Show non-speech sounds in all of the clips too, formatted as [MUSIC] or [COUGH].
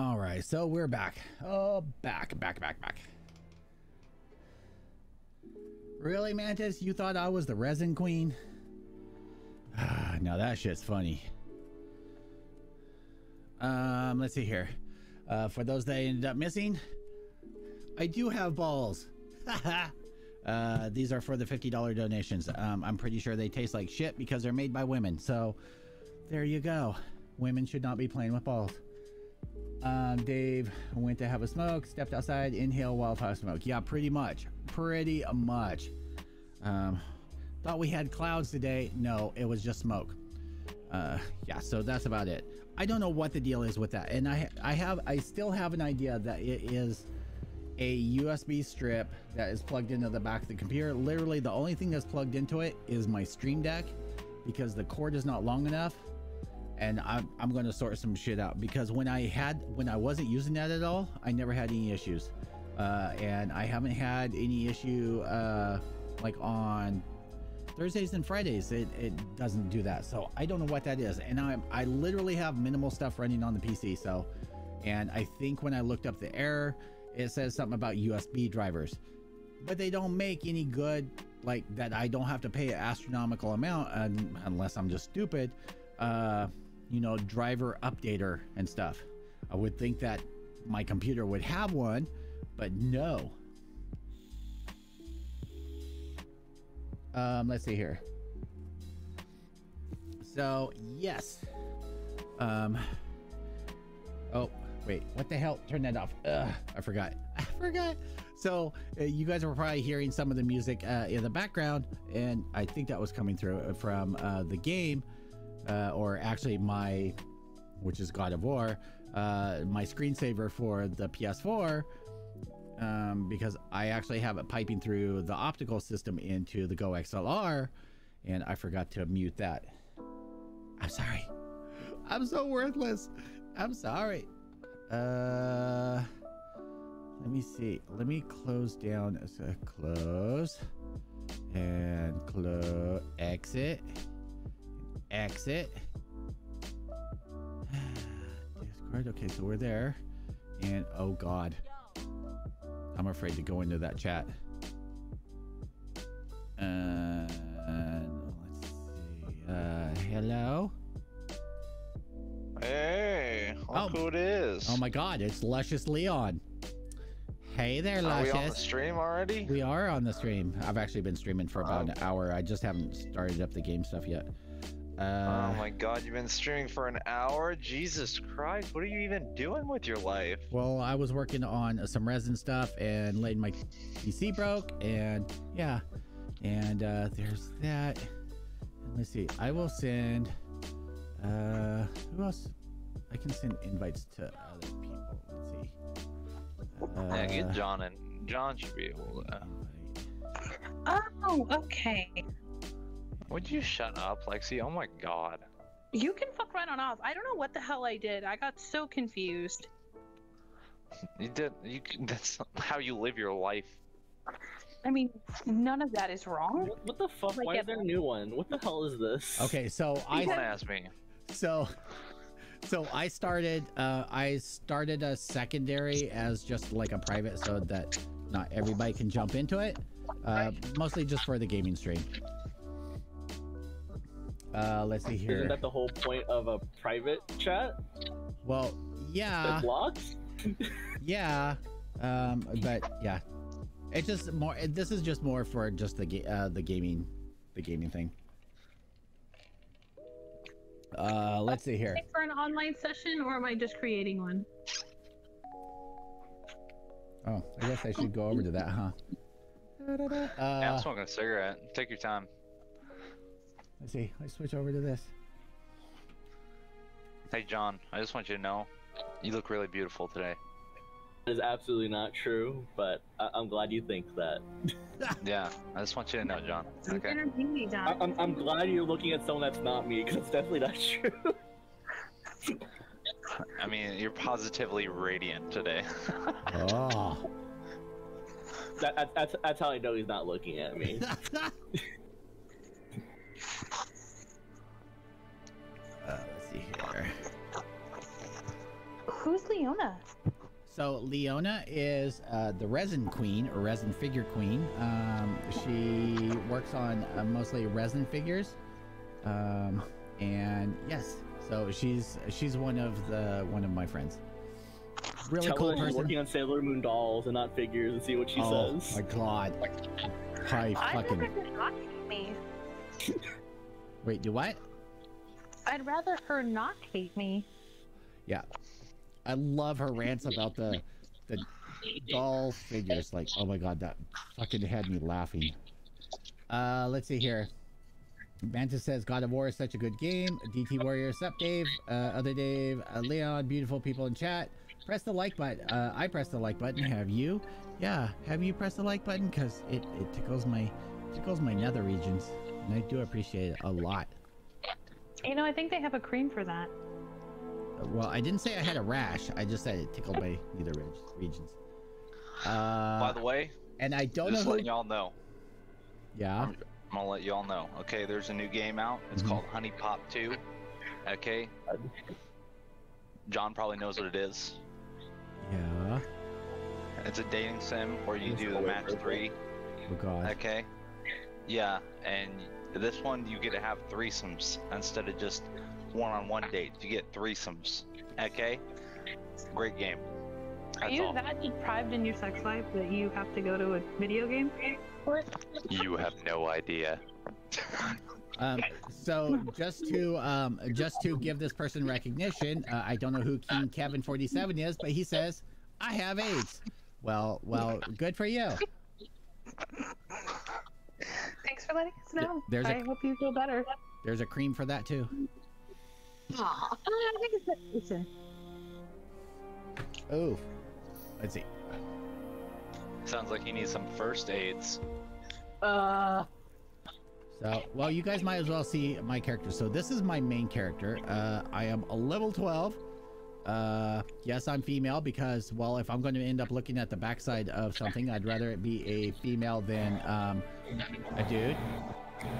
All right, so we're back. Oh, back, back, back, back. Really, Mantis? You thought I was the resin queen? Ah, now that shit's funny. Um, let's see here. Uh, for those that ended up missing, I do have balls. [LAUGHS] uh, these are for the $50 donations. Um, I'm pretty sure they taste like shit because they're made by women. So there you go. Women should not be playing with balls. Um, Dave went to have a smoke, stepped outside, inhale wildfire smoke. Yeah, pretty much. Pretty much. Um, thought we had clouds today. No, it was just smoke. Uh, yeah, so that's about it. I don't know what the deal is with that, and I I have I still have an idea that it is a USB strip that is plugged into the back of the computer. Literally, the only thing that's plugged into it is my Stream Deck because the cord is not long enough and I'm, I'm to sort some shit out because when I had when I wasn't using that at all, I never had any issues, uh, and I haven't had any issue uh, like on Thursdays and Fridays. It, it doesn't do that, so I don't know what that is, and I I literally have minimal stuff running on the PC. So, and I think when I looked up the error, it says something about USB drivers, but they don't make any good like that. I don't have to pay an astronomical amount unless I'm just stupid. Uh, you know, driver updater and stuff. I would think that my computer would have one, but no. Um, let's see here. So, yes. Um, oh, wait, what the hell? Turn that off. Ugh, I forgot. [LAUGHS] I forgot. So, uh, you guys are probably hearing some of the music uh, in the background, and I think that was coming through from uh, the game uh, or actually my, which is God of War, uh, my screensaver for the PS4, um, because I actually have it piping through the optical system into the Go XLR, and I forgot to mute that. I'm sorry. I'm so worthless. I'm sorry. Uh, let me see. Let me close down. So close and close. Exit exit. [SIGHS] Discord. Okay, so we're there. And oh god. I'm afraid to go into that chat. Uh, let's see. Uh, hello? Hey, look oh. who it is. Oh my god, it's Luscious Leon. Hey there, Luscious. Are we on the stream already? We are on the stream. I've actually been streaming for about um, an hour. I just haven't started up the game stuff yet. Uh, oh my god, you've been streaming for an hour? Jesus Christ, what are you even doing with your life? Well, I was working on some resin stuff and letting my PC broke, and yeah. And uh, there's that. Let's see, I will send. Uh, who else? I can send invites to other people. Let's see. Uh, yeah, get John and John should be able to. Oh, okay. Would you shut up, Lexi? Oh my god. You can fuck right on off. I don't know what the hell I did. I got so confused. You did. You. [LAUGHS] That's how you live your life. I mean, none of that is wrong. What, the fuck? Like, Why is there a new one? What the hell is this? Okay, so I. Don't ask me. So, so I started. Uh, I started a secondary as just like a private, so that not everybody can jump into it. Uh, mostly just for the gaming stream. Uh, let's see here. Isn't that the whole point of a private chat? Well, yeah. blocks? yeah. Um, but yeah, it's just more. This is just more for just the uh, the gaming, the gaming thing. Uh, let's see here. For an online session, or am I just creating one? Oh, I guess I should go over to that, huh? [LAUGHS] Uh, yeah, I'm smoking a cigarette. Take your time. Let's see. Let's switch over to this. Hey, John. I just want you to know, you look really beautiful today. That is absolutely not true, but I- am glad you think that. [LAUGHS] [LAUGHS] yeah, I just want you to know, John. Okay. I- I'm, I'm glad you're looking at someone that's not me, because it's definitely not [LAUGHS] true. I mean, you're positively radiant today. oh. That, that, that's, that's how I know he's not looking at me. Uh, let's see here. who's Leona? So Leona is uh, the resin queen or resin figure queen. Um, she works on uh, mostly resin figures, um, and yes, so she's she's one of the one of my friends. Really Tell cool her she's person. working on Sailor Moon dolls and not figures and see what she oh says. my god! Hi, I'd fucking rather her not hate me. wait. Do what? I'd rather her not hate me. Yeah, I love her rants about the the doll figures. Like, oh my god, that fucking had me laughing. Uh, let's see here. Mantis says God of War is such a good game. DT Warrior, sup Dave? Uh, other Dave, uh, Leon, beautiful people in chat. Press the like button. Uh, I pressed the like button. Have you? Yeah. Have you pressed the like button? Cause it, it tickles my tickles my nether regions, and I do appreciate it a lot. You know, I think they have a cream for that. Uh, Well, I didn't say I had a rash. I just said it tickled my [LAUGHS] nether reg- regions. Uh, By the way, and I don't know just who. letting y'all know. Yeah. I'm gonna let y'all know. Okay, there's a new game out. It's Mhm. called HuniePop 2. Okay. John probably knows what it is. Yeah. It's a dating sim where you do the match three. Oh god. Okay. Yeah, and this one you get to have threesomes instead of just one-on-one dates. You get threesomes. Okay. Great game. Are you all. that deprived in your sex life that you have to go to a video game? You have no idea. [LAUGHS] Um, so just to um, just to give this person recognition, uh, I don't know who King Kevin forty seven is, but he says I have AIDS. Well, well, good for you. Thanks for letting us know. there's a- I hope you feel better. There's a cream for that too. Aw. I think it's listen. Oh, let's see. Sounds like you need some first aids. Uh, So, well, you guys might as well see my character. So this is my main character. Uh, I am a level 12. Uh, yes, I'm female because, well, if I'm going to end up looking at the backside of something, I'd rather it be a female than um, a dude.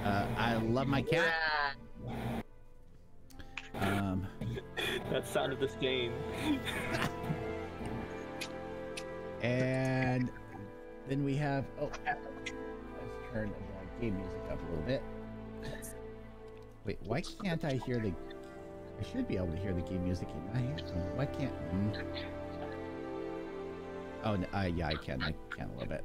Uh, I love my cat. Um, That sound of disdain. and then we have, oh, let's turn the game music up a little bit. Wait, why can't I hear the? I should be able to hear the game music in my headphones. Why can't? hmm. Oh, uh, yeah, I can. I can a little bit.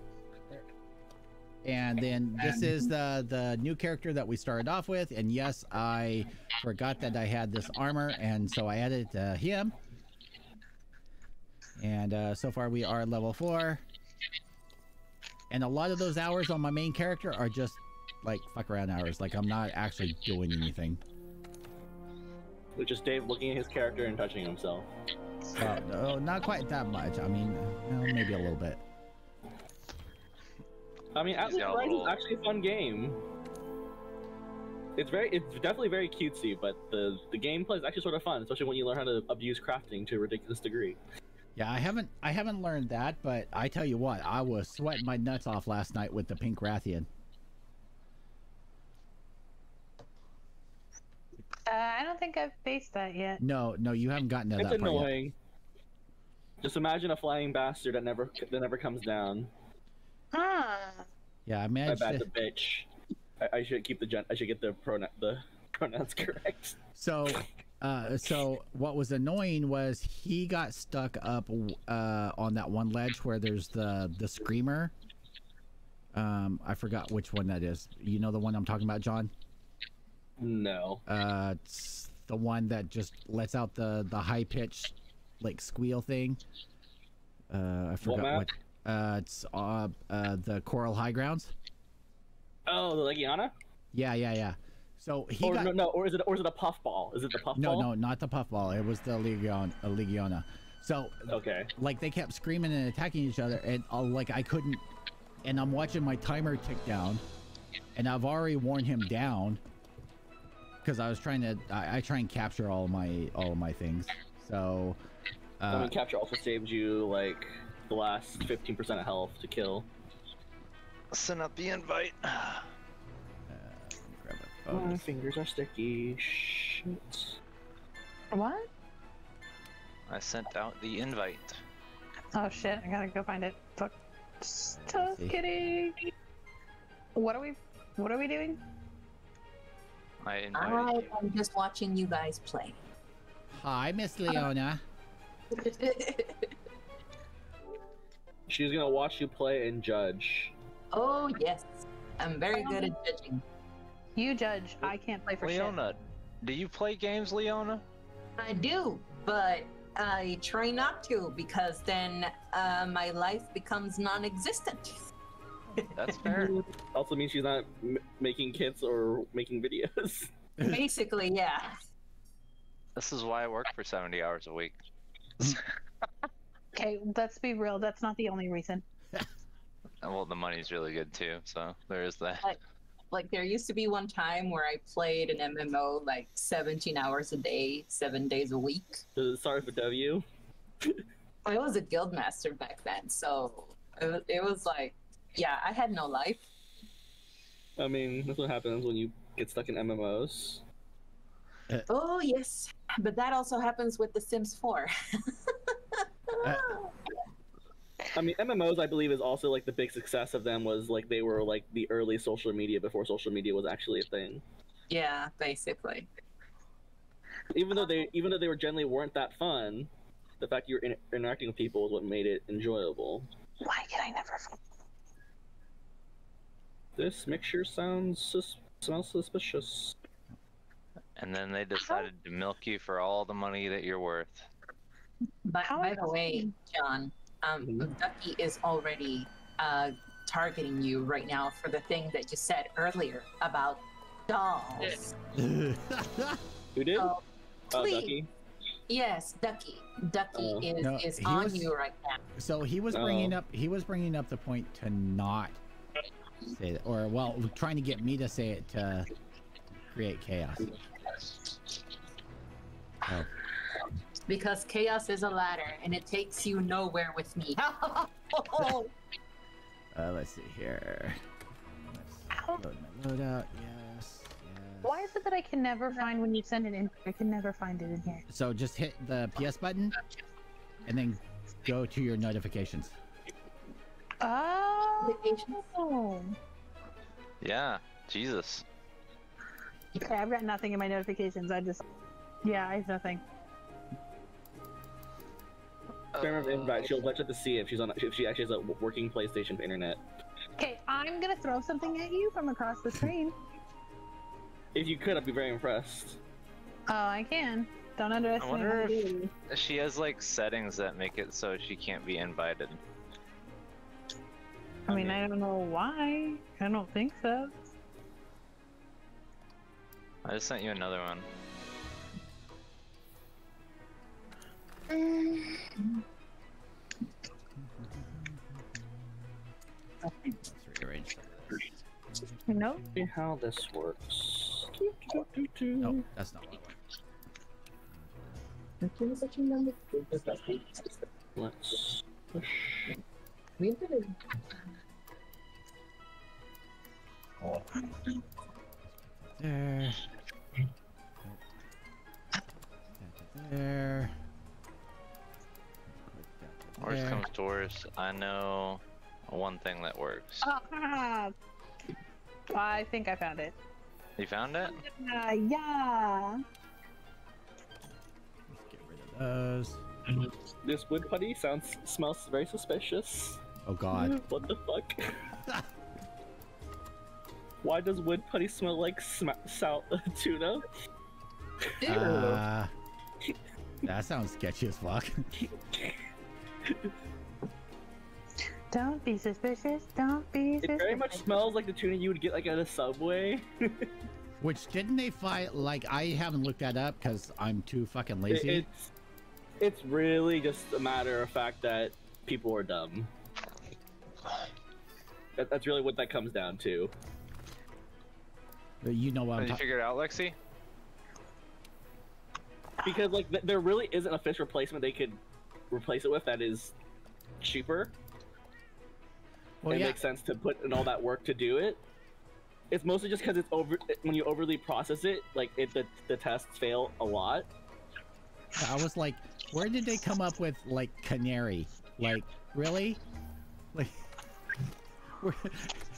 And then this is the the new character that we started off with. And yes, I forgot that I had this armor, and so I added uh, him. And uh, so far we are level four. And a lot of those hours on my main character are just like fuck around hours. Like I'm not actually doing anything. Which is Dave looking at his character and touching himself. Uh, no, not quite that much. I mean, well, maybe a little bit. I mean, Atlas got Rise little- is actually a fun game. It's very, it's definitely very cutesy, but the the gameplay is actually sort of fun, especially when you learn how to abuse crafting to a ridiculous degree. Yeah, I haven't I haven't learned that, but I tell you what, I was sweating my nuts off last night with the pink Rathian. Uh, I don't think I've faced that yet. No, no, you haven't gotten to It's that part yet. annoying. Just imagine a flying bastard that never that never comes down. Ah. Yeah, I My managed bad, to, the bitch. I, I should keep the gen. I should get the pronoun the pronouns [LAUGHS] correct. So, uh, so what was annoying was he got stuck up uh, on that one ledge where there's the the screamer. Um, I forgot which one that is. You know the one I'm talking about, John. No. Uh, it's the one that just lets out the the high pitched like squeal thing. Uh, I forgot map? what. Uh, it's uh, uh the Coral Highlands. Oh, the Legiana? Yeah, yeah, yeah. So he Or got no, no, or is it or is it a puffball? Is it the puffball? no, no, not the puffball. It was the Legion, uh, Legiona. So Okay. like they kept screaming and attacking each other and uh, like i couldn't and i'm watching my timer tick down and i've already worn him down because i was trying to I, I try and capture all my all of my things so I uh mean, capture also saves you like the last 15% of health to kill. Send out the invite. [SIGHS] uh, grab a bonus. fingers are sticky. Shit. What? I sent out the invite. Oh shit! I gotta go find it. Fuck. Just kidding. What are we? What are we doing? I invited I you. am just watching you guys play. Hi, Miss Leona. [LAUGHS] She's gonna watch you play and judge. oh yes, I'm very good at judging. You judge. I can't play for Leona, do you play games, Leona? I do, but I try not to because then uh, my life becomes non-existent. That's fair. [LAUGHS] Also means she's not m- making kits or making videos. [LAUGHS] Basically, yeah. this is why I work for 70 hours a week. [LAUGHS] Okay, let's be real. That's not the only reason. Well, the money's really good too, so there is that. Like there used to be one time where I played an MMO like 17 hours a day, seven days a week. Sorry for W. I was a guild master back then, so it was like, yeah, I had no life. I mean, that's what happens when you get stuck in MMOs. Eh. Oh yes, but that also happens with The Sims 4. [LAUGHS] I mean, MMOs, I believe, is also like the big success of them was like they were like the early social media before social media was actually a thing. yeah, basically. Even though they, even though they were generally weren't that fun, the fact you were in- interacting with people is what made it enjoyable. Why can I never? Find... This mixture sounds sus- smells suspicious. And then they decided to milk you for all the money that you're worth. By, How by the way, John, um, Mhm. Ducky is already uh, targeting you right now for the thing that you said earlier about dolls. [LAUGHS] Who did? Oh, please. Ducky. Yes, Ducky. Ducky Oh. is, No, is on was- you right now. so he was bringing Oh. up he was bringing up the point to not say that, or well, trying to get me to say it to create chaos. Oh, Because chaos is a ladder and it takes you nowhere with me. [LAUGHS] Oh, uh, let's see here. Let's load my loadout. Yes. Yes. Why is it that I can never find when you send it in? I can never find it in here. So just hit the PS button, and then go to your notifications. Oh. Yeah, Jesus. Okay, I've got nothing in my notifications. I just, yeah, I have nothing. Spam of invite. She'll let you to see if she's on. If she actually has a working PlayStation internet. Okay, I'm gonna throw something at you from across the screen. If you could, I'd be very impressed. Oh, I can. Don't underestimate wonder my if- She has like settings that make it so she can't be invited. I mean, I don't know why. I don't think so. I just sent you another one. Let's rearrange. Nope. See how this works. No, that's not what I want. Let's push. There. There. Worst There. comes to worst, I know one thing that works. Ah, I think I found it. You found it? Uh, yeah. Let's get rid of those. This wood putty sounds smells very suspicious. Oh god. What the fuck? [LAUGHS] Why does wood putty smell like sm- salt [LAUGHS] tuna? Uh, that sounds sketchy as fuck. [LAUGHS] Don't be suspicious. Don't be It suspicious. very much smells like the tuna you would get like at a subway. [LAUGHS] Which didn't they fight? Like I haven't looked that up because I'm too fucking It- lazy. it's it's really just a matter of fact that people are dumb. That, that's really what that comes down to. Uh, you know what I'm Did you talking. figure it out, Lexi? Because like th- there really isn't a fish replacement they could replace it with that is cheaper. Well, it yeah. makes sense to put in all that work to do it. It's mostly just because it's over when you overly process it, like it the, the tests fail a lot. I was like, where did they come up with like canary? Like, really? Like, [LAUGHS] where,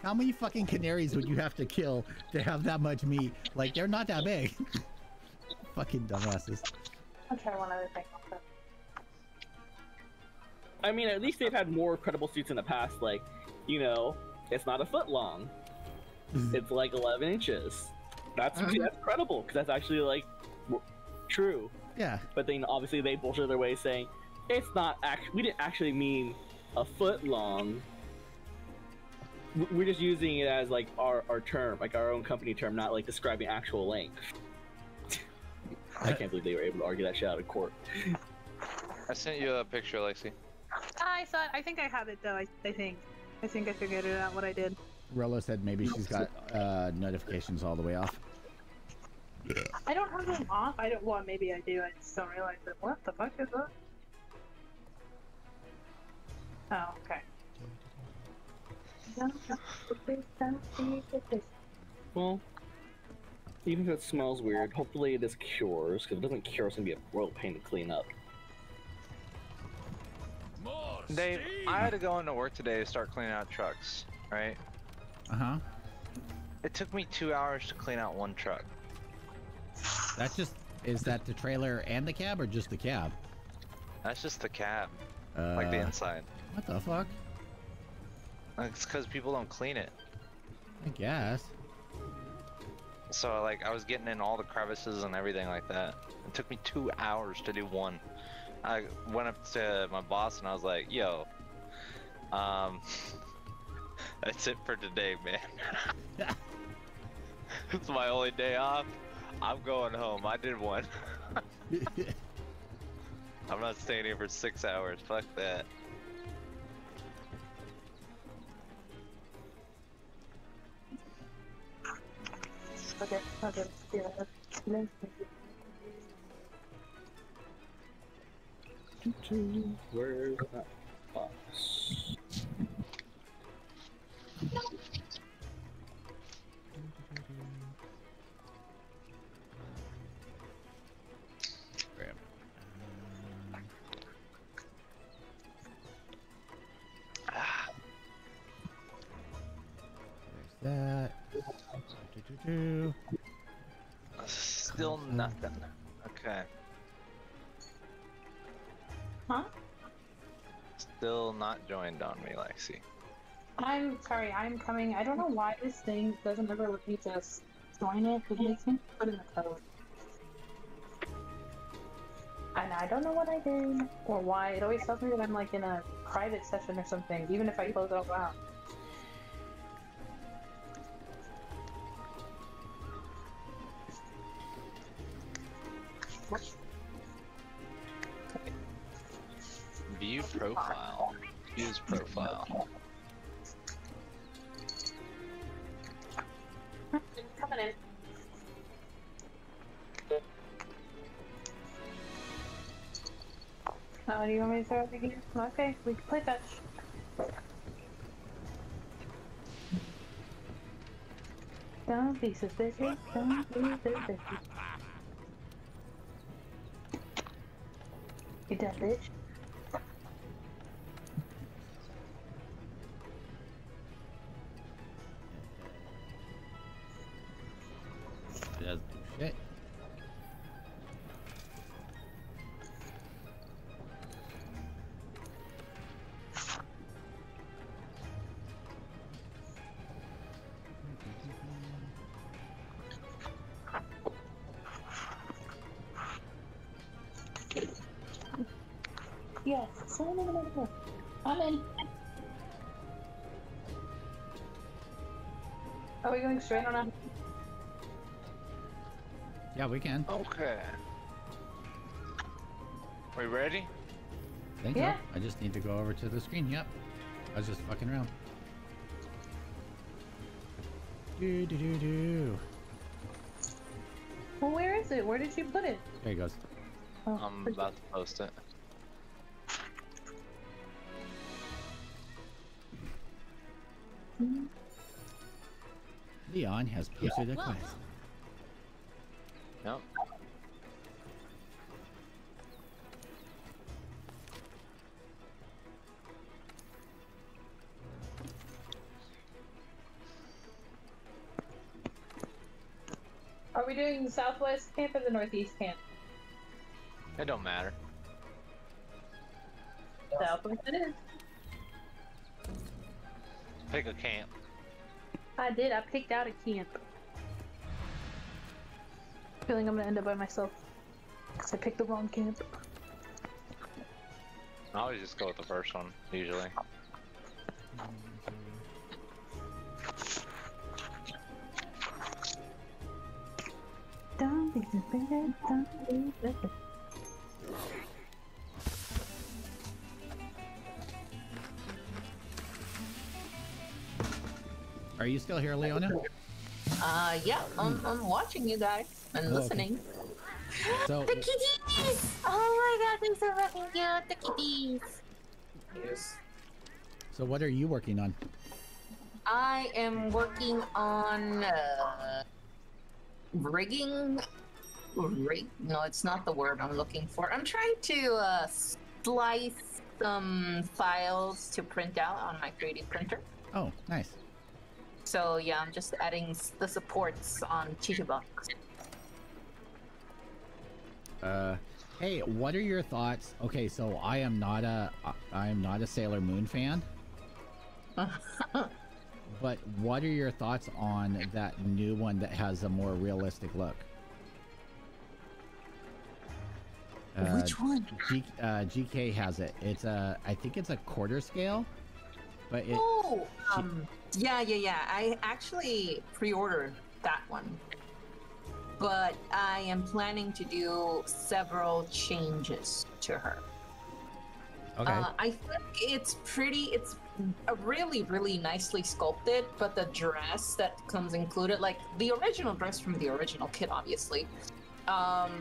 how many fucking canaries would you have to kill to have that much meat? Like, they're not that big. [LAUGHS] fucking dumbasses. I'll try one other thing. also. I mean, at least they've had more credible suits in the past. Like, you know, it's not a foot long; [LAUGHS] it's like 11 inches. That's Uh-huh. that's credible because that's actually like true. Yeah. But then obviously they bullshit their way saying it's not act. We didn't actually mean a foot long. W- We're just using it as like our, our term, like our own company term, not like describing actual length. I can't believe they were able to argue that shit out of court. I sent you a picture, Lexi. I saw it. I think I have it though. I, I think. I think I figured it out what I did. Rolo said maybe she's got uh, notifications all the way off. I don't have them off. I don't. Well, maybe I do. I just don't realize it. What the fuck is that? Oh, okay. Well, even if it smells weird, hopefully this cures. Because if it doesn't cure, it's gonna be a royal pain to clean up. Dave, I had to go into work today to start cleaning out trucks, right? Uh huh. It took me two hours to clean out one truck. That's just. Is that the trailer and the cab, or just the cab? That's just the cab, Uh, like the inside. What the fuck? It's because people don't clean it. I guess. So like I was getting in all the crevices and everything like that. It took me two hours to do one. I went up to my boss and I was like, "Yo, um, [LAUGHS] that's it for today, man. [LAUGHS] it's my only day off. I'm going home. I did one. [LAUGHS] I'm not staying here for six hours. Fuck that." Okay. Okay. Yeah. Where's that box? Grab. Do-do-do. Still nothing. Okay. Huh? Still not joined on me, Lexi. I'm sorry. I'm coming. I don't know why this thing doesn't ever let me just join it. It makes me put in the code. And I don't know what I did or why. It always tells me that I'm like in a private session or something, even if I close it all out Use profile. Coming in. Oh, do you want me to start again? Okay, we can play fetch. Don't be suspicious. Don't be suspicious. You done, bitch? Yes. I'm in. Are we going straight on up? Yeah, we can. Okay. We ready? Thank Yeah. you. I just need to go over to the screen. Yep. I was just fucking around. Do do do do. Well, where is it? Where did you put it? There he goes. Oh, I'm about to post it. Leon has posted a quest. Are we doing the southwest camp or the northeast camp? It don't matter. Southwest it is. Pick a camp. I did. I picked out a camp. Feeling I'm gonna end up by myself. Cause I picked the wrong camp. I always just go with the first one, usually. Don't be Are you still here, Leona? Uh, yeah, I'm, I'm watching you guys and Oh, okay. listening. So, The kitties! Oh my god, they're so fucking cute, the kitties! Yes. so what are you working on? I am working on uh, rigging. Rig? No, it's not the word I'm looking for. I'm trying to uh, slice some files to print out on my 3D printer. Oh, nice. So yeah, I'm just adding the supports on Chitubox. Uh, hey, what are your thoughts? Okay, so I am not a I am not a Sailor Moon fan, [LAUGHS] but what are your thoughts on that new one that has a more realistic look? Uh, Which one? G, uh, GK has it. It's a I think it's a quarter scale, but it Oh, um, yeah, yeah, yeah. I actually pre-ordered that one, but I am planning to do several changes to her. okay. Uh, I think it's pretty. It's a really, really nicely sculpted, but the dress that comes included, like the original dress from the original kit, obviously, um,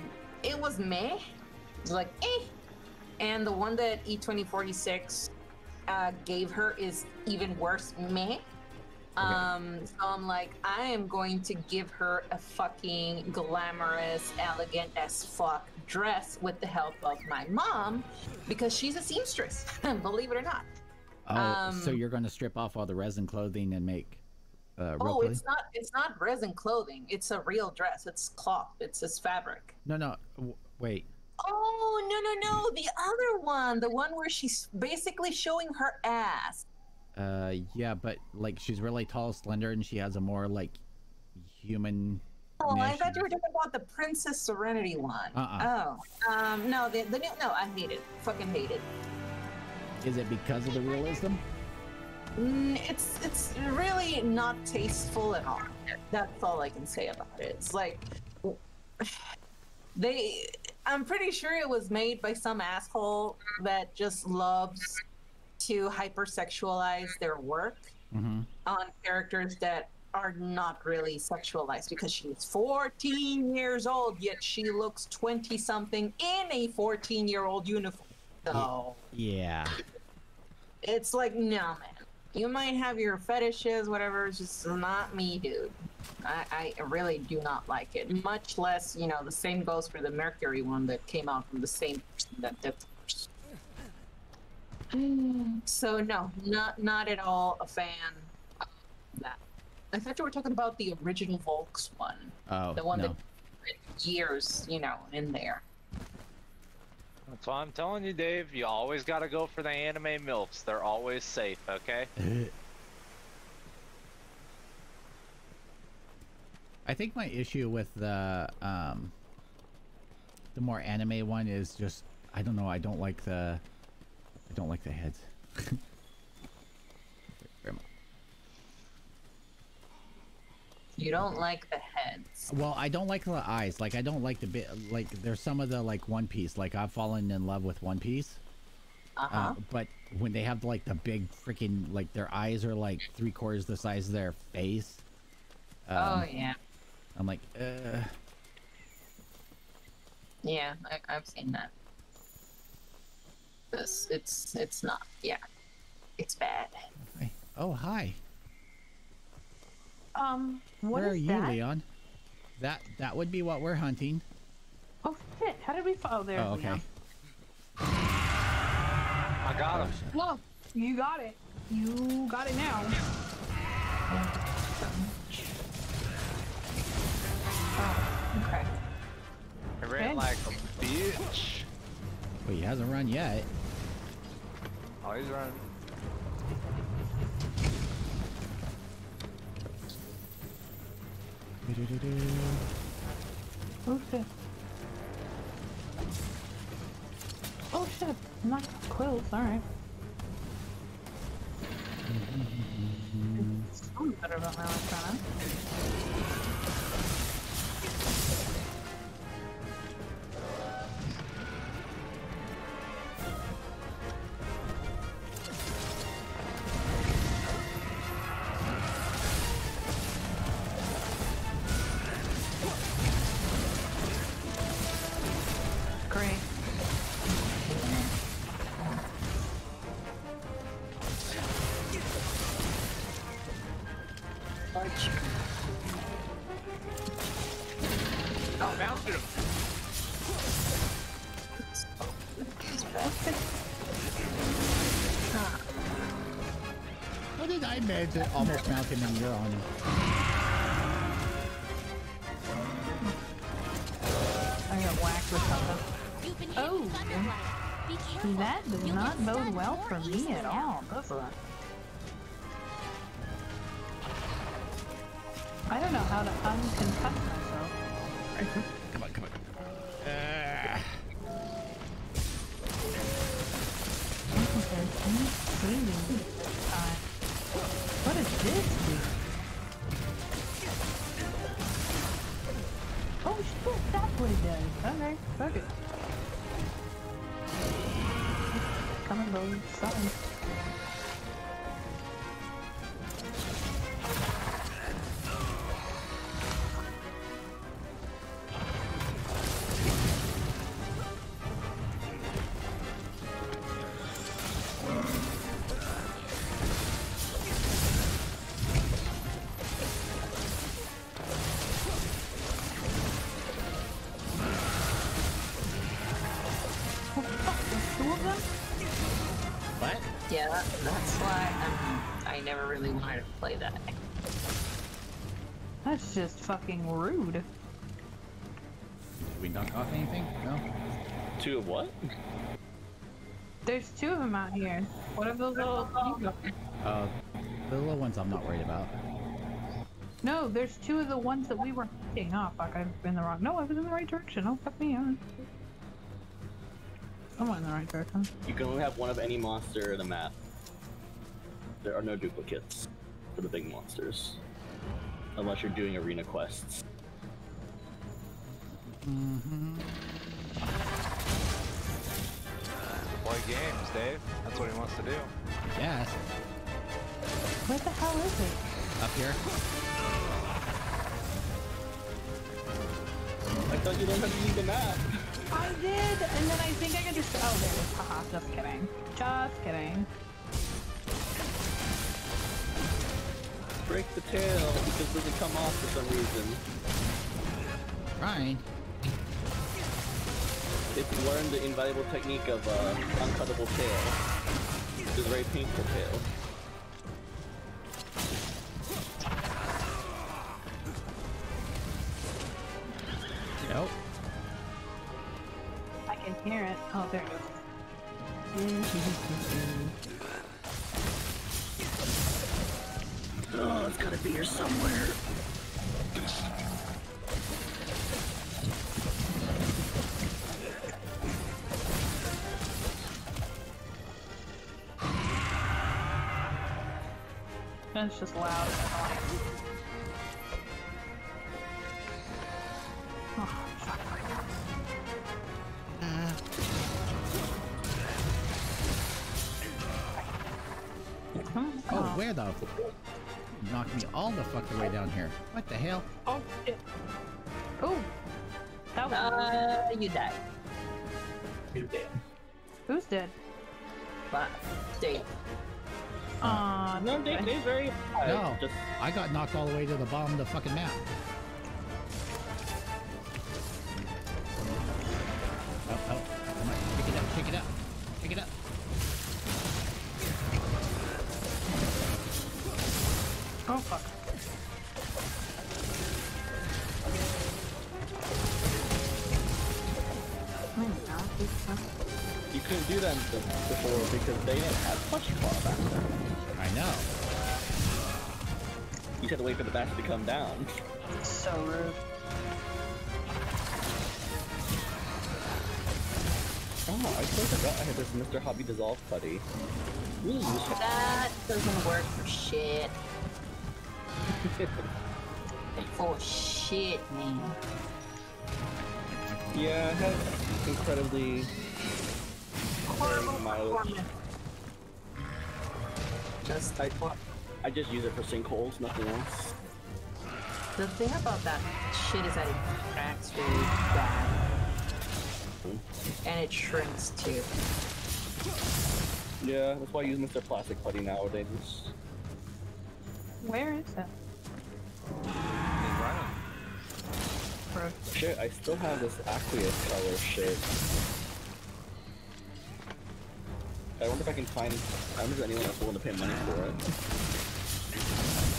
it was meh. It was like eh, and the one that E E2046 uh, gave her is even worse, Me. Um, so I'm like, I am going to give her a fucking glamorous, elegant as fuck dress with the help of my mom because she's a seamstress, [LAUGHS] believe it or not. oh, so um, you're going to strip off all the resin clothing and make uh, Oh, it's not it's not resin clothing. It's a real dress. It's cloth. It's this fabric. No, no. W- wait. Oh no no no! The other one, the one where she's basically showing her ass. Uh, yeah, but like she's really tall, slender, and she has a more like human. Oh, I thought you were talking about the Princess Serenity one. Uh-uh. Oh, um, no, the, the new no, I hate it. Fucking hate it. Is it because of the realism? Mm, it's it's really not tasteful at all. That's all I can say about it. It's like [SIGHS] they. I'm pretty sure it was made by some asshole that just loves to hypersexualize their work Mm-hmm. on characters that are not really sexualized because she's 14 years old, yet she looks 20 something in a 14 year old uniform. So Yeah. it's like, no, man. You might have your fetishes, whatever, it's just not me, dude. I, I really do not like it. Much less, you know, the same goes for the Mercury one that came out from the same person that did the first. So no, not not at all a fan of that. I thought you were talking about the original Volks one, Oh the one no. that years, you know, in there. That's why I'm telling you, Dave. You always got to go for the anime milfs. They're always safe. Okay. I think my issue with the um the more anime one is just I don't know. I don't like the I don't like the heads. [LAUGHS] Very much. You don't like the heads. Well, I don't like the eyes. Like I don't like the bit. Like there's some of the like One Piece. Like I've fallen in love with One Piece. Uh huh. Uh, but when they have like the big freaking like their eyes are like three quarters the size of their face. Um, oh yeah, I'm like, uh, yeah. I, I've seen that. This, it's it's not. Yeah, it's bad. oh hi. Um, what Where are you, that? Leon? That that would be what we're hunting. Oh shit! How did we? F- oh, there's Oh, okay. Leon. I got him. Well, you got it. You got it now. Oh. Okay. I ran Good. like a bitch. Well, he hasn't run yet. Oh, he's running. Oh shit. Oh shit. Not quills. Alright. Sounds mm-hmm. better than my electronic. To almost mount him and you're on him? I got whacked with something. Oh. hitting Thunderblast. Be careful. That does You'll not bode well for me at all, does it? I don't know how to unconcuss myself. [LAUGHS] just fucking rude. Did we knock off anything? No? Two of what? There's two of them out here. What are those little Uh, the little ones I'm not worried about. No, there's two of the ones that we were hitting. Oh fuck, I've been the wrong. No, I was in the right direction. Oh fuck me. I'm I'm in the right direction. You can only have one of any monster in a map. There are no duplicates for the big monsters. Unless you're doing arena quests. Mm-hmm. Play games, Dave. That's what he wants to do. Yes. Where the hell is it? Up here. I thought you didn't have to use the map. I did, and then I think I could just. Oh, there it is. Haha, just kidding. Just kidding. Break the tail because it doesn't come off for some reason. Ryan. It's learned the invaluable technique of uh, uncuttable tail. Which is a very painful tail. It's just loud. and annoying. Oh, fuck. Oh, where the? Knocked me all the fuck the way down here. What the hell? Oh shit. Oh. That was. Uh, you died. Who's dead? But Dave. Aw, No, they, they very. No. Just I got knocked all the way to the bottom of the fucking map. Come down. So rude. Oh, I totally forgot I had this Mr. Hobby Dissolve putty. Ooh, That doesn't work for shit. [LAUGHS] For shit, man. yeah, it has incredibly Horrible mileage. Just I, I just use it for sinkholes, nothing else. The thing about that shit is that it cracks really bad. And it shrinks too. Yeah, that's why I use Mr. Plastic Putty nowadays. Where is it? Shit, I still have this aqueous color shit. I wonder if I can find. I wonder if anyone else willing to pay money for it.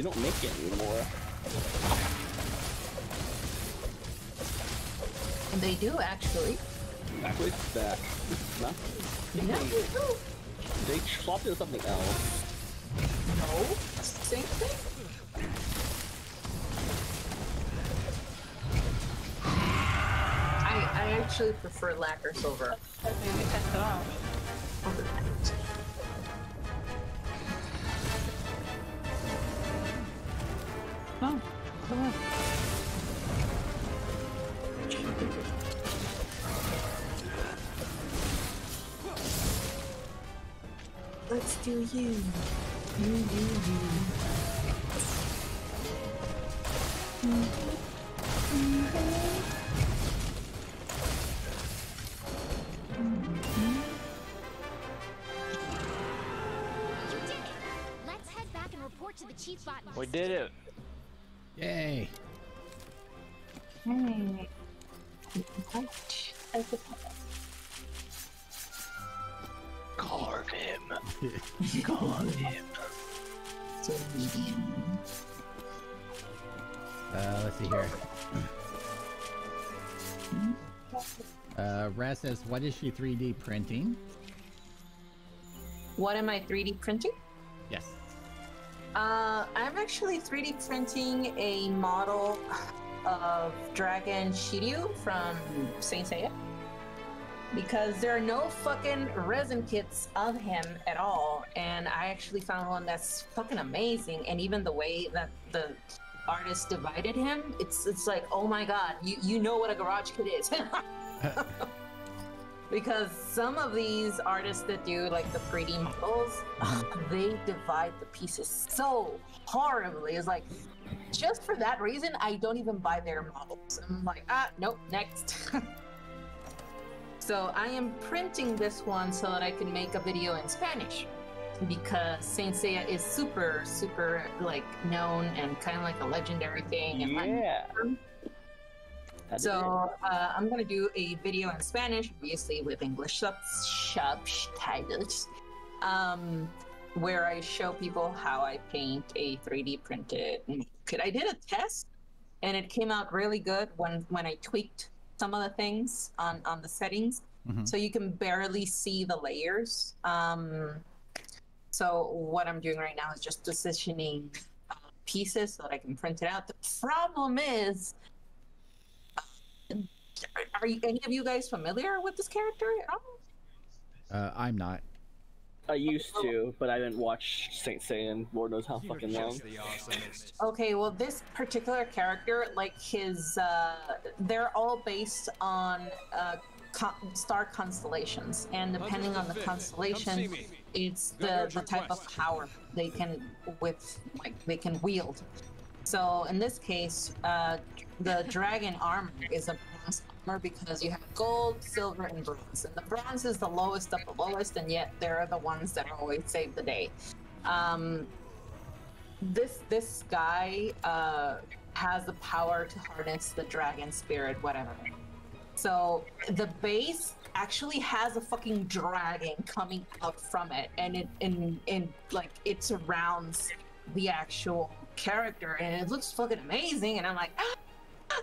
They don't make it anymore. They do actually. Aqueous back. No, Yeah, they do. they swapped it with something else. No, same thing. I I actually prefer lacquer silver Maybe test it out. over that. Oh, go ahead. Let's do you. You, you, you. You did it! Let's head back and report to the chief botanist. We did it. Yay. Hey. Right. I just- Carve him. [LAUGHS] Carve him. So medium. Uh, let's see here. Uh, Raz says, what is she 3D printing? What am I 3D printing? Yes. Uh, I'm actually 3D printing a model of Dragon Shiryu from Saint Seiya. Because there are no fucking resin kits of him at all, and I actually found one that's fucking amazing. And even the way that the artist divided him, it's it's like, oh my god, you you know what a garage kit is. [LAUGHS] [LAUGHS] because some of these artists that do like the 3D models, [LAUGHS] they divide the pieces so horribly. It's like just for that reason, I don't even buy their models. I'm like, ah, nope, next. [LAUGHS] so I am printing this one so that I can make a video in Spanish because Saint Seiya is super, super like known and kind of like a legendary thing. Yeah. So uh, I'm gonna do a video in Spanish, obviously with English sub subtitles, um, where I show people how I paint a 3D printed kit. I did a test, and it came out really good when when I tweaked some of the things on on the settings, Mhm. so you can barely see the layers. Um, so what I'm doing right now is just positioning uh, pieces so that I can print it out. The problem is are you, any of you guys familiar with this character at all? Uh, I'm not. I used to, but I didn't watch Saint Seiya in Lord knows how fucking long. Okay, well, this particular character, like his, uh, they're all based on uh, con- star constellations, and depending on the constellation, it's the the type of power they can with like they can wield. So in this case, uh, the dragon armor is a bronze armor because you have gold, silver, and bronze, and the bronze is the lowest of the lowest, and yet they're the ones that always save the day. Um, this this guy uh, has the power to harness the dragon spirit, whatever. So the base actually has a fucking dragon coming up from it, and it in in like it surrounds the actual character, and it looks fucking amazing. And I'm like, ah,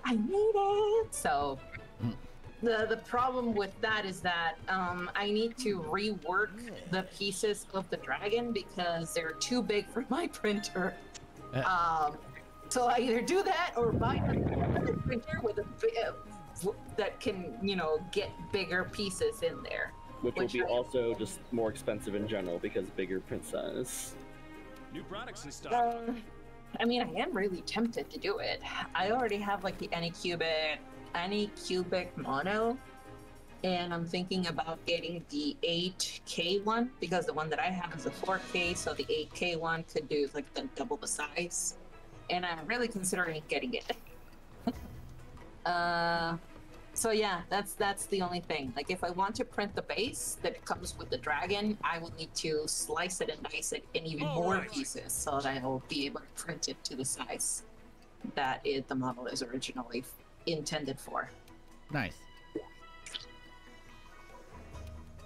I need it. So Mm. the the problem with that is that um, I need to rework the pieces of the dragon because they're too big for my printer. Uh. Um, so I either do that or buy another printer with a uh, that can you know get bigger pieces in there. Which will be I- also just more expensive in general because bigger print size. New products and stuff. Um, I mean, I am really tempted to do it. I already have like the Anycubic, Anycubic Mono, and I'm thinking about getting the 8K one because the one that I have is a 4K, so the 8K one could do like the double the size, and I'm really considering getting it. [LAUGHS] uh, so yeah, that's that's the only thing. Like, if I want to print the base that comes with the dragon, I will need to slice it and dice it in even more Alright. pieces so that I will be able to print it to the size that it, the model is originally f- intended for. Nice.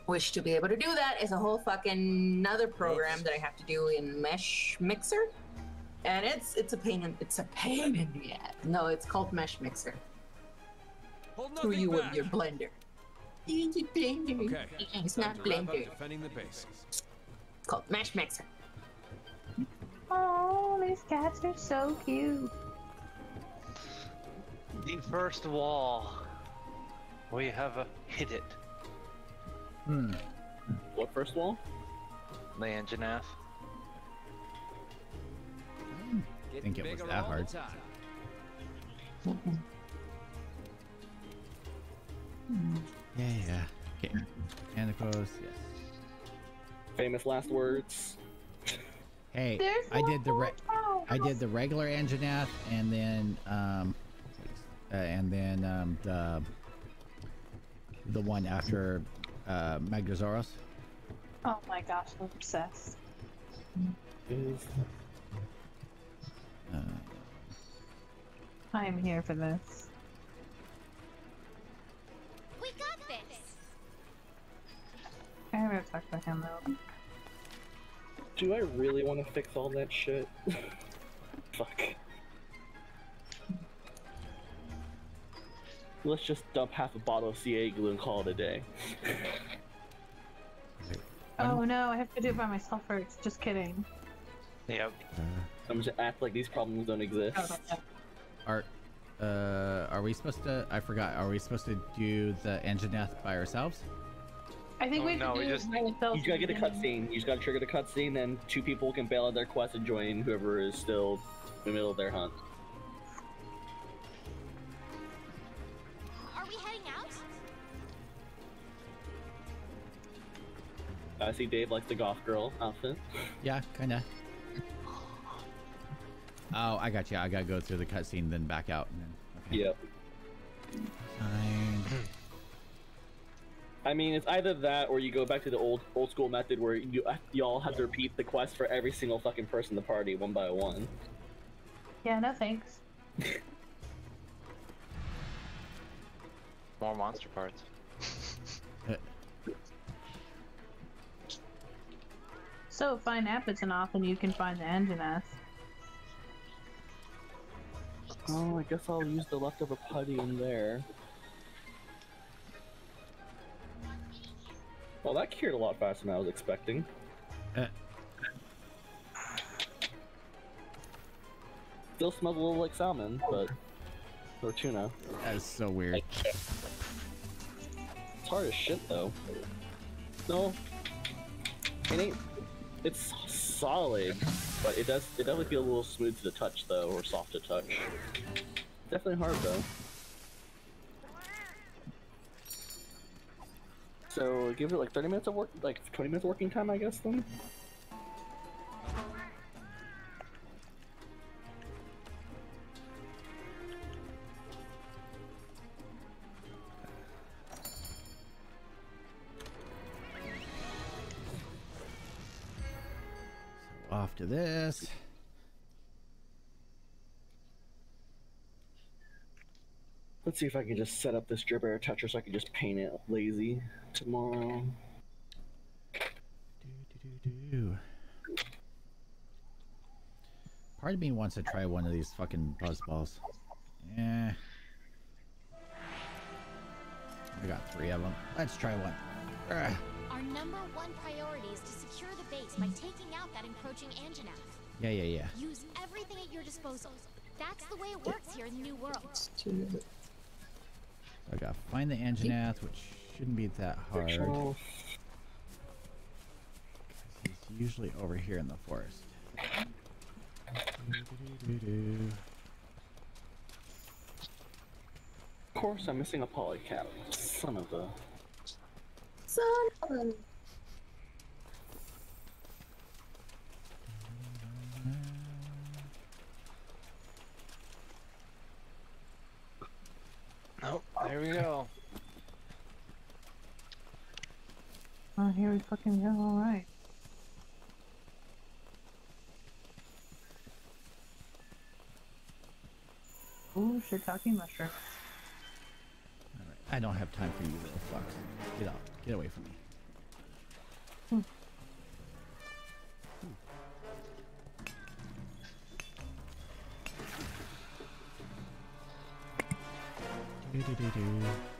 Wish to be able to do that is a whole fucking another program Whoops. that I have to do in Mesh Mixer, and it's it's a pain in it's a pain in the ass. No, it's called Mesh Mixer. Hold Screw nothing you with your blender. It's a blender. Okay. It's Time not to wrap up blender. defending the bases. It's called Mesh Mixer. Oh, these cats are so cute. The first wall. We have uh, hit it. Hmm. What first wall? The Anjanath. think it was that hard. [LAUGHS] Yeah, yeah. Okay. Anacos, yes. Famous last words. Hey, There's I did the one re- more I did the regular Anjanath and then um uh, and then um the the one after uh Magdazoros. Oh my gosh, I'm obsessed. Is Uh, I am here for this. We got this. I'm gonna talk to him though. Do I really want to fix all that shit? [LAUGHS] Fuck. Let's just dump half a bottle of CA glue and call it a day. [LAUGHS] Oh no, I have to do it by myself first. Just kidding. Yep. uh, I'm just act like these problems don't exist. Oh, no. are uh are we supposed to I forgot, are we supposed to do the Anjanath by ourselves? I think Oh, we have no, to we do just- it by ourselves You gotta get a in the beginning. cutscene. You just gotta trigger the cutscene, then two people can bail out their quest and join whoever is still in the middle of their hunt. Are we heading out? I see Dave likes the goth girl outfit. Yeah, kinda. Oh, I got you. I gotta go through the cutscene, then back out. And then, okay. Yep. Fine. [CLEARS THROAT] I mean, it's either that or you go back to the old old school method where you uh, you all have to repeat the quest for every single fucking person in the party one by one. Yeah, no thanks. More monster parts. [LAUGHS] So find Aptonoth and you can find the Anjanath. Oh, I guess I'll use the leftover putty in there. Well, that cured a lot faster than I was expecting. Uh, Still smells a little like salmon, but or tuna. that is so weird. It's hard as shit though. No, it ain't. It's solid, but it does. It definitely feel a little smooth to the touch though, or soft to touch. Definitely hard though. So give it like 30 minutes of work, like 20 minutes working time, I guess then. to this. Let's see if I can just set up this drip air toucher so I can just paint it lazy tomorrow. Do, do, do, Part of me wants to try one of these fucking buzzballs. Yeah. I got three of them. Let's try one. Our number one priority is to secure the base by taking out that encroaching Anjanath. Yeah, yeah, yeah. Use everything at your disposal. That's the way it works here in the New World. I gotta find the Anjanath, which shouldn't be that hard. Fictional. He's usually over here in the forest. Of course, I'm missing a polycap. Son of a. Son of Nope. There we go. Oh, here we fucking go. All right. Ooh, shiitake mushroom. Alright, I don't have time for you little fucks. Get out. Get away from me. Doo-doo-doo-doo. Uh,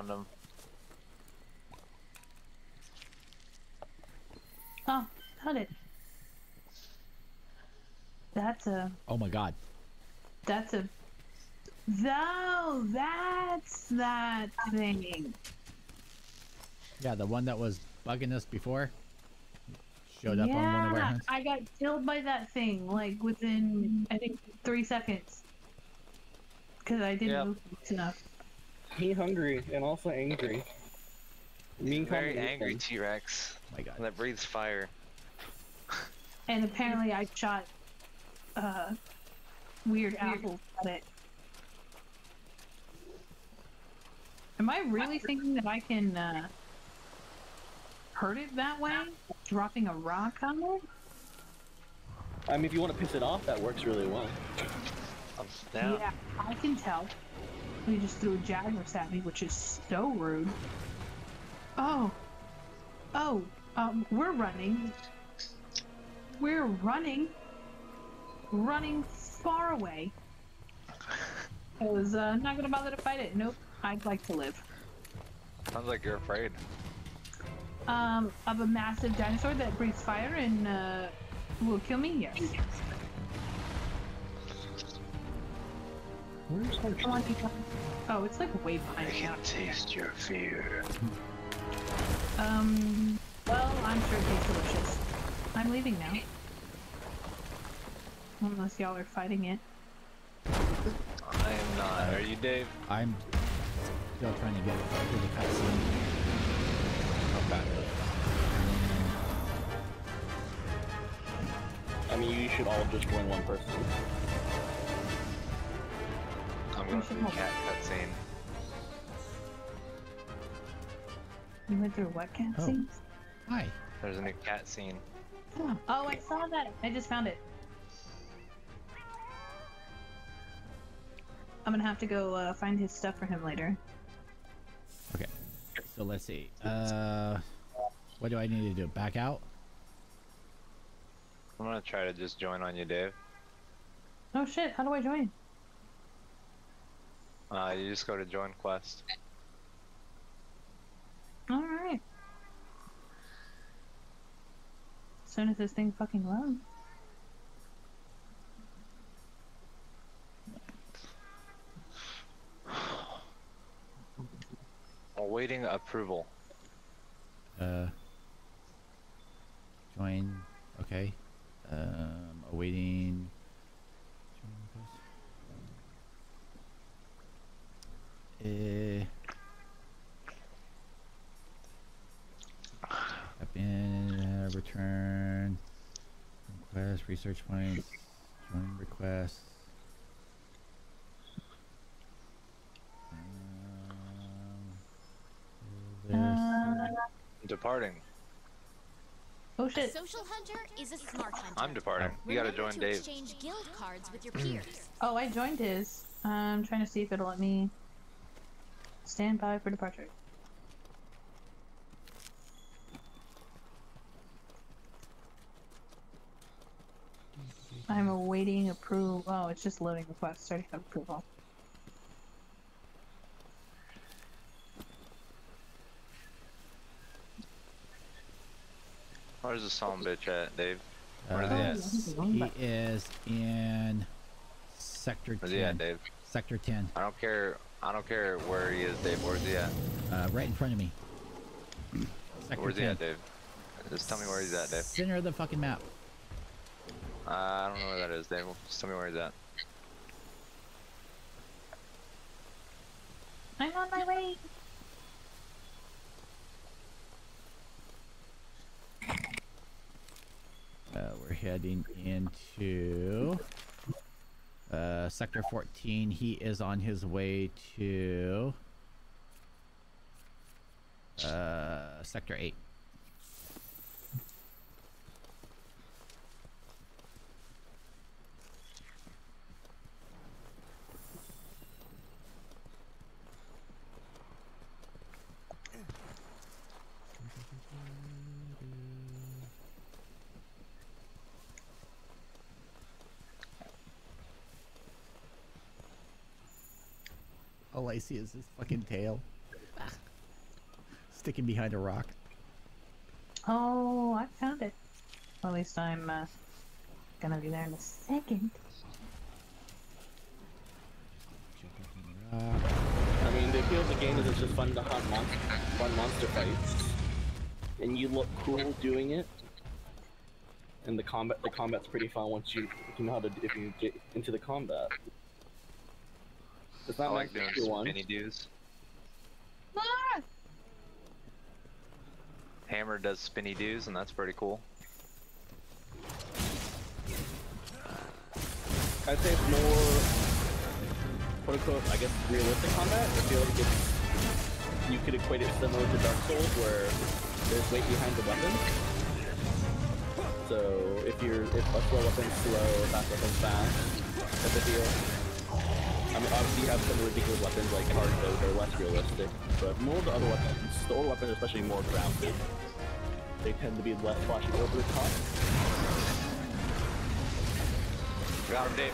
Alright, I found him. Oh, got it. That's a. Oh my god. That's a. No, that's that thing. Yeah, the one that was bugging us before showed up on one of our Yeah. I got killed by that thing like within I think three seconds because I didn't Yep. move fast enough. He hungry and also angry. Mean Very angry T-Rex Oh my god. that breathes fire. And apparently I shot uh weird apples at it. Am I really thinking that I can uh, hurt it that way? Dropping a rock on it? I mean, if you want to piss it off, that works really well. Thumbs down. Yeah, I can tell. He just threw a Jagras at me, which is so rude. Oh. Oh, um, we're running. We're running. Running far away. I was uh, not gonna bother to fight it. Nope. I'd like to live. Sounds like you're afraid. Um, of a massive dinosaur that breathes fire and uh, will kill me? Yes. Where's our Come on, people. Oh, it's like way behind me. I can't taste your fear. Um, well, I'm sure it tastes delicious. I'm leaving now. Unless y'all are fighting it. I am not. Are you, Dave? I'm still trying to get through the cutscene. Okay. I mean, you should all just join one person. I'm going should through help. cat cutscene. You went through what cat Oh. scenes? Hi. There's a new cat scene. Oh, I saw that. I just found it. I'm gonna have to go uh, find his stuff for him later. Okay. So let's see. Uh, what do I need to do? Back out? I'm gonna try to just join on you, Dave. Oh shit! How do I join? Uh, you just go to join quest. All right. As soon as this thing fucking loads. Awaiting approval. Uh, join. Okay. Um, awaiting. Uh, tap in, uh, return, request, research points. Join request. Um, Uh. Departing. oh A shit. social hunter is a smart hunter. I'm departing. You gotta join to Dave. exchange guild cards with your peers. Oh, I joined his. I'm trying to see if it'll let me stand by for departure. I'm awaiting approval. Oh, it's just loading requests. I already have approval. Where's the son bitch at, Dave? Where's he Uh, at? he is in sector Where's he at, 10. Dave? Sector 10. I don't care. I don't care where he is, Dave. Where's he at? Uh, right in front of me. Sector Where's he 10. at, Dave? Just tell me where he's at, Dave. Center of the fucking map. Uh, I don't know where that is, Dave. Just tell me where he's at. I'm on my way. Uh, we're heading into uh, sector 14. He is on his way to uh, sector 8. See is his fucking tail. Sticking behind a rock. Oh, I found it. Well, at least I'm uh, gonna be there in a second. Rock. I mean, the appeal of the game is it's just fun to hunt monster, fun monster fights, and you look cool doing it. And the combat, the combat's pretty fun once you, you know how to, if you get into the combat. It's I not like like doing everyone. spinny dudes. Ah! Hammer does spinny doos, and that's pretty cool. I'd say it's more, quote unquote, I guess, realistic combat. I feel like it's, you could equate it similar to Dark Souls, where there's weight behind the weapon. So if you're, if a slow weapon's slow, a fast weapon's fast, that's the deal. I mean, obviously you have some ridiculous weapons like hard code that are less realistic, but more of the other weapons, the older weapons are especially more grounded. They tend to be less flashy over the top. Got him, Dave.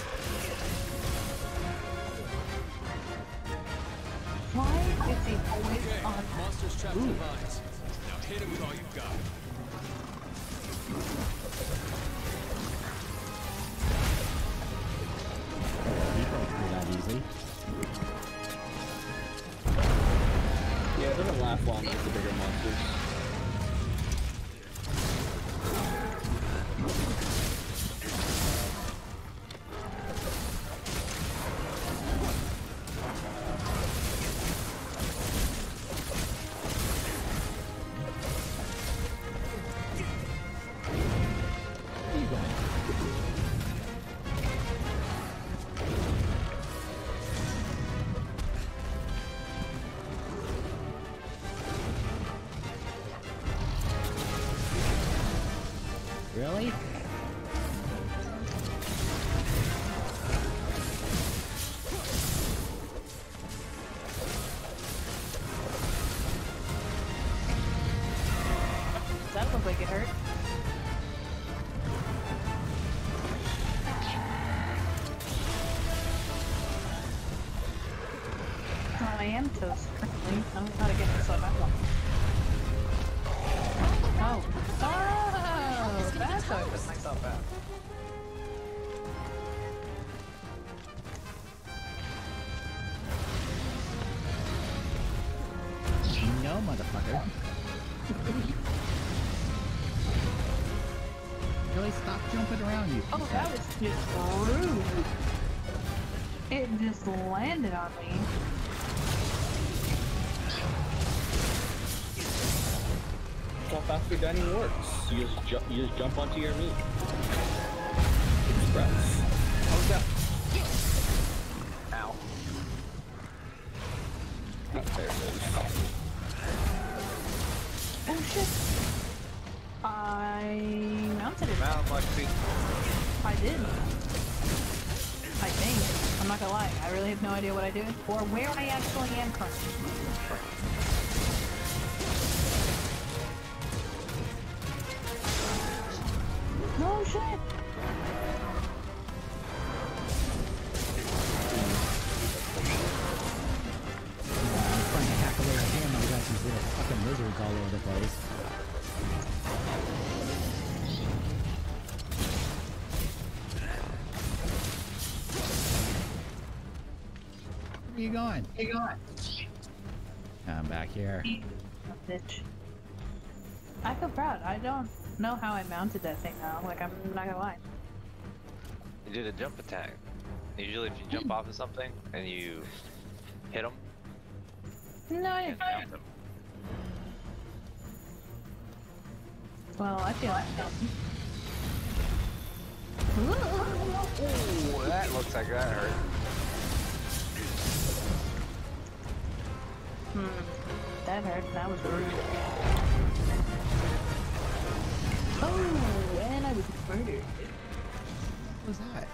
Why is he always Okay, on? monster's trapped in the vines. Now hit him with all you've got. Yeah, doesn't last long with the bigger monsters. landed on me. That's how fast dining works. You just, ju you just jump onto your meat. Express. How's that? Ow. Oh, there it is. Oh shit. I mounted it. Mount I did. I think. I'm not gonna lie. I really have no idea what I do or where I actually am currently. No shit. You going? Where you going? I'm back here. Bitch. I feel proud. I don't know how I mounted that thing though. Like I'm not gonna lie. You did a jump attack. Usually, if you jump off of something and you hit them, No, I didn't. mount them. Well, I feel like Ooh, that looks like that hurt. Hmm. That hurt. That was rude. Oh, and I was murdered. What was that?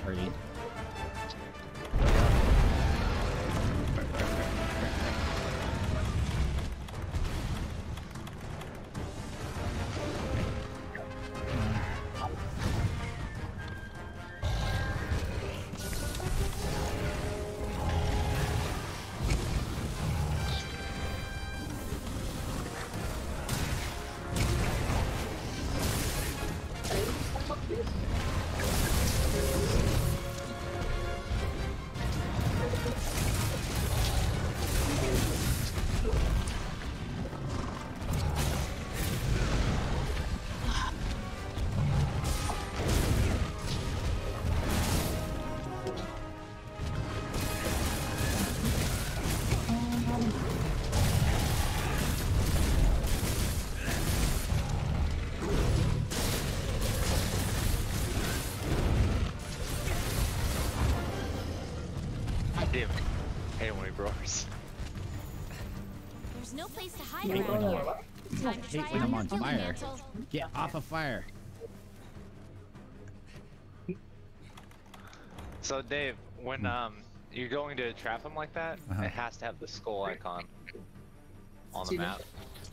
Hurting. Place to hide around here. Hate when I'm on fire. Get off of fire. So, Dave, when um you're going to trap him like that, Uh-huh. it has to have the skull icon on the See that? map.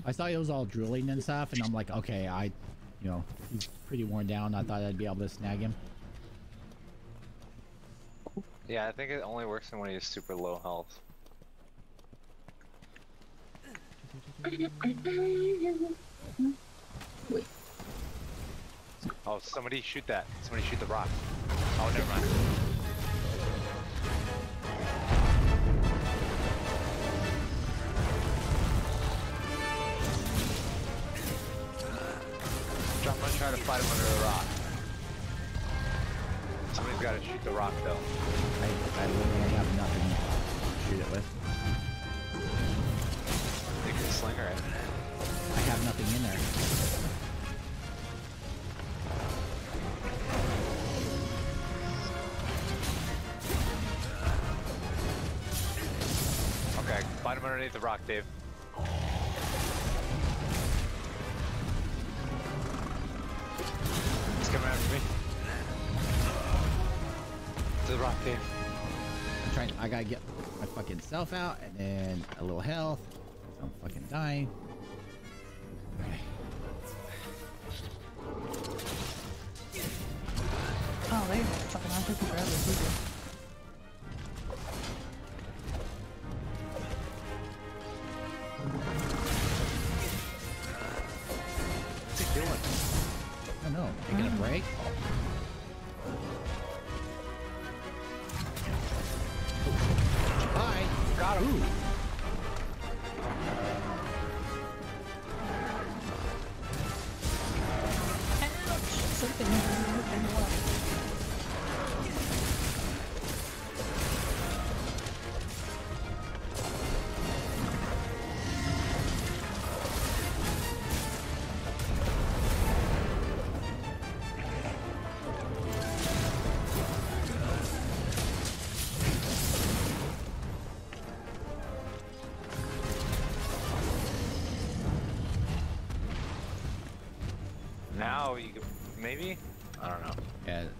I saw he was all drilling and stuff, and I'm like, okay, I, you know, he's pretty worn down. I thought I'd be able to snag him. Yeah, I think it only works when he's super low health. Wait. Oh, somebody shoot that. Somebody shoot the rock. Oh, never mind. I'm gonna try to fight him under the rock. Somebody's gotta shoot the rock though. I, I literally have nothing to shoot it with. Slinger it. I have nothing in there. Okay, find him underneath the rock, Dave. He's coming after me. To the rock, Dave. I'm trying. I gotta get my fucking self out, and then a little health. I'm fucking dying. Okay. Sorry, fucking I'm taking forever. Too What's he doing? I don't know. Taking a break? Bye. Got him. Ooh.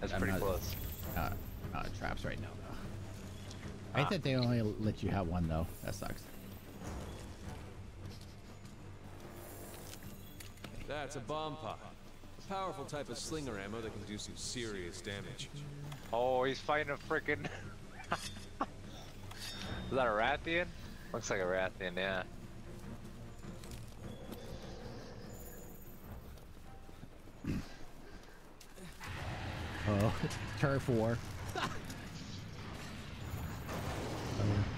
That's I'm pretty not, close. Uh, uh, traps right now, though. I hate Ah. they only let you have one, though. That sucks. That's a bomb pod. A powerful type of slinger ammo that can do some serious damage. Oh, he's fighting a freaking. [LAUGHS] Is that a Rathian? Looks like a Rathian, yeah. Oh, turf war.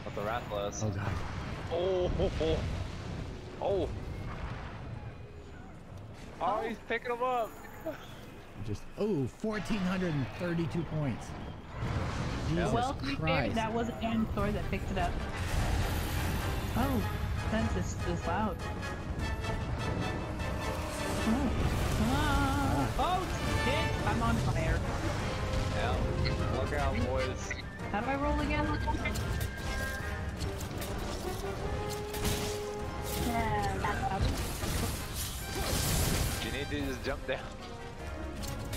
With the Rathalos. Oh, God. Oh, oh, oh. Oh. Oh, he's picking him up. Just, oh, 1,432 points. Jesus Well, to be fair, that was a dinosaur that picked it up. Oh, that just is loud. Oh. Ah. oh, shit! I'm on fire. Yeah. Look out, boys. How do I roll again? Yeah, You need to just jump down.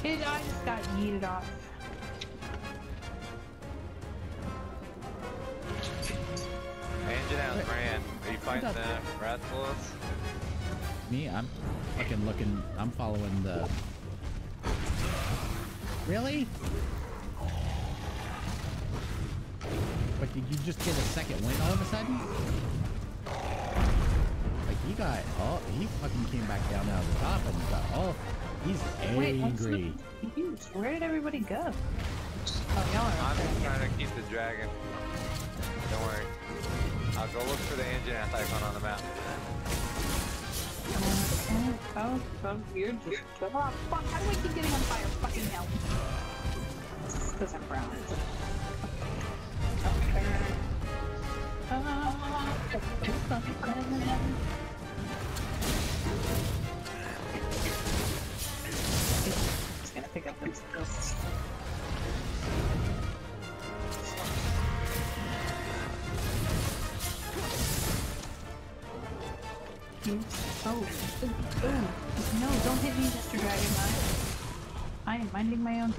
it. I just got yeeted off. Engine out, Fran. Are you fighting got the Rathalos? Me, I'm fucking looking. I'm following the. Really? What, did you just get a second win all of a sudden? Like, he got. Oh, he fucking came back down out of the top and he got. Oh, he's angry. so confused. Where did everybody go? Oh, y'all are I'm just trying to keep the dragon. Don't worry. I'll go look for the engine icon on the map. Oh, oh so weird. Just oh, fuck! How do I keep getting on fire? Fucking hell! Because I'm brown.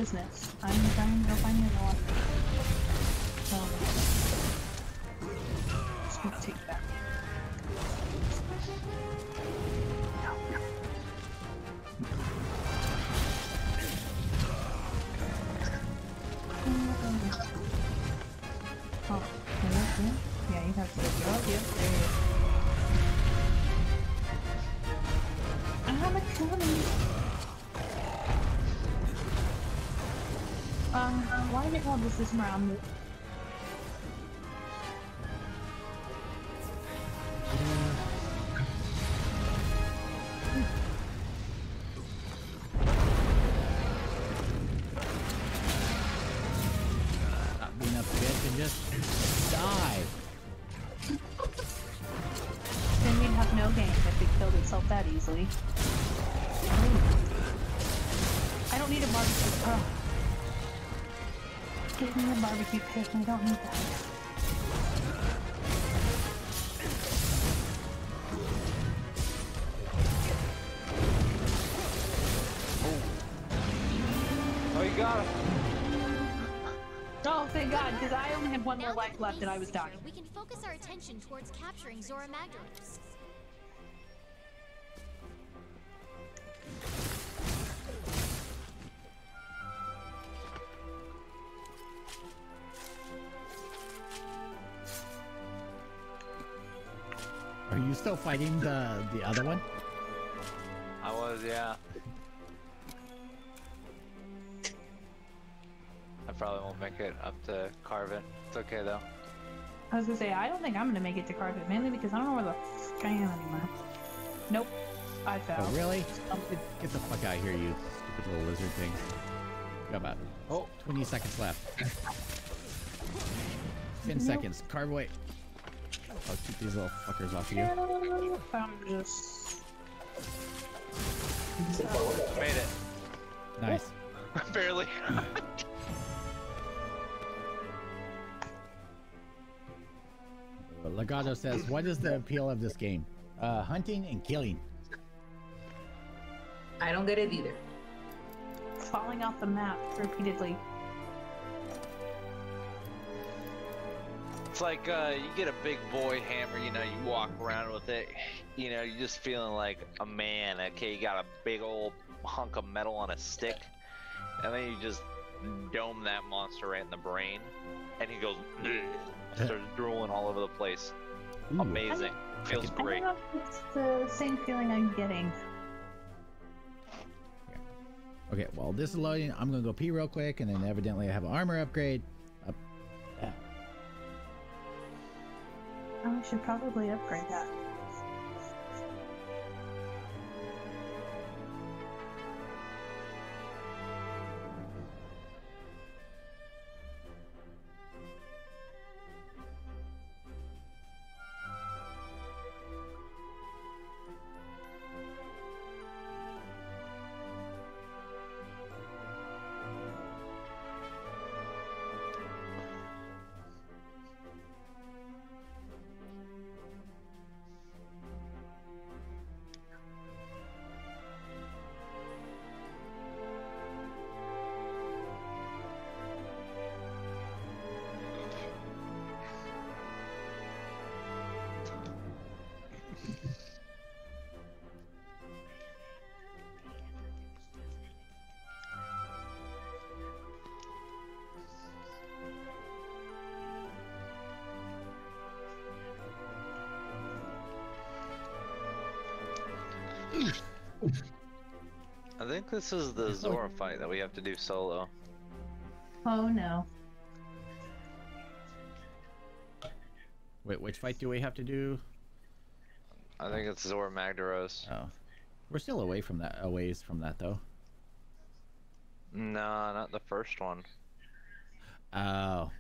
Business. I'm trying to go find the other one. Um, why the hell does this round Give me a barbecue pit. I don't need that. Oh, you got him. Oh, thank God, because I only had one more life left and I was is dying. We can focus our attention towards capturing Zora Magdaros. Are you still fighting the the other one? I was, yeah. I probably won't make it up to Carvin. It's okay though. I was gonna say I don't think I'm gonna make it to Carpet mainly because I don't know where the fuck I am anymore. Nope, I fell. Oh, really? Get, get the fuck out of here, you stupid little lizard thing. Got about oh 20 seconds left. 10 Nope. seconds. Carve away. I'll keep these little fuckers off you. I'm just. Made it. Nice. [LAUGHS] Barely. Legato says, "What is the appeal of this game? Uh, hunting and killing. I don't get it either. falling off the map repeatedly. It's like uh, you get a big boy hammer, you know, you walk around with it, you know, you're just feeling like a man. Okay, you got a big old hunk of metal on a stick, and then you just dome that monster right in the brain, and he goes, [CLEARS THROAT] starts drooling all over the place. Ooh. Amazing. Feels I don't great. know if it's the same feeling I'm getting. Okay, well, this is loading, I'm gonna go pee real quick, and then evidently I have an armor upgrade. Oh, I should probably upgrade that. This is the Zora fight that we have to do solo. Oh no. Wait, which fight do we have to do? I think it's Zora Magdaros. Oh, we're still away from that. away from that though. No, not the first one. Oh.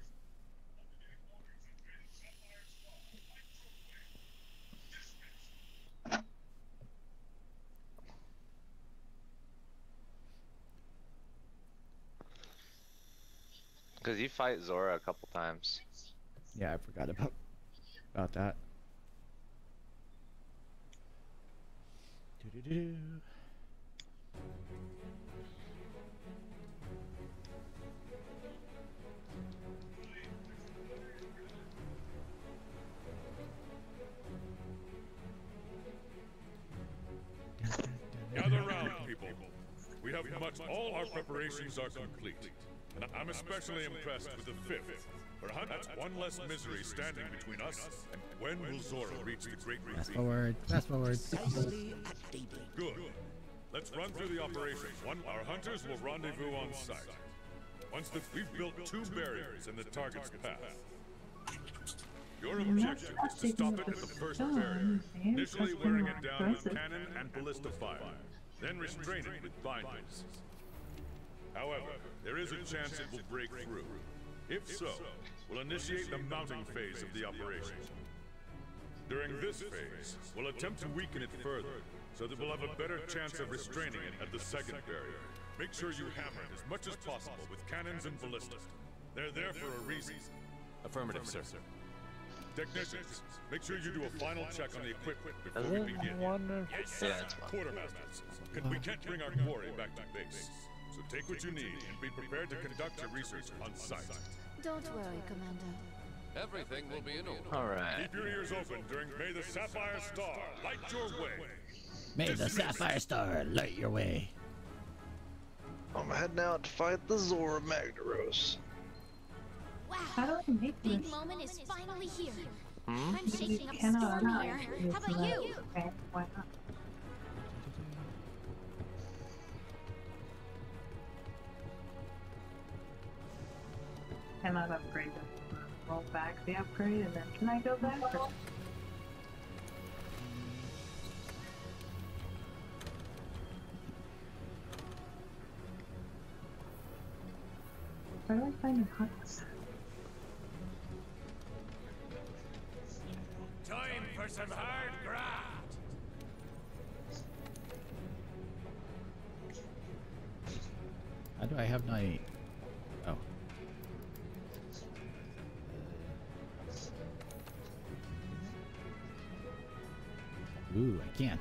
Because you fight Zora a couple times. Yeah, I forgot about about that. Doo-doo-doo. Gather round, people. We have much. All our preparations are complete. And I'm especially impressed with the fifth. For Hunt, that's one less misery standing between us. And when will Zora reach the Great Fast forward. Fast forward. Good. Let's run through the operation. One, our hunters will rendezvous on site. Once the, we've built two barriers in the target's path. Your objective is to stop it at the first barrier, initially wearing it down with cannon and ballista fire, then restrain it with bindings. However, there is a chance it will break through. If so, we'll initiate the mounting phase of the operation. During this phase, we'll attempt to weaken it further, so that we'll have a better chance of restraining it at the second barrier. Make sure you hammer it as much as possible with cannons and ballistas. They're there for a reason. Affirmative, sir. Technicians, make sure you do a final check on the equipment before we begin. wonderful? Yes, Yeah, sir. Quartermasters, we can't bring our quarry back to base. So take what you need and be prepared to conduct your research on site. Don't worry, Commander. Everything will be in order. Alright. Keep your ears open during May the Sapphire Star light your way. May the sapphire star light your way. I'm heading out to fight the Zora Magdaros. How Wow, do I make big this? moment is finally here. Hmm? I'm shaking up a storm here. How about you? Okay, why not? Cannot upgrade them. Roll back the upgrade and then can I go back? Or... Where do I find the huts? Time for some hard graft. How do I have my... Ooh, I can.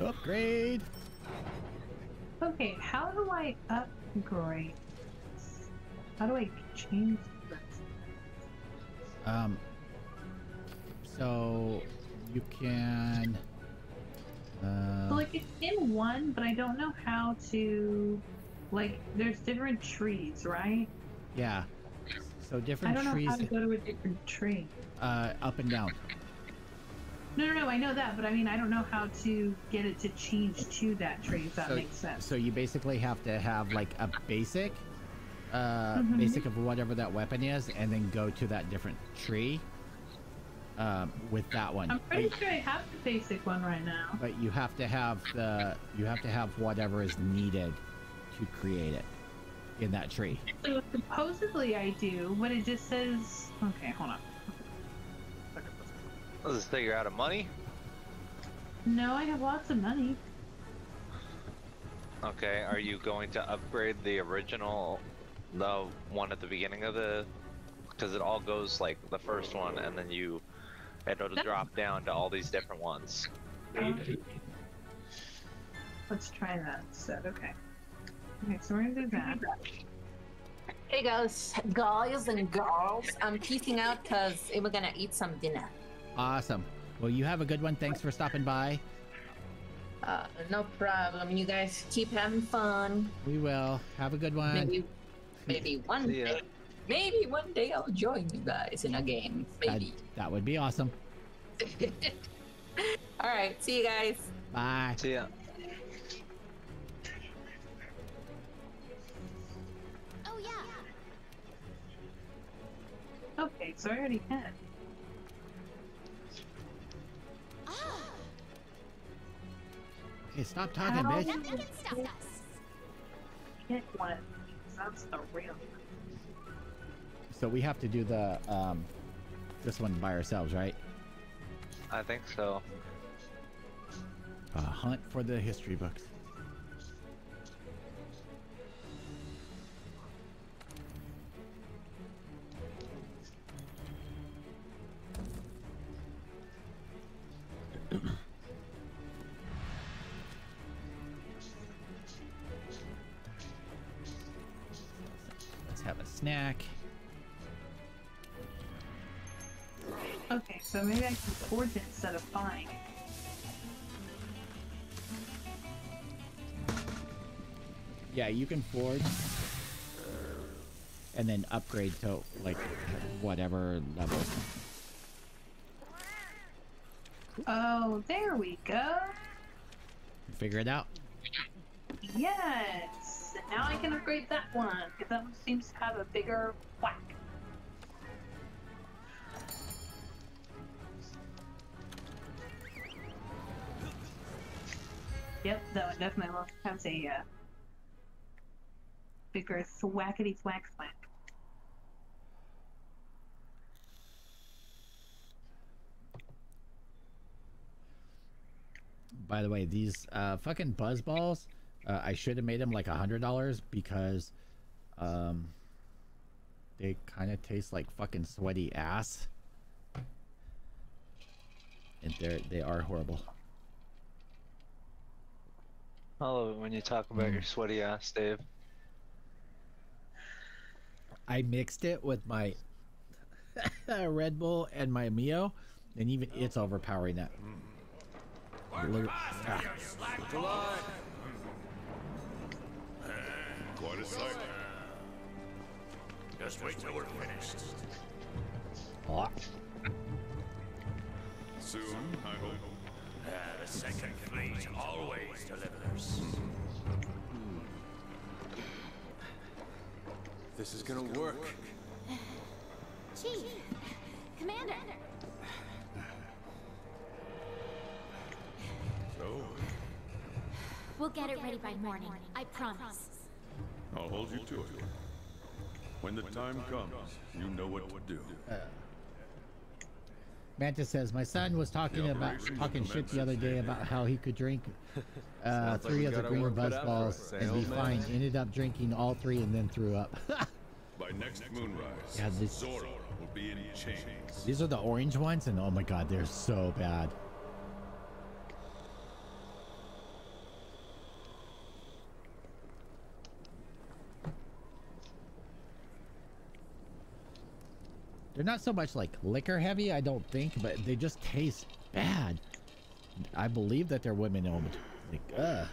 Upgrade! Okay, how do I upgrade? How do I change this? Um, so you can. Uh, So, like it's in one, but I don't know how to. Like, there's different trees, right? yeah. So different trees. I don't know trees, how to go to a different tree. uh, up and down. No, no, no, I know that, but I mean, I don't know how to get it to change to that tree, if that so, makes sense. so you basically have to have like a basic, uh, Mhm. basic of whatever that weapon is, and then go to that different tree. Um, with that one. I'm pretty But- sure I have the basic one right now. but you have to have the you have to have whatever is needed to create it in that tree. So supposedly I do, but it just says. Okay, hold on. Does this thing out of money? No, I have lots of money. Okay, are you going to upgrade the original, the one at the beginning of the? Because it all goes like the first one, and then you, it'll That- drop down to all these different ones. Let's try that instead. Okay. Okay, so we're gonna do that. Hey guys, guys and girls, I'm peacing out because we're gonna eat some dinner. Awesome. Well, you have a good one. Thanks for stopping by. Uh, no problem. You guys keep having fun. We will. Have a good one. Maybe, maybe one day, maybe one day I'll join you guys in a game. That, Maybe. that would be awesome. [LAUGHS] All right, see you guys. Bye. See ya. Oh yeah. Okay, so I already had. Okay, stop talking, bitch. nothing can stop us. Get one. That's the real. So we have to do the um, this one by ourselves, right? I think so. Uh, hunt for the history books. [CLEARS THROAT] snack. Okay, so maybe I can forge it instead of buying. Yeah, you can forge and then upgrade to like whatever level. Oh, there we go. Figure it out. Yes. Now I can upgrade that one because that one seems to have a bigger whack. Yep, that one definitely has a uh, bigger thwackety thwack thwack. By the way, these uh, fucking buzz balls, uh, I should have made them like a hundred dollars because um, they kind of taste like fucking sweaty ass, and they're they are horrible. I love it when you talk about your sweaty ass, Dave. I mixed it with my [LAUGHS] Red Bull and my Mio, and even it's overpowering that. Look- ah. Quite a sight. Just wait till we're finished. Ah. Soon, I hope. Uh, the second fleet always delivers. This is gonna work. Chief! Commander! So, We'll get it ready by morning. I promise. I'll hold you to it. When the time comes, you know what to do. Mantis says my son was talking about talking shit the other day about how he could drink [LAUGHS] uh, Sounds like three of the green work buzz balls and be old man? fine. Ended up drinking all three and then threw up. [LAUGHS] By next moonrise, Yeah, this- Zora will be in chains. These are the orange ones, and oh my god, they're so bad. They're not so much like liquor heavy, I don't think, but they just taste bad. I believe that they're women owned. Like, ugh.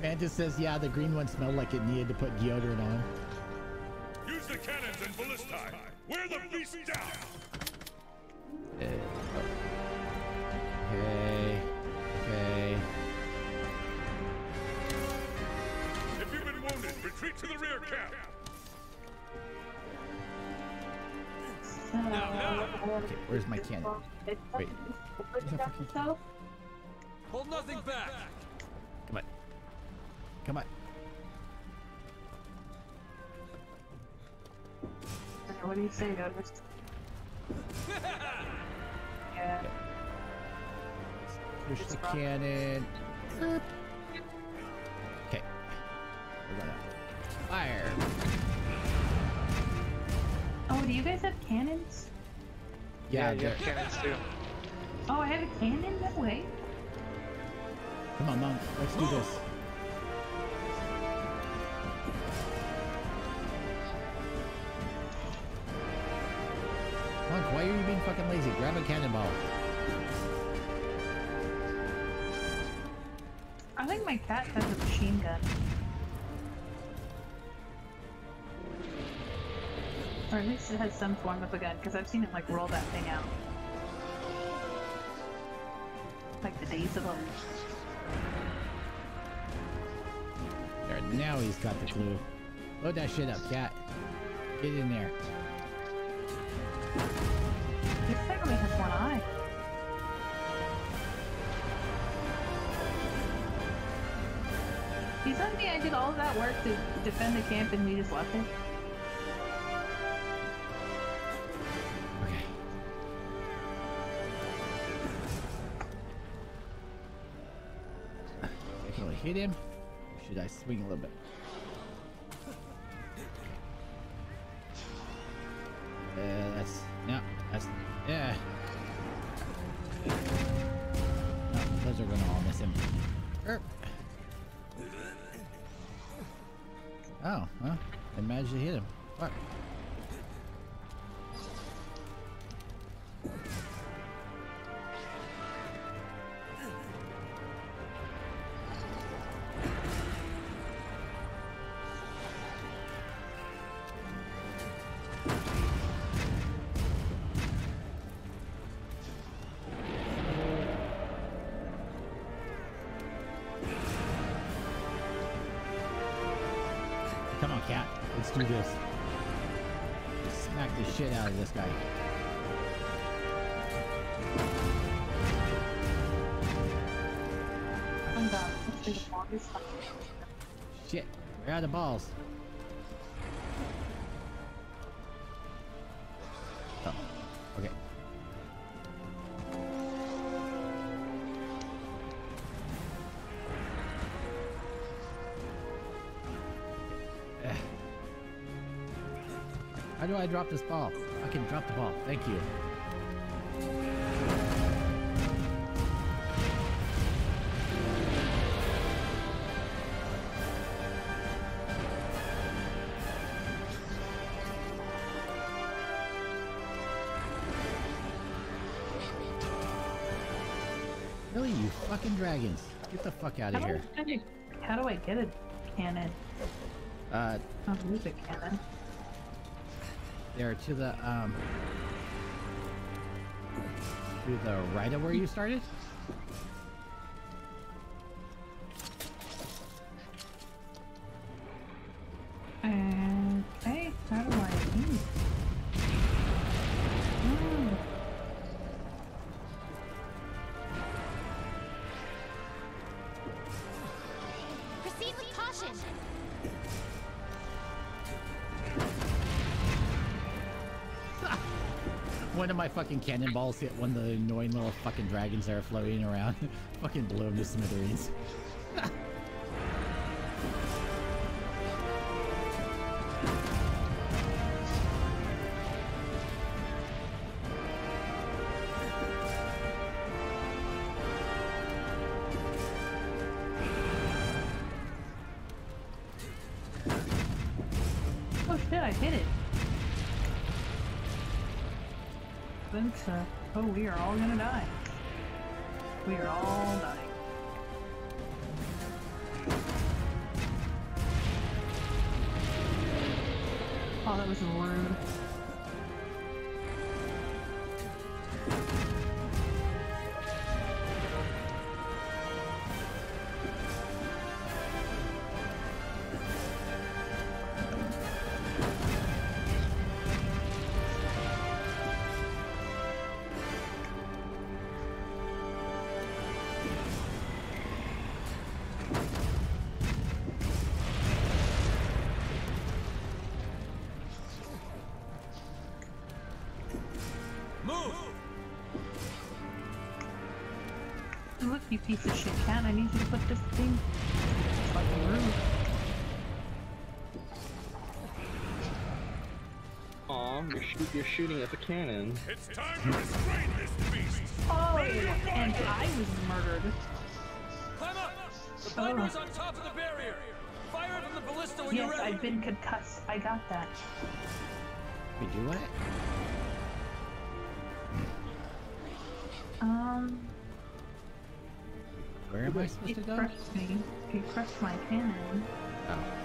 Mantis says, yeah, the green one smelled like it needed to put deodorant on. Use the cannons and ballistae! Wear the beast down! Oh. Okay. Okay. If you've been wounded, retreat to the rear camp! Okay, where's my cannon? Wait. Hold nothing back. Come on. Come on. What do you say, Otis? [LAUGHS] yeah. Push the cannon. Okay. We're gonna fire. Oh, do you guys have cannons? Yeah, you they're- have cannons too. Oh, I have a cannon? No way. come on, Monk. Let's do [GASPS] this. Monk, why are you being fucking lazy? Grab a cannonball. I think my cat has a machine gun. Or at least it has some form of a gun, because I've seen it like roll that thing out. Like the days of old. There, now he's got the clue. Load that shit up, cat. Get in there. Thing only has one eye. Me I did all that work to defend the camp and we just left it? Okay. Can hit him. Or should I swing a little bit? Managed hit him. What? this guy. Shit, where are the balls? Oh, okay. How do I drop this ball? I can drop the ball. Thank you. Really, you fucking dragons. Get the fuck out How of do, here. I, how do I get a cannon? Uh, I'll use a cannon. There to the, um... To the right of where you started? Fucking cannonballs hit one of the annoying little fucking dragons that are floating around. [LAUGHS] fucking blew them to smithereens. You piece of shit cat, I need you to put this thing. Fucking rude. Aw, you're, shoot, you're shooting at the cannon. It's time to restrain this beast! Oh, and I was murdered. Climb up! The climber is on top of the barrier! Fire from the ballista when you're Yes! I've been concussed. I got that. We do what? Am I supposed it to go? crushed me. It crushed my cannon. Oh.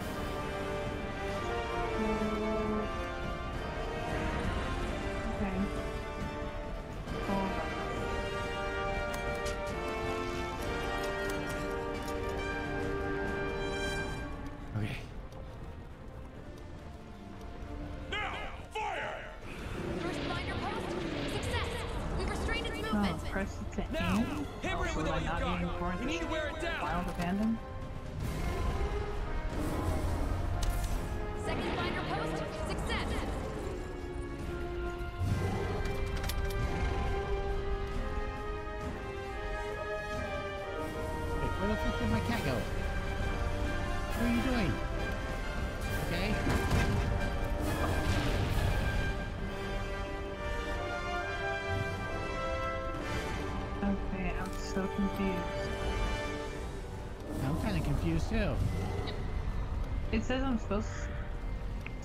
Says I'm supposed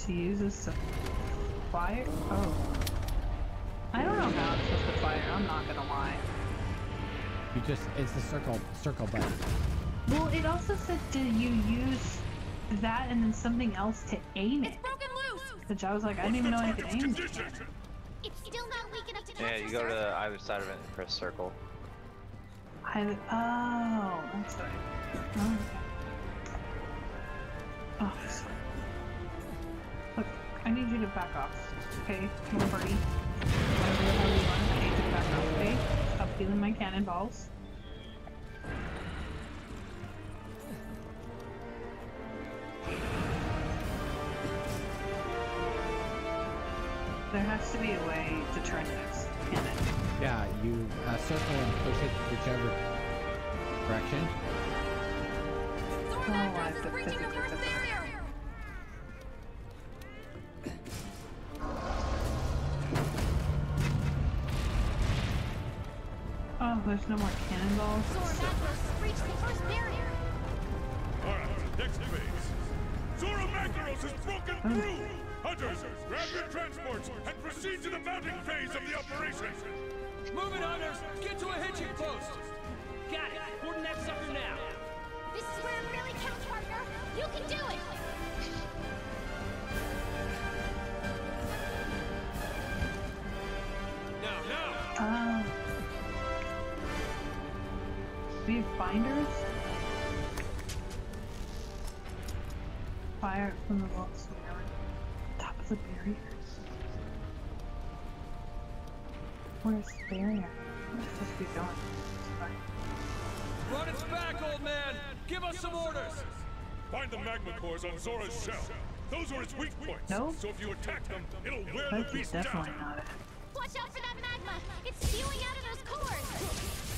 to use this to fire. Oh. I don't know how I'm supposed to fire. I'm not gonna lie. You just, it's the circle, circle button. Well, it also said do you use that and then something else to aim it. It's broken loose. Which I was like, I didn't even know I could aim it. It's still not weak enough to Yeah, you go sir. to either side of it and press circle. I oh, that's right. Oh, okay. You to back off. Okay, little birdie. Whatever the hell you want, I need you to back off. Okay, stop stealing my cannonballs. There has to be a way to turn this cannon. Yeah, you uh, circle and push it whichever direction. Oh, I have to physically there's no more cannonballs. Zora Magdaros reached the first barrier. Alright, next phase. Zora has broken through! Hunters, grab your transports and proceed to the mounting phase of the operation! Move it, hunters! Get to a hitching post! Got it! Boarding that sucker now! This is where it really counts, partner. You can do it. Binders? Fire from the walls top of the barrier. Where's the barrier? Where's supposed to be going? Run its back, old man! Give us some orders! Find the magma cores on Zora's shell. Those are its weak points. No. So if you attack them, it'll wear That's the beast definitely down. not it. Watch out for that magma. It's spewing out of those cores.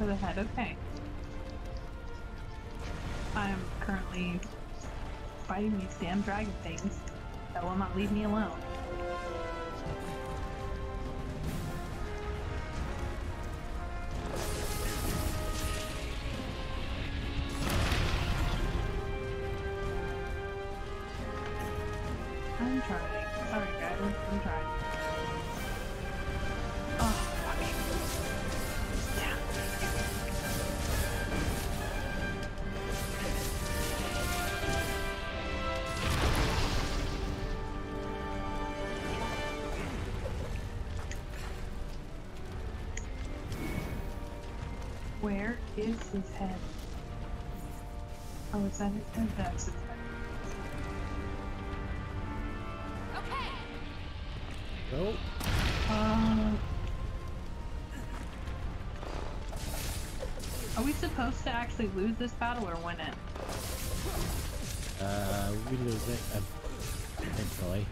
For the head, okay. I'm currently fighting these damn dragon things that will not leave me alone. His head? Oh, is that his head? That's his head. Okay. Go. Um, are we supposed to actually lose this battle or win it? Uh, we lose it uh, eventually.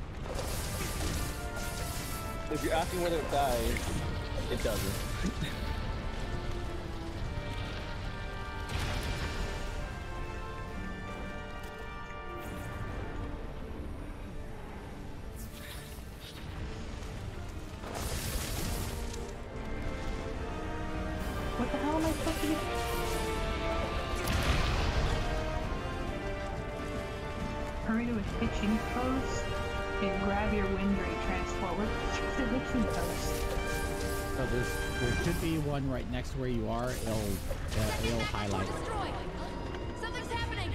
If you're asking whether it dies, it doesn't. [LAUGHS] where you are. It'll uh, it'll highlight. Destroyed. Something's happening.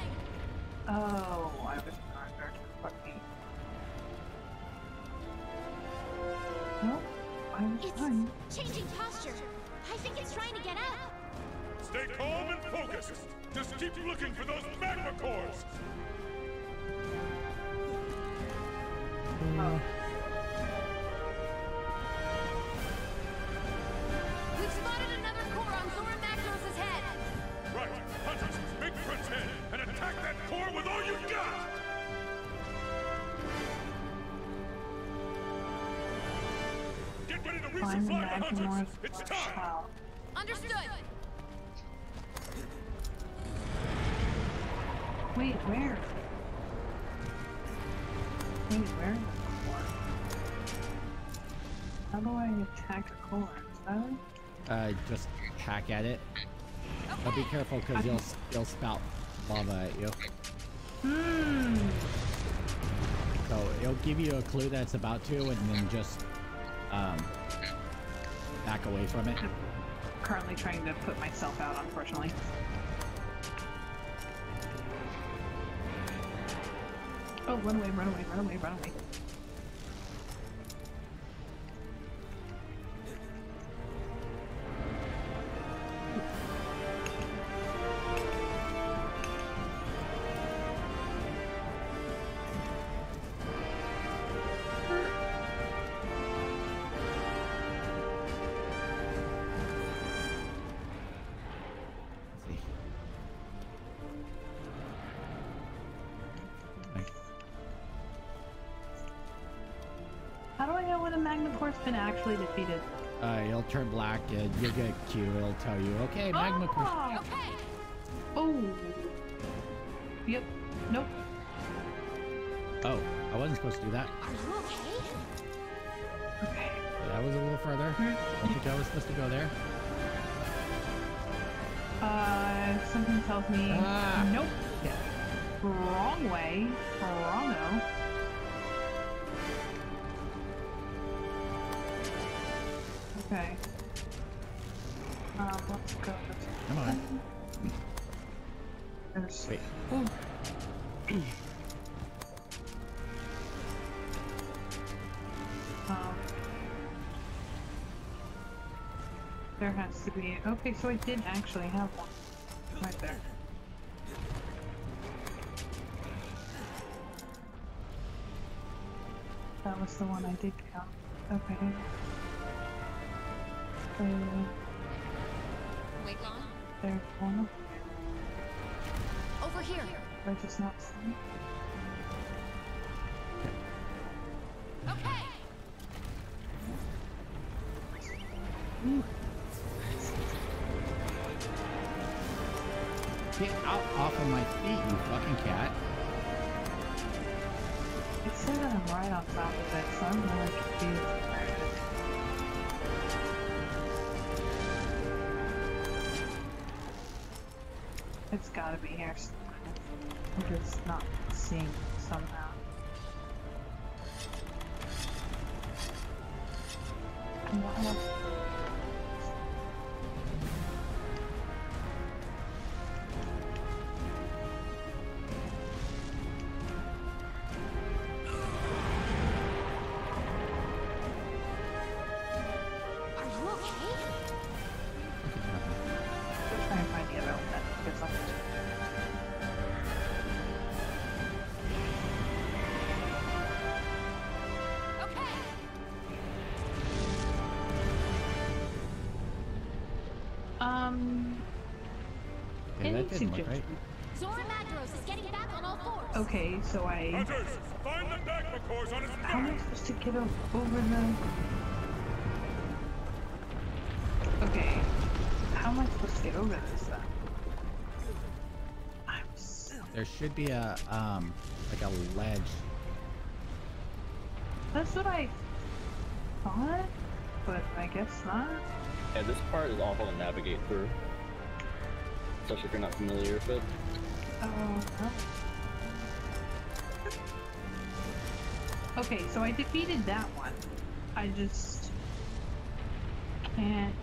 Oh, I was not there. Fuck me. No, I was It's fine. changing posture. I think it's trying to get up. Stay calm and focused. Just keep looking for those magma cores. Oh. It's time. Wow. Understood. Wait, where? Wait, where? How do I attack a core? Uh, just hack at it. But be careful because you'll you'll spout lava at you. Hmm. So it'll give you a clue that it's about to, and then just um back away from it. Currently trying to put myself out, unfortunately. Oh, run away, run away, run away, run away. Been actually defeated? Uh, it'll turn black and you'll get Q. It'll tell you, okay, magma core. Oh! Okay. Oh. Yep. Nope. Oh, I wasn't supposed to do that. Are you okay? Okay. That was a little further. I don't think I was supposed to go there. Uh, something tells me. Ah. Nope. Wrong way. Wrongo. Okay. Um, let's go. Come on. There's. Wait. Ooh. um, there has to be. Okay, so I did actually have one. Right there. That was the one I did count. Okay. Wait long. there's one. Over here. I just not see. Okay. Get out off of my feet, you fucking cat. It says that I'm right on top of it, so I'm really confused. It's gotta be here. I'm just not seeing didn't look right. Zora Magdaros is getting back on all fours. Okay, so I. Hunters, find the magma cores on its How am I supposed to get o- over the? Okay, how am I supposed to get over this then? I'm so... There should be a um like a ledge. That's what I thought, but I guess not. Yeah, this part is awful to navigate through. Especially if you're not familiar with it. Oh no. Okay, so I defeated that one. I just can't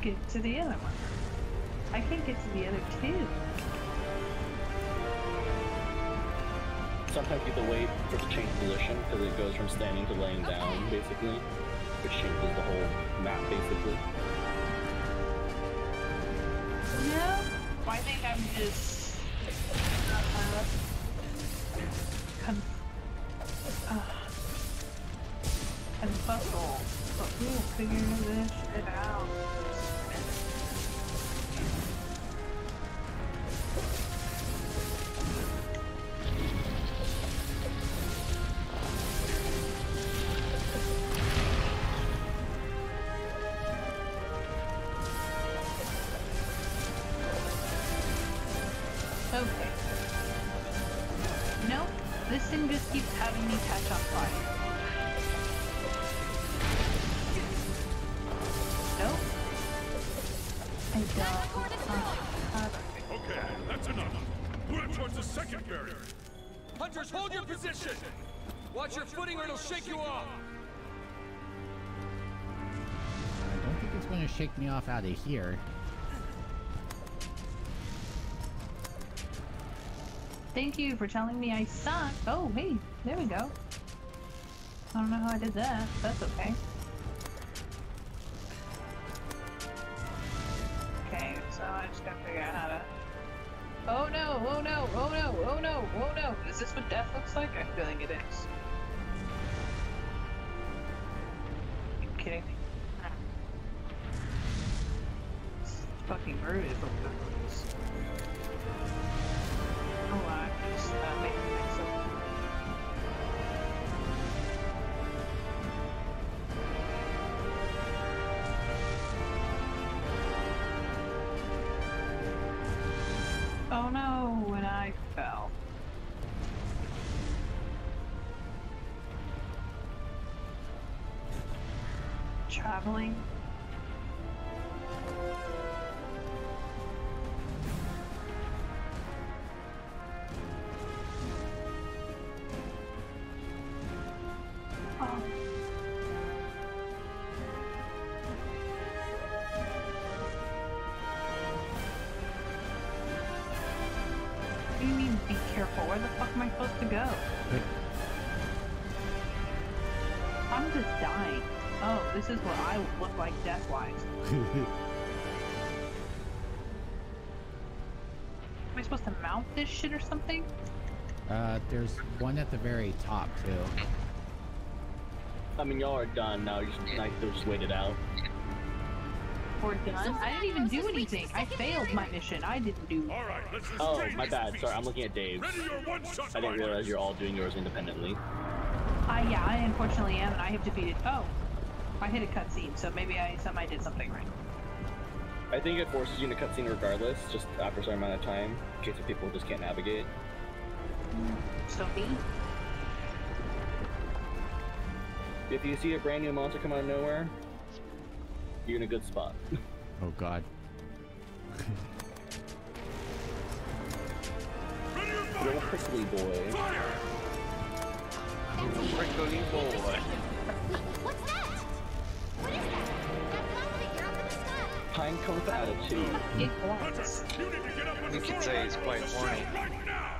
get to the other one. I can't get to the other two. Sometimes you have to wait for it to change position because it goes from standing to laying down, basically, which changes the whole map, basically. I think I'm just uh, con- uh, confuzzled, but we'll figure this shit shake you off! I don't think it's going to shake me off out of here. Thank you for telling me I suck. Oh, hey, there we go. I don't know how I did that. That's okay. Okay, fucking rude if I'm not honest. Oh, I. Uh, oh no, when I fell. Traveling supposed to mount this shit or something? uh, there's one at the very top too. I mean, y'all are done now. You just nice to just wait it out. Or done? I didn't even do anything. I failed my mission. I didn't do. All right, let's Oh, my bad. Sorry, I'm looking at Dave's. Ready your one-shot I didn't realize you're all doing yours independently. I yeah, I unfortunately am, and I have defeated. Oh, I hit a cutscene, so maybe I some I did something right. I think it forces you in a cutscene regardless, just after a certain amount of time, in case if people just can't navigate. So me. If you see a brand new monster come out of nowhere, you're in a good spot. [LAUGHS] Oh God. Ready your Little prickly boy. Fire. Prickly boy. Sky. Pine cone for attitude. It Hunter, you need to get up on You the could say he's pull quite horny. sword Right now.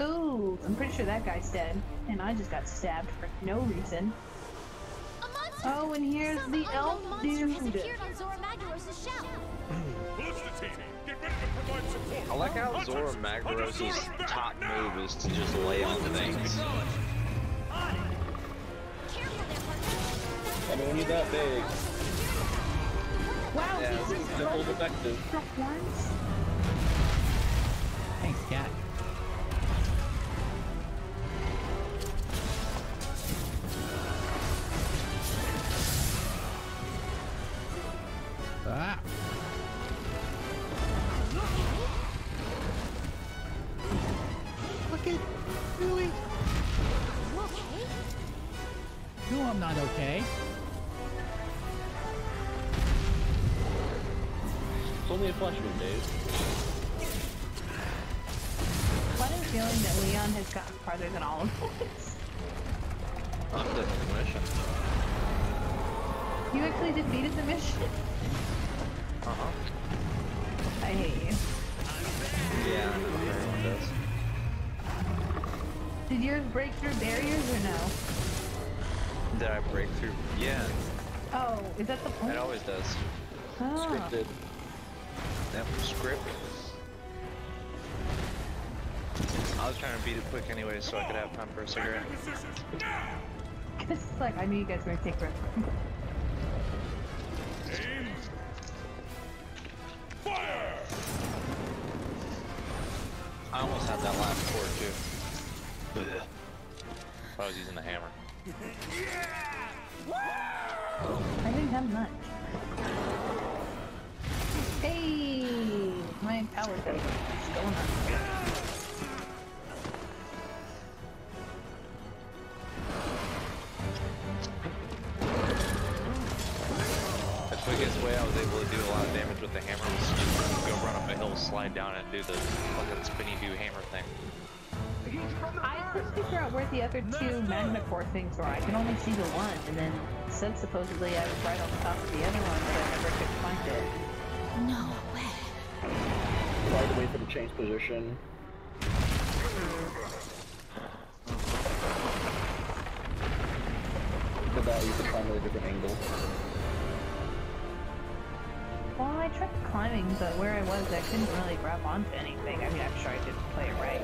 Ooh, I'm pretty sure that guy's dead, and I just got stabbed for no reason. Oh, and here's Some the elf unknown monster has dude. appeared on Zora Magdaros' shell. Ballista team, get ready to provide support. I like how Hunters, Zora Hunter Magdaros' Zora's back top move is to just lay on things. Careful there, partner. I mean, when you're that big, Wow, Yeah, this is nipple's effective. for once. Did yours break through barriers or no? Did I break through? Yeah, Oh, is that the point? it always does. Oh. Scripted. Yep, script. I was trying to beat it quick anyway, so I could have time for a cigarette. [LAUGHS] It's like I knew you guys were gonna take forever. [LAUGHS] magma core things were. I can only see the one, and then it said supposedly I was right on top of the other one, but I never could find it. No way. Probably wait for the change position. For that, you can find a different angle. Well, I tried climbing, but where I was, I couldn't really grab onto anything. I mean, I'm sure I didn't play it right,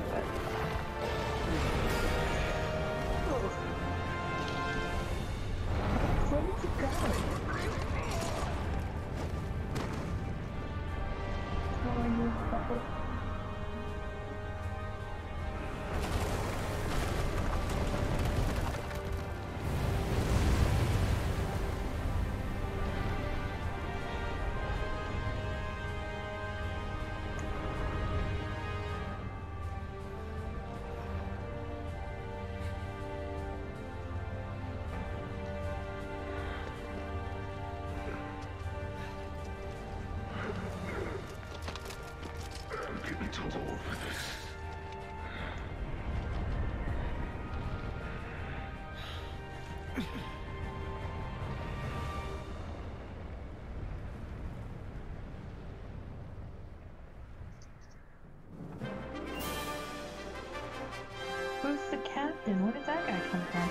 Then where did that guy come from?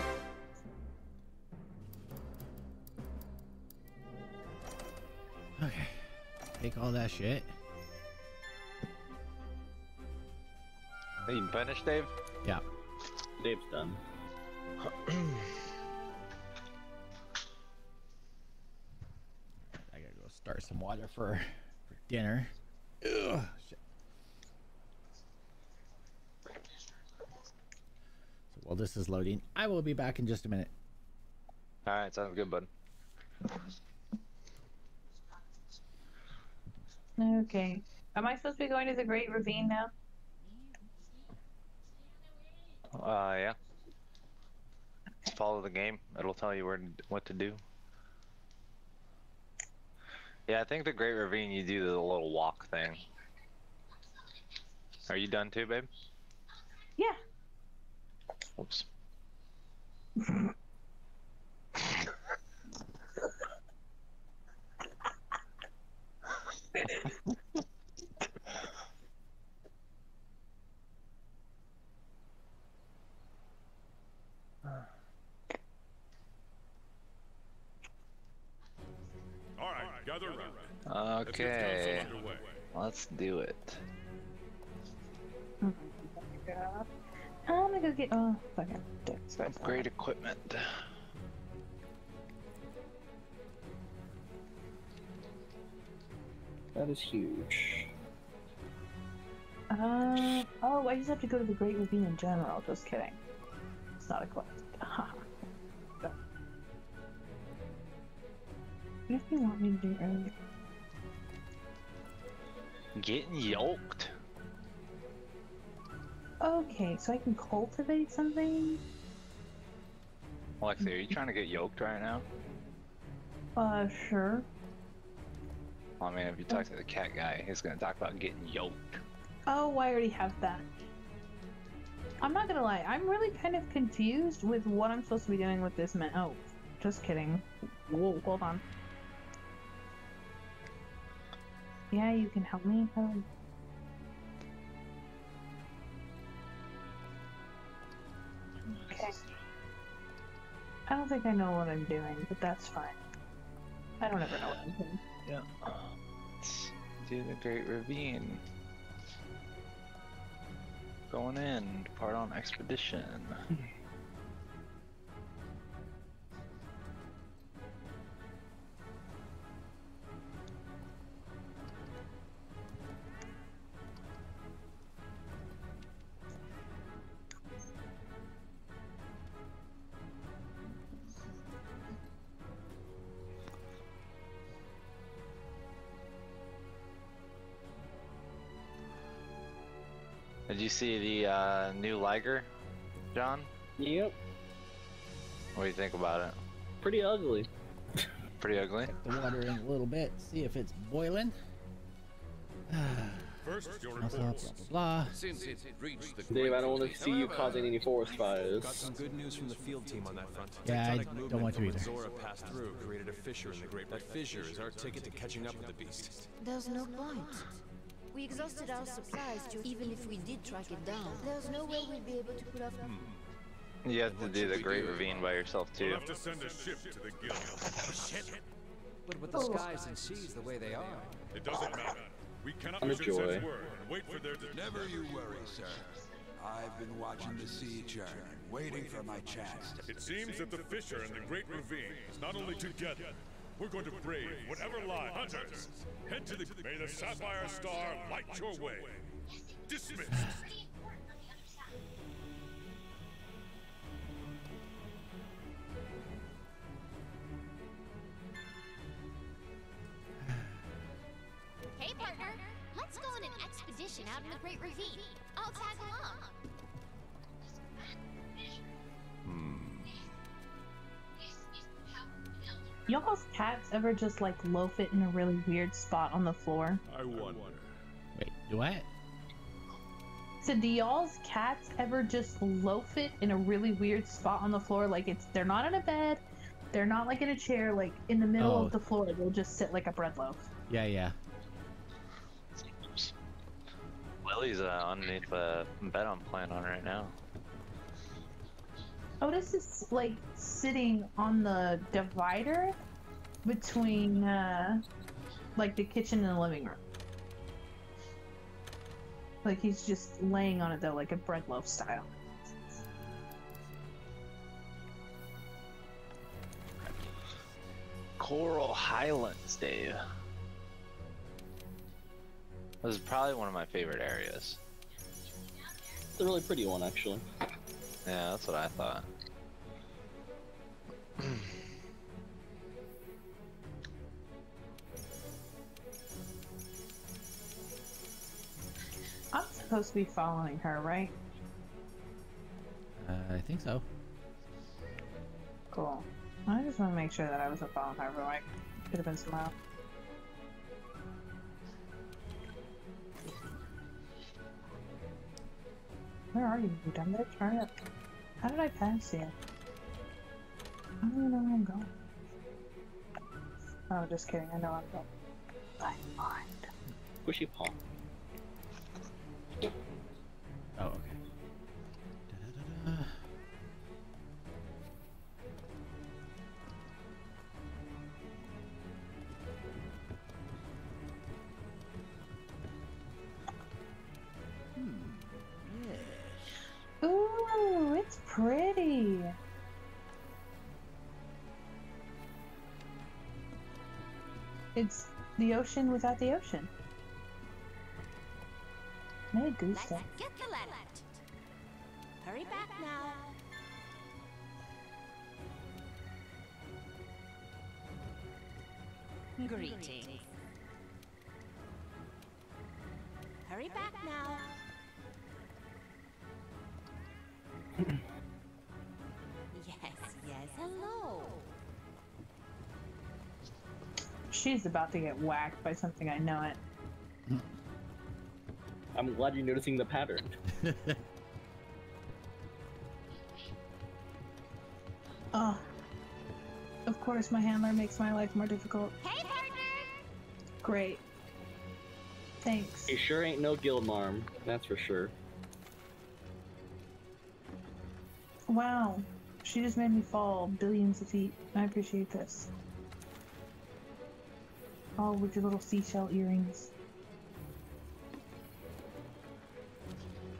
Okay. Take all that shit. Are you finished, Dave? Yeah. Dave's done. [CLEARS THROAT] I gotta go start some water for, for dinner. This is loading, I will be back in just a minute. All right, sounds good, bud. Okay. Am I supposed to be going to the Great Ravine now? Uh, yeah. Just follow the game. It'll tell you where to, what to do. Yeah, I think the Great Ravine, you do the little walk thing. Are you done too, babe? Yeah. Oops. All right, gather round. Okay. Let's do it. Go get. Oh, fuck it. Dicks. Upgrade equipment. That is huge. Uh, oh, I just have to go to the Great Ravine in general. Just kidding. It's not a quest. Go. What if you want me to do earlier? Getting yoked. Okay, so I can cultivate something? Lexi, are you trying to get yoked right now? Uh, sure. Well, I mean, if you talk to the cat guy, he's gonna talk about getting yoked. Oh, I already have that. I'm not gonna lie, I'm really kind of confused with what I'm supposed to be doing with this man. Oh, just kidding. Whoa, hold on. Yeah, you can help me. Oh. Don't think I know what I'm doing, but that's fine. I don't ever know what I'm doing. Yeah. Do the Great Ravine. Going in, part on expedition. [LAUGHS] you see the uh, new Liger, John? Yep. What do you think about it? Pretty ugly. Pretty ugly. The water in a little bit. See if it's boiling. [SIGHS] First, your Blah, blah, blah, blah. Since it reached the Dave, I don't want to see you causing any forest Got fires. some good news from the field team on that front. Yeah, I don't want to from when either. Zora passed through created a fissure in the Great. That fissure is our ticket to catching up with the beast. There's no point. We exhausted our supplies, to, even if we did track it down. There's no way we'd be able to pull off. Hmm. You have to do the Great Ravine by yourself We'll too. have to send a ship to the guild. But with the oh. skies and seas the way they are, It doesn't ah. matter. We cannot I'm a joy. Word wait for their de- Never you worry, sir. I've been watching the sea churn, waiting for my chance. It seems that the Fisher and the Great Ravine is not only together. We're going to brave whatever lies. Hunters, head to the. May the Sapphire Star light your way. Dismissed. Hey, partner. Let's go on an expedition out in the Great Ravine. I'll tag along. Hmm. Y'all's cats ever just like loaf it in a really weird spot on the floor? I wonder. Wait, do what? So do y'all's cats ever just loaf it in a really weird spot on the floor? Like it's they're not in a bed, they're not like in a chair, like in the middle Oh. of the floor. They'll just sit like a bread loaf. Yeah, yeah. Lily's uh, underneath the bed I'm playing on right now. Otis is like sitting on the divider between uh like the kitchen and the living room. Like he's just laying on it though, like a bread loaf style. Coral Highlands, Dave. This is probably one of my favorite areas. It's a really pretty one, actually. Yeah, that's what I thought. I'm supposed to be following her, right? Uh, I think so. Cool. I just want to make sure that I wasn't following her, but like, could have been else. Where are you, you dumb bitch? Hurry up. How did I pass you? I don't even know where I'm going. Oh, just kidding. I know I'm going. I mind. Squishy paw. Oh, okay. Da-da-da-da. Ooh, it's pretty. It's the ocean without the ocean. Medusa. Get the ladder. Hurry back now. Greetings. Hurry back now. [CLEARS THROAT] She's about to get whacked by something, I know it. I'm glad you're noticing the pattern. [LAUGHS] Oh. Of course, my handler makes my life more difficult. Hey, partner! Great. Thanks. He sure ain't no guild marm, that's for sure. Wow. She just made me fall billions of feet. I appreciate this. Oh, with your little seashell earrings.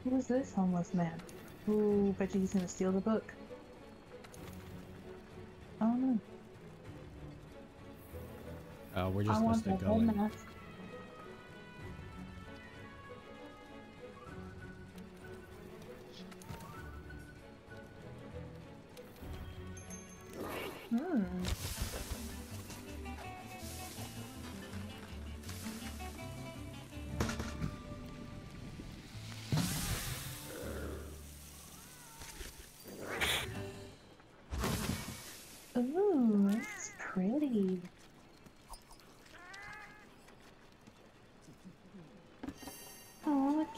Who is this homeless man? Ooh, bet you he's gonna steal the book. Oh no. Oh, we're I just want supposed to go in. mask. Hmm.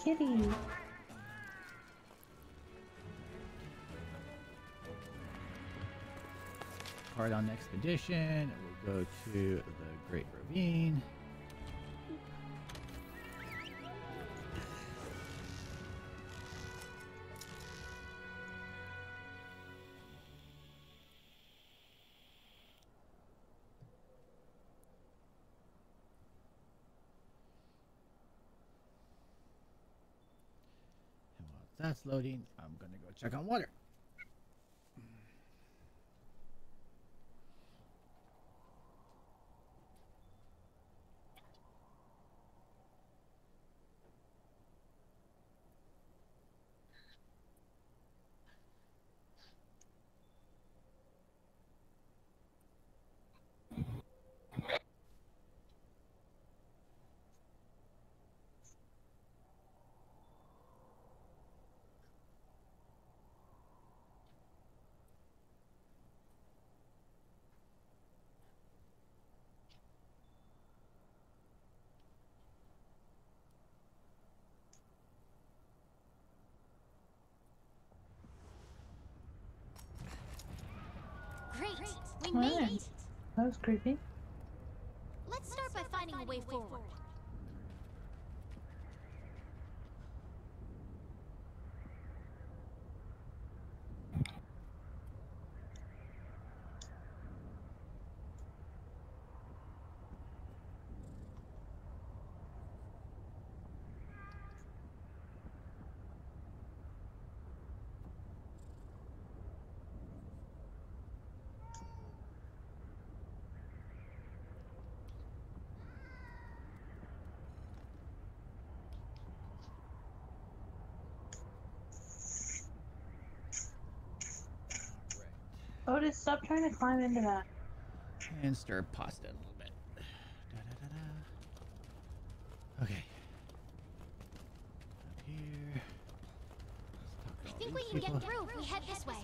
Kitty. Card on expedition. We'll go to the Great Ravine. Loading, I'm gonna go check on water. Great, we made Alright. it. That was creepy. Let's start by finding a way forward. Otis, stop trying to climb into that. And stir pasta a little bit. Da, da, da, da. Okay. Up here. I think we can get through if we head this way.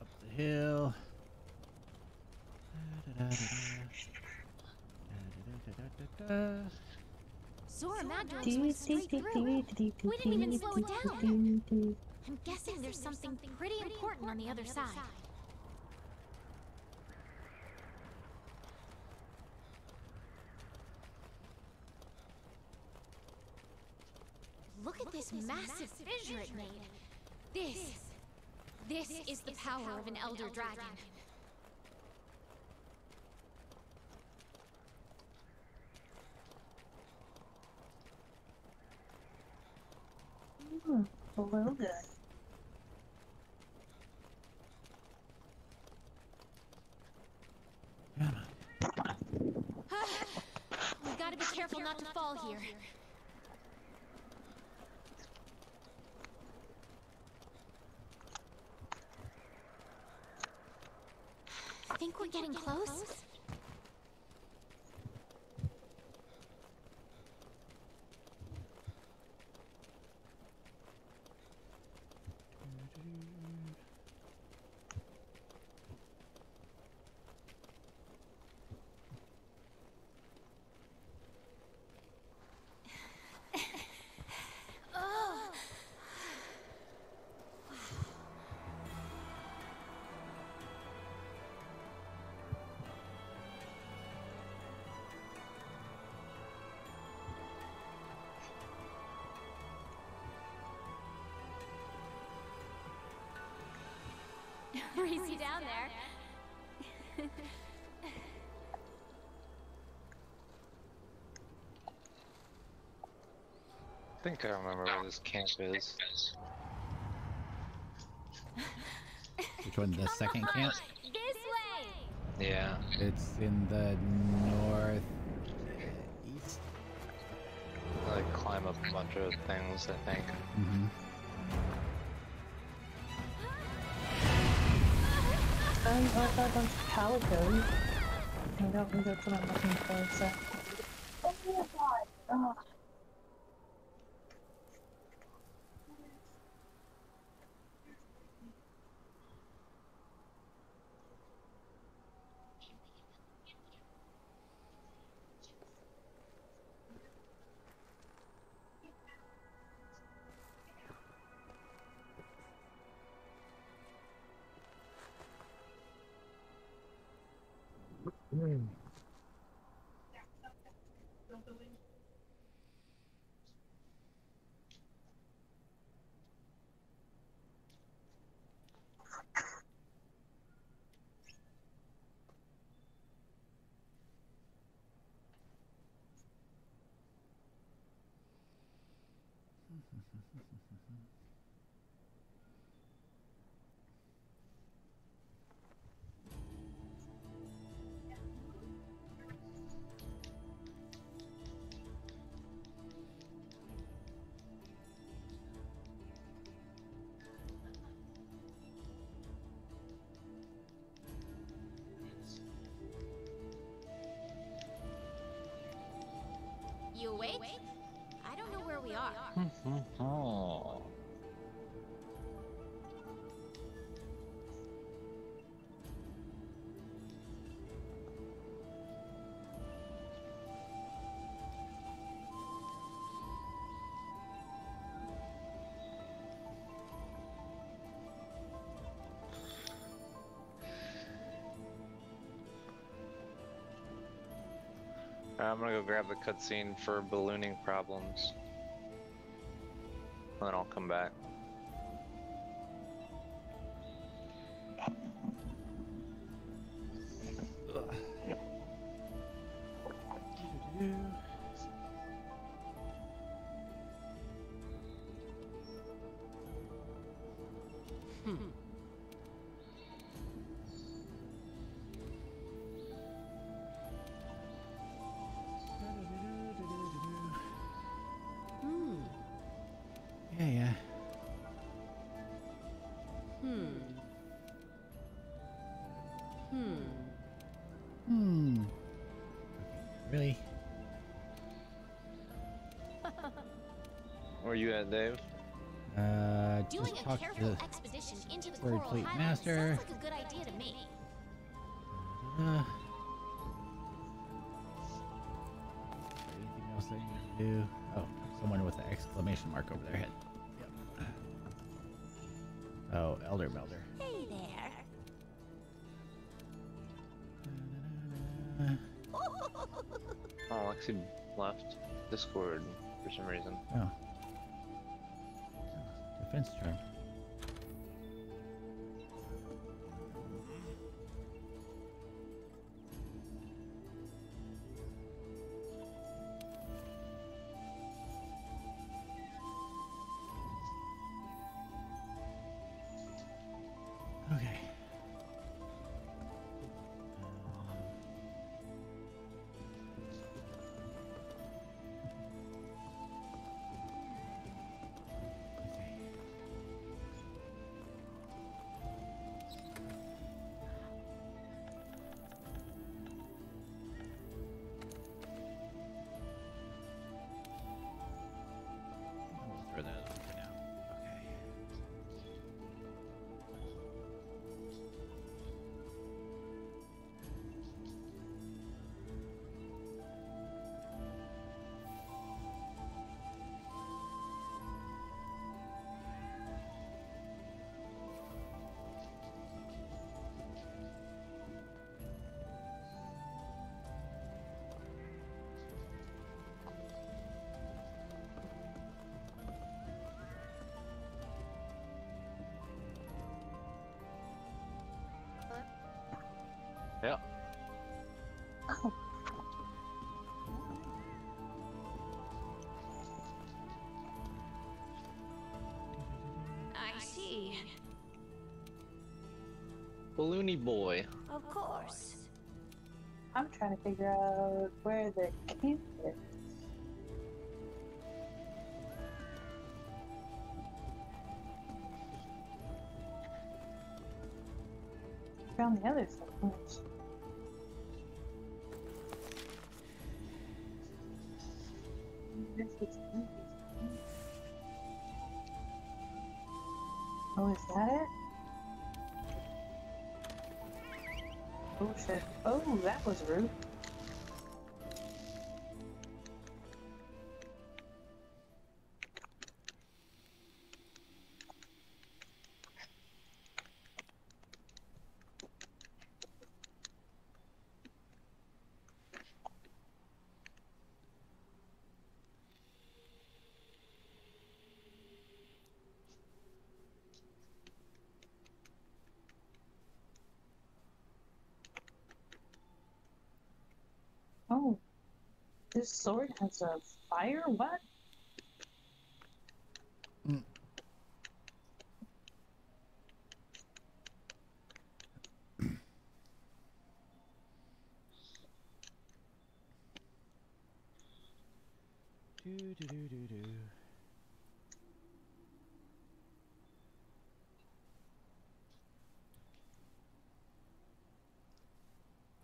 Up the hill. Zora Magdaros We didn't even slow it down. I'm guessing there's something pretty important on the other side. Look at this massive fissure it made. This, this is the power of an Elder Dragon. Hmm, a little good. we gotta be careful not to fall here. I Think we're getting close? Breezy down there. I think I remember where this camp is. Which one? The second camp? This way! Yeah. It's in the north east. Like climb up a bunch of things, I think. Mm-hmm. Um, I got a bunch of calicos. I don't think that's what I'm looking for, so. Oh my Mm. [LAUGHS] You awake? I don't know where we are. [LAUGHS] Oh. I'm gonna go grab the cutscene for ballooning problems. And Then I'll come back. At, Dave? Uh, Doing just a talk to careful the expedition into the Third Coral Fleet Highlands Master. sounds like a good idea to me. Uh, anything else I need to do? Oh, someone with an exclamation mark over their head. Yep. Oh, Elder Melder. Hey there. Oh, Lexi left Discord for some reason. oh. Defense charm. Yeah. I see. Balloony boy. Of course. I'm trying to figure out where the camp Oh, is that it? Oh shit. Oh, that was rude. This sword has a fire? What? Do, do, do, do, do.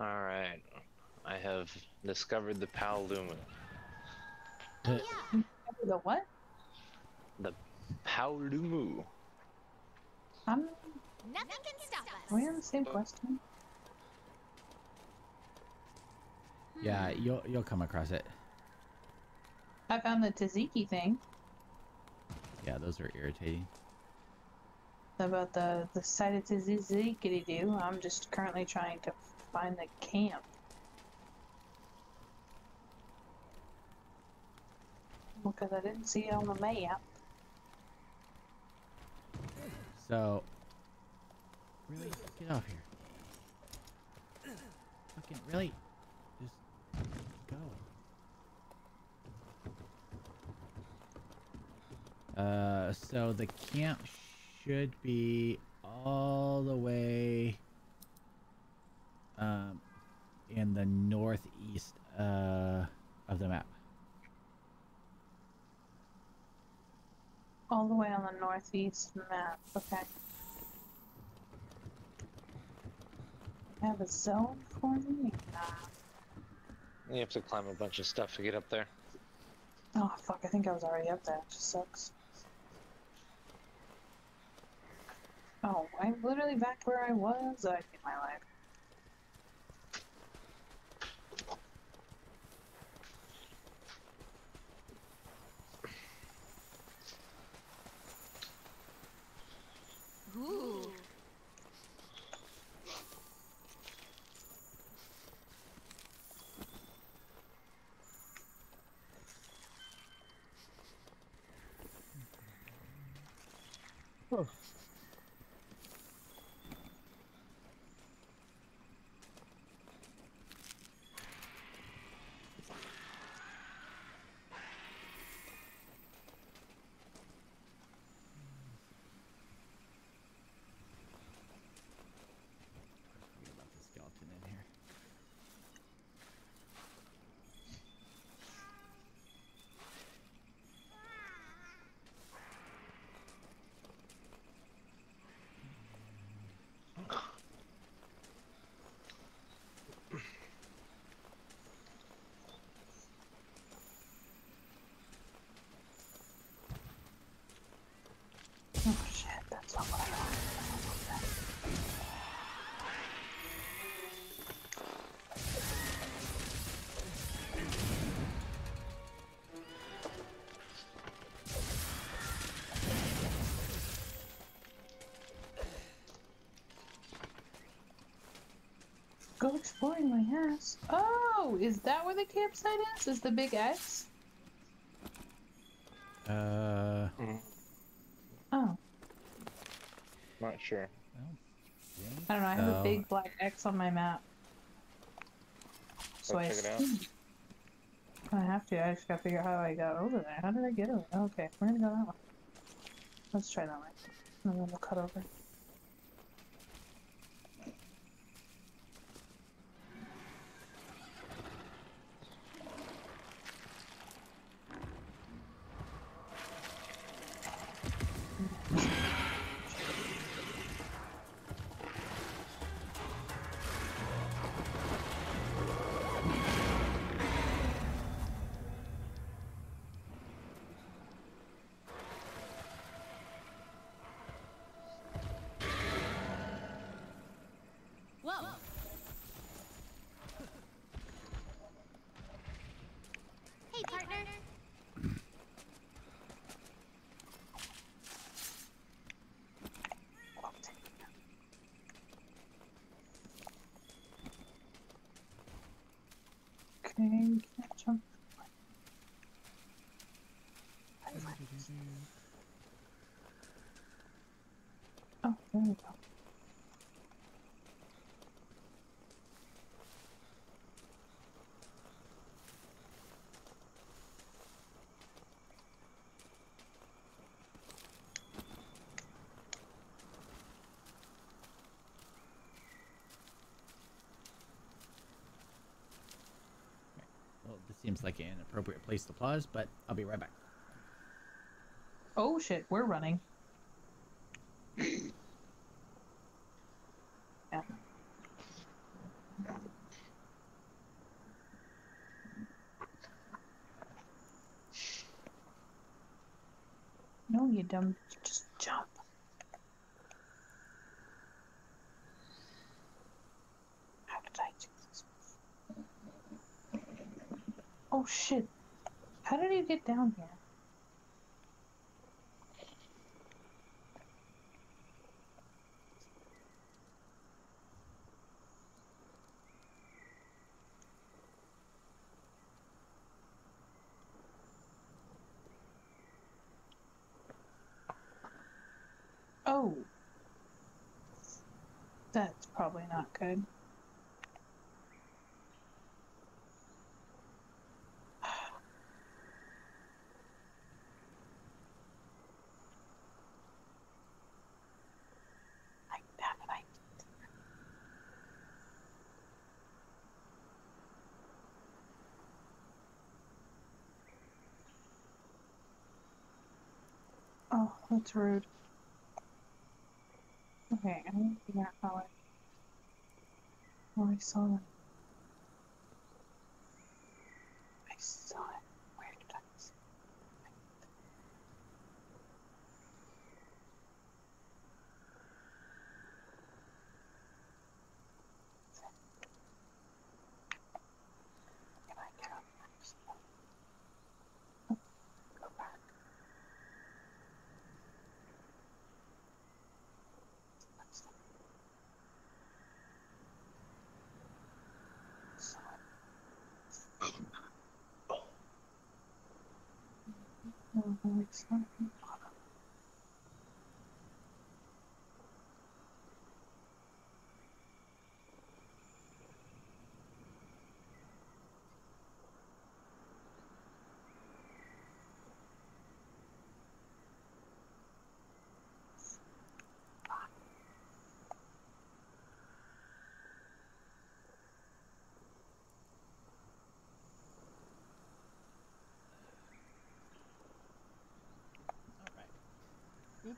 Alright. I have discovered the Paolumu. Uh, The what? The Paolumu. I'm. Nothing can stop us. Are we on the same question? Yeah, you'll you'll come across it. I found the Taziki thing Yeah, those are irritating. about the the site of Taziki do. I'm just currently trying to find the camp. Because I didn't see it on the map. So, really, get off here. Fucking really, just go. Uh, so the camp should be all the way um in the northeast uh of the map. All the way on the northeast map. Okay. I have a zone for me? You have to climb a bunch of stuff to get up there. Oh fuck, I think I was already up there. It just sucks. Oh, I'm literally back where I was. I hate my life. Ooh. Forget Go exploring my ass. Oh, is that where the campsite is? Is the big X? Uh, Oh, Not sure. I don't know. I have Oh. a big black X on my map. So Go I check it out. I have to. I just gotta figure out how I got over there. How did I get over? Okay, we're gonna go that way. Let's try that way. And then we'll cut over. Whoa. Hey, partner. Okay, you can't jump. Oh, there we go. well, this seems like an appropriate place to pause, but I'll be right back. Oh shit, we're running. yeah. No, you dumb. Just jump. How did I do this? Oh shit. How did you get down here? Oh. That's probably not good. I, damn it, I Oh, that's rude. Okay, I'm gonna figure out how I. Oh, I saw it. I saw it. Where did I see it? Can I get up next? Oh, Go back. That's the- saw it. Oh, I saw it.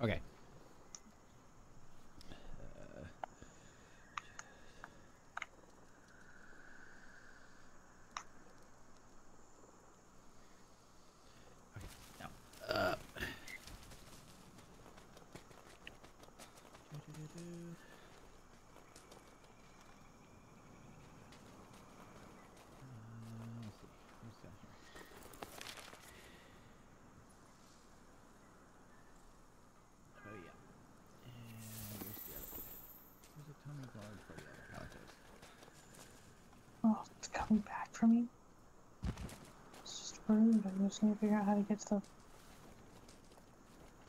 Okay. Uh, Oh yeah. And where's the other? Where's the tummy guard for the other palaces? Oh, it's coming back for me. It's just rude. I'm just gonna figure out how to get stuff.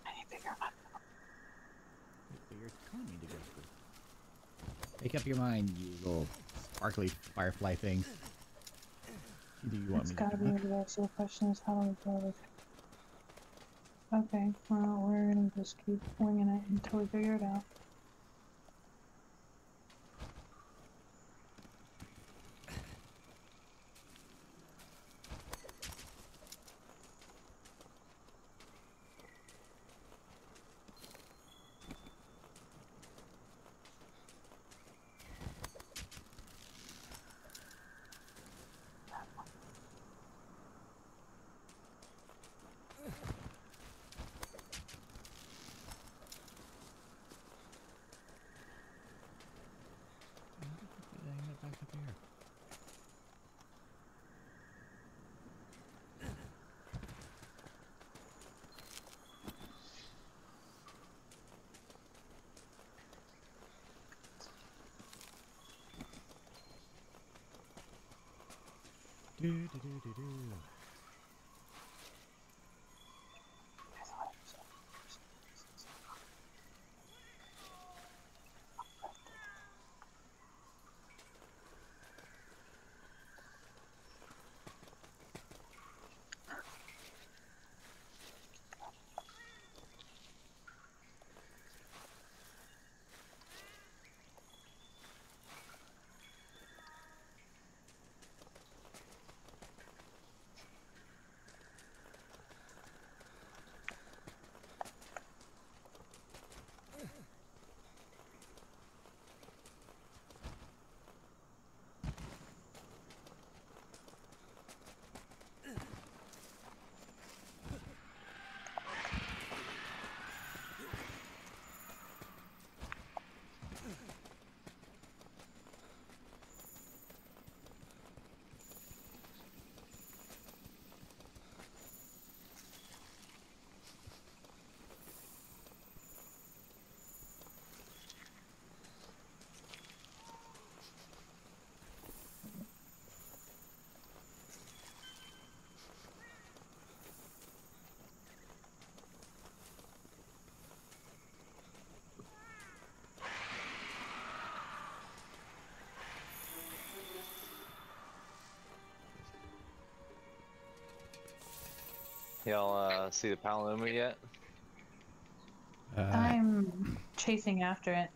I need to figure out to. You're telling me to go to. Make up your mind, you little sparkly firefly thing. Do you want It's me gotta to be do there. So the question is, how do I? Like, okay, well, we're gonna just keep winging it until we figure it out. Y'all uh, see the Paolumu yet? Uh, I'm chasing after it.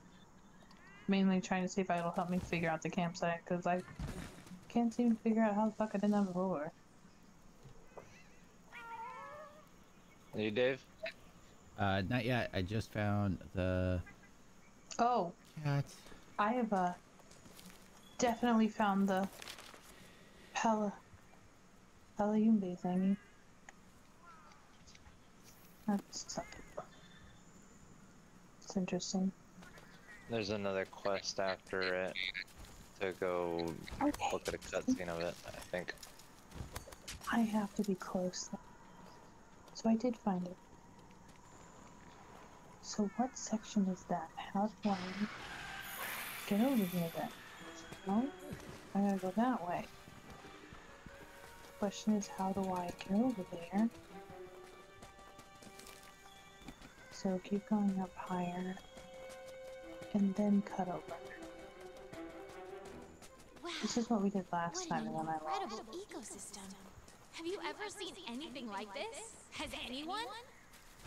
Mainly trying to see if it'll help me figure out the campsite, because I can't seem to figure out how the fuck I didn't have a before. You, Dave? Uh, not yet. I just found the Oh, Cat. I have uh, definitely found the Pella Palayumbe thingy. That's it's interesting. There's another quest after it to go Okay. look at a cutscene of it. I think. I have to be close. then. So I did find it. So what section is that? How do I get over here then? No? I gotta go that way. The Question is how do I get over there? So keep going up higher and then cut over. Wow. This is what we did last What time then I lost. incredible ecosystem. Have you ever seen anything like this? Has anyone?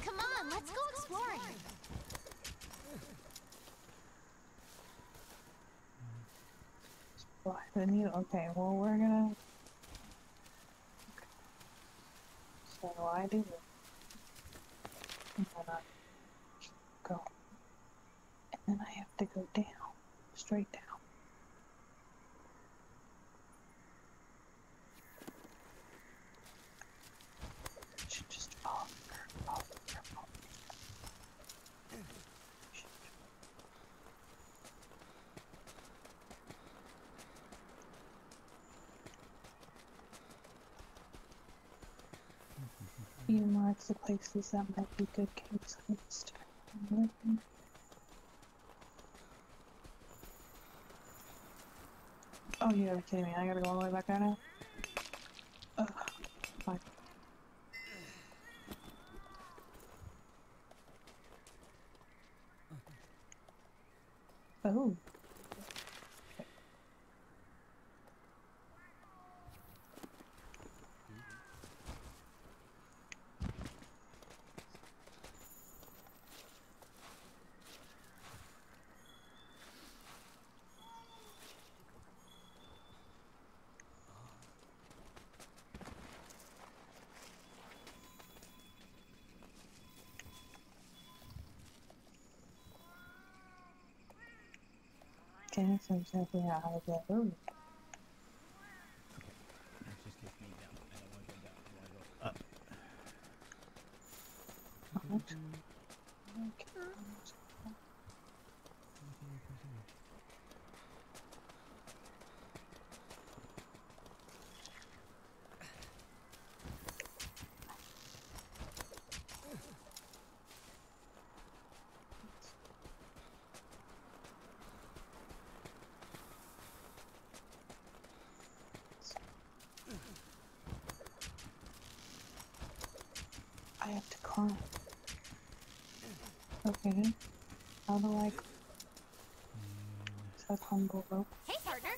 Come on, let's go exploring. Well, the needle. Okay, well, we're gonna. So I do this. And then I go. And I have to go down. Straight down. Should just. Should- You mark the places that might be good campsites. Mhm. Oh, you gotta be kidding me. I gotta go all the way back there now? Ugh. Fine. Oh. Okay, so exactly how I get ooh. That's just keep me down. I don't want to go down. I want to go up. I have to climb. Okay. How do I? Is that humble rope? Hey, partner.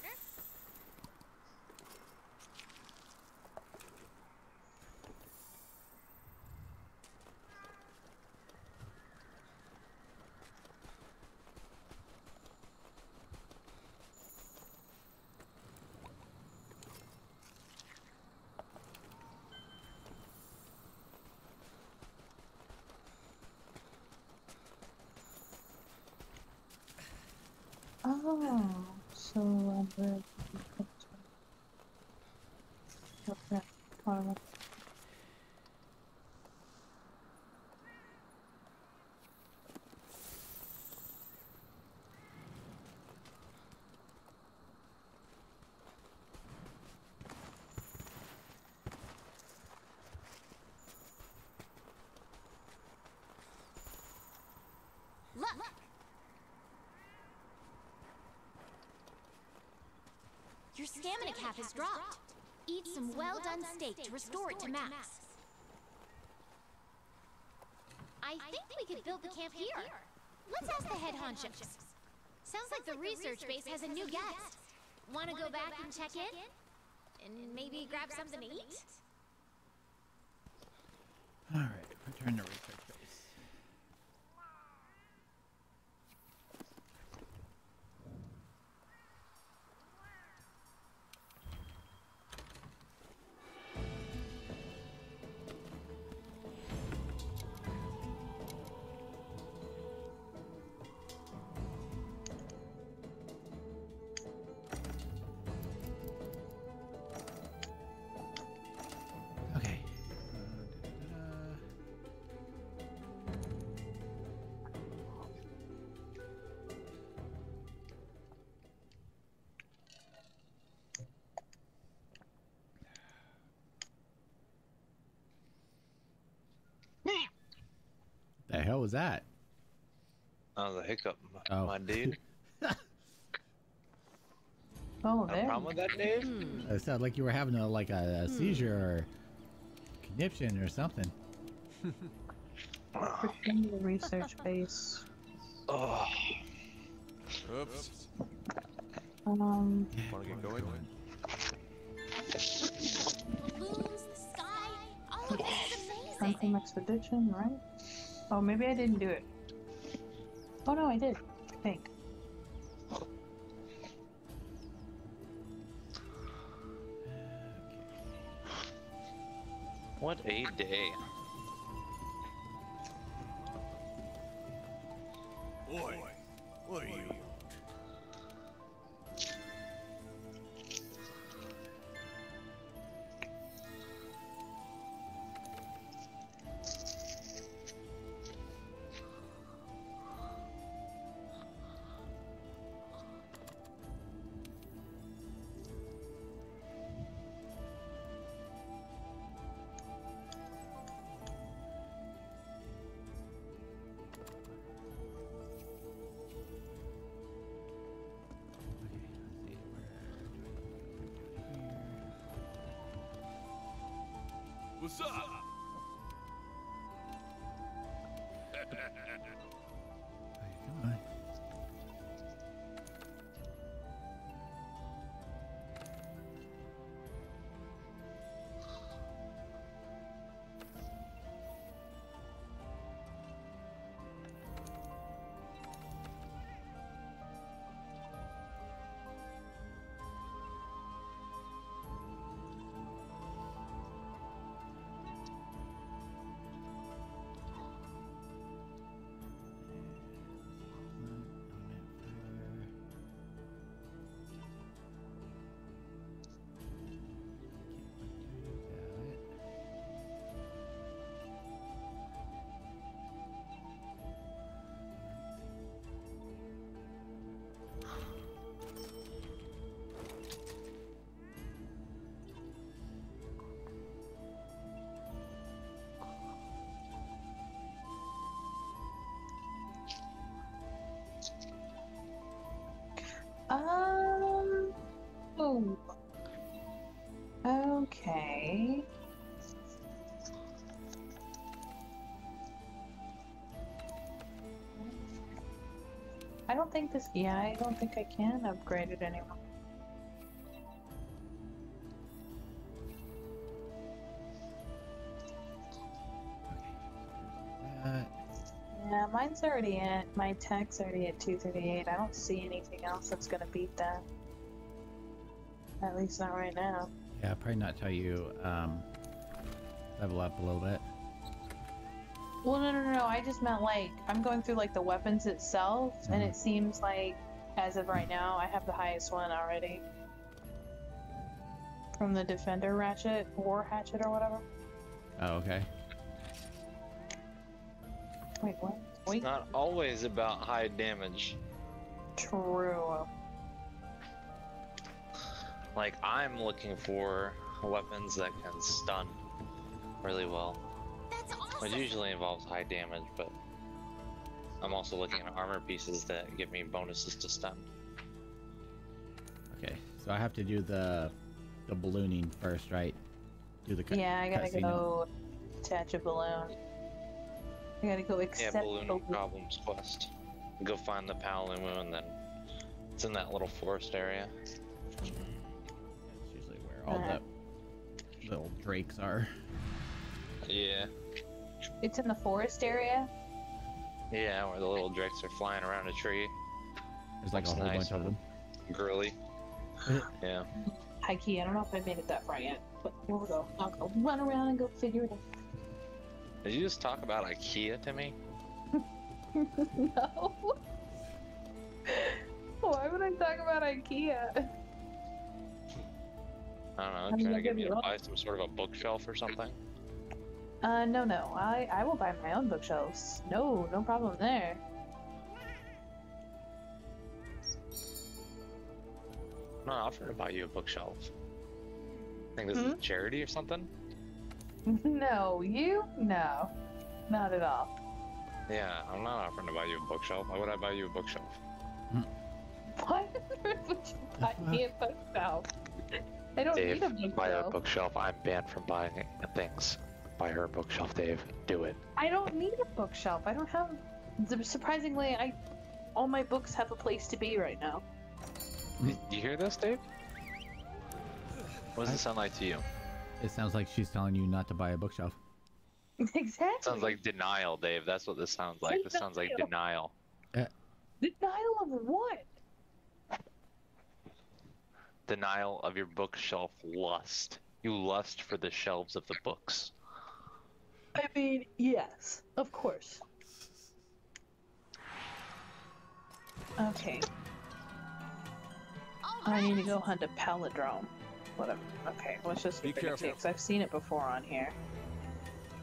Oh, so I'm very. Okay. Alright. Look. Your stamina cap has dropped. Eat some well-done steak to restore it to max. I think we could build the camp here. Let's ask the head honchos. Sounds like the research base has a new guest. Want to go back and check in? And maybe grab something to eat? All right, return to was that? That was a hiccup, my, Oh. my dude. [LAUGHS] Oh, Got a there. problem with that, Dave? It sounded like you were having a like a, a seizure or conniption or something. Virginia research base. Oh, Oops. Um, Want to get going? Balloons, the sky, all of this is amazing. Anthem expedition, right? Oh, maybe I didn't do it. Oh no, I did. I think. what a day. Um. Okay. I don't think this. Yeah, I don't think I can upgrade it anymore. Mine's already at. My tech's already at 238. I don't see anything else that's gonna beat that. At least not right now. yeah, probably not tell you um, level up a little bit. Well, no, no, no. I just meant like I'm going through like the weapons itself, and Mhm. it seems like as of right now, I have the highest one already. From the Defender Ratchet, War Hatchet, or whatever. Oh, okay. Wait, what? Wait, It's not always about high damage. true. Like, I'm looking for weapons that can stun really well. That's awesome. Which usually involves high damage, but I'm also looking at armor pieces that give me bonuses to stun. Okay, so I have to do the the ballooning first, right? Do the cut. Yeah, I gotta cutscene. go attach a balloon. I gotta go Yeah, accept the ballooning balloon. problems quest. Go find the Paolumu and then it's in that little forest area. It's usually where all Alright. the little drakes are. Yeah. It's in the forest area. Yeah, where the little drakes are flying around a tree. There's like a Looks whole nice. bunch of them. Girly. [LAUGHS] yeah. High key, I don't know if I made it that far yet, but here we go. I'll go run around and go figure it out. Did you just talk about IKEA to me? [LAUGHS] no. Why would I talk about IKEA? I don't know, I mean, trying to get me to buy some sort of a bookshelf or something. Uh, no, no. I I will buy my own bookshelves. No, no problem there. I'm not offering to buy you a bookshelf. I think this is a Hmm? charity or something? [LAUGHS] no, you? No, not at all. Yeah, I'm not offering to buy you a bookshelf. Why would I buy you a bookshelf? Why [LAUGHS] would you buy me a bookshelf? I don't Dave, need a bookshelf. buy a bookshelf. bookshelf. I'm banned from buying things. Buy her a bookshelf, Dave. Do it. I don't need a bookshelf. I don't have. Surprisingly, I all my books have a place to be right now. You hear this, Dave? What does it sound like to you? It sounds like she's telling you not to buy a bookshelf. [LAUGHS] exactly. sounds like denial, Dave. That's what this sounds like. This sounds like denial. Eh. Denial of what? Denial of your bookshelf lust. You lust for the shelves of the books. I mean, yes, of course. Okay. I need to go hunt a palindrome. Whatever. Okay, let's just Be pick a careful. because I've seen it before on here.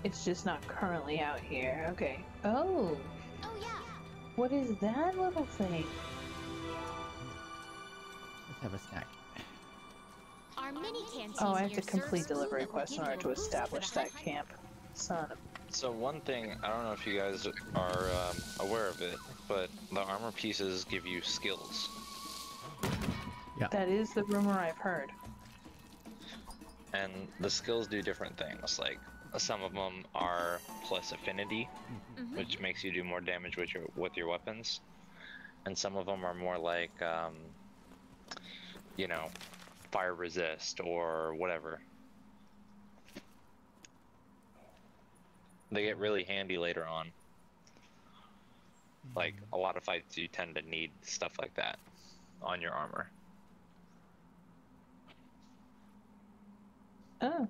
It's just not currently out here. Okay. Oh. Oh yeah. What is that little thing? Let's have a snack. Our mini Oh, I have to complete delivery that quest in order to a boost for establish that hunt. camp. Son of So one thing, I don't know if you guys are um, aware of it, but the armor pieces give you skills. Yeah. That is the rumor I've heard. And the skills do different things. Like some of them are plus affinity, Mhm. which makes you do more damage with your with your weapons, and some of them are more like, um, you know, fire resist or whatever. They get really handy later on. Like a lot of fights, you tend to need stuff like that on your armor. Oh.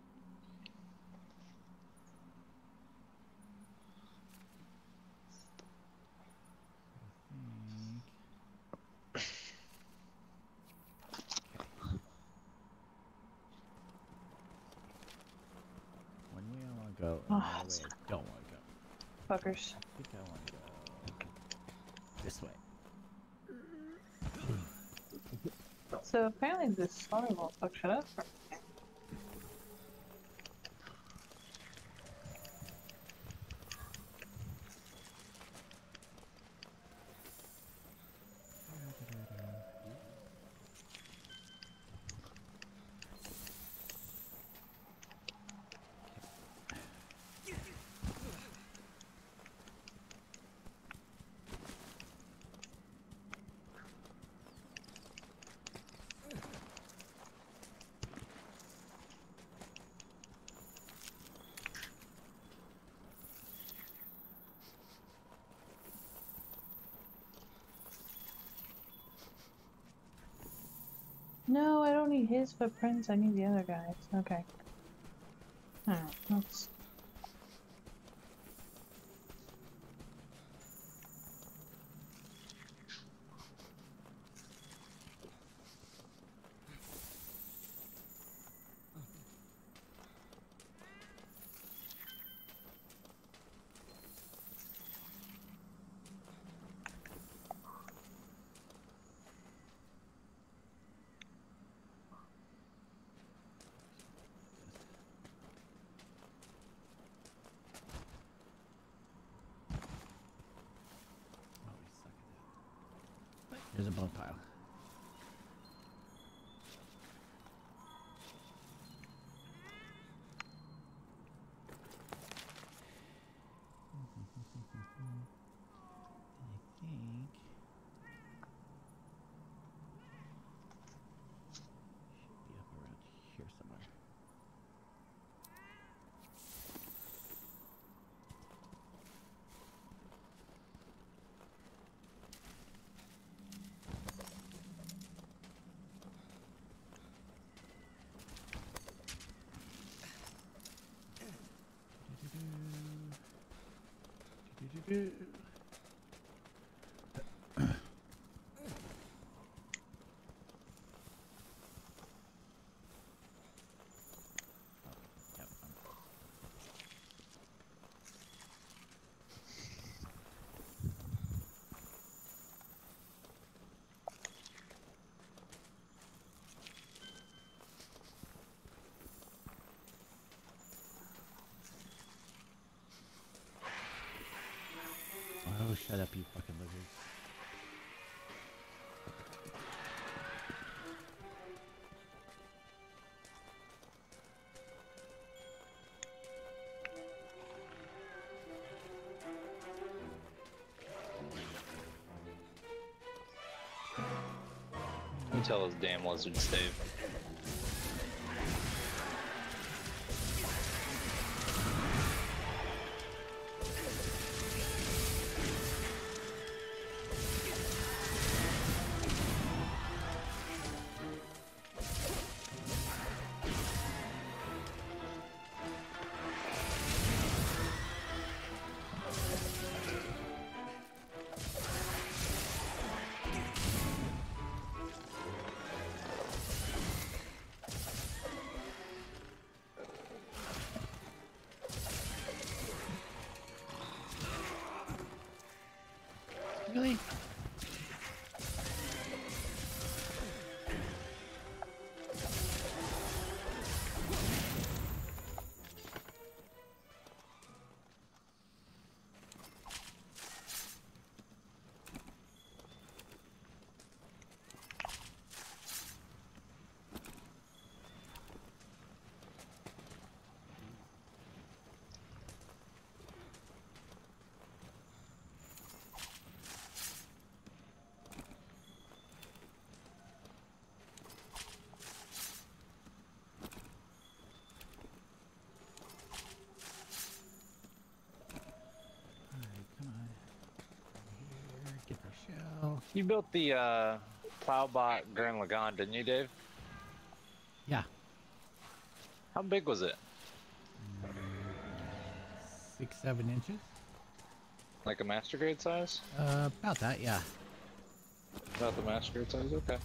One way I want to go, Oh, other way I don't want to go. Fuckers. I think I want to go this way. So apparently this story won't fuck shit up for me. No, I don't need his footprints. I need the other guys. Okay. Alright, let's. Up, you fucking lizard. Tell those damn lizards, Dave. Shell. You built the uh, Plowbot Gurren Lagann, didn't you, Dave? Yeah. How big was it? Six, seven inches? Like a master grade size? Uh, about that, yeah. About the master grade size? Okay.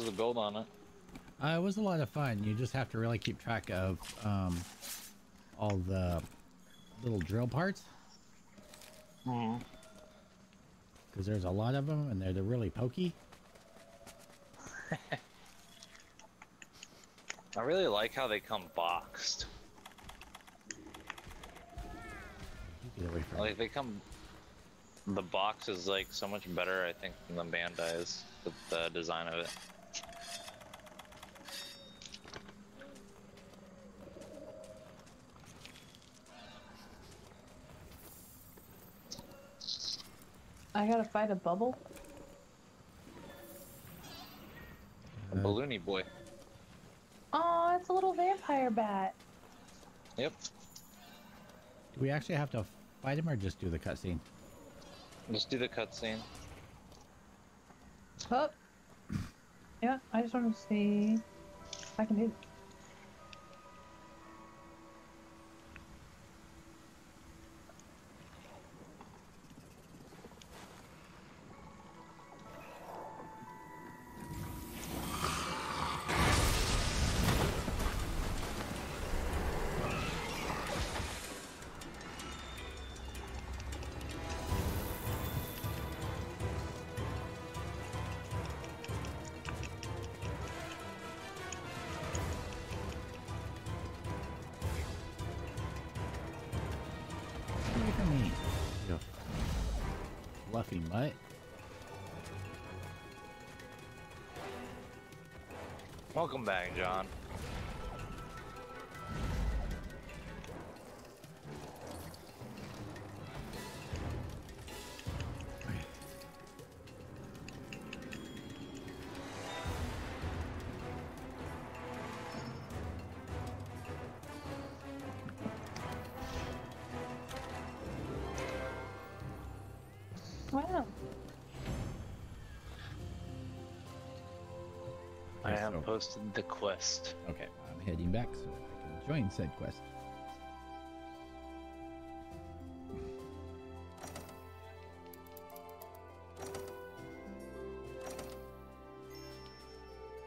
Was the build on it? Uh, it was a lot of fun. You just have to really keep track of um, all the little drill parts. Because there's a lot of them, and they're, they're really pokey. [LAUGHS] I really like how they come boxed. Get away from Like they come. The box is like so much better, I think, than the Bandai's. The, the design of it. I gotta fight a bubble. A balloony boy. Oh, it's a little vampire bat. Yep. Do we actually have to fight him or just do the cutscene? Just do the cutscene. Up. Yeah, I just want to see if I can do. Look Welcome back, John. Posted the quest. Okay, I'm heading back so I can join said quest.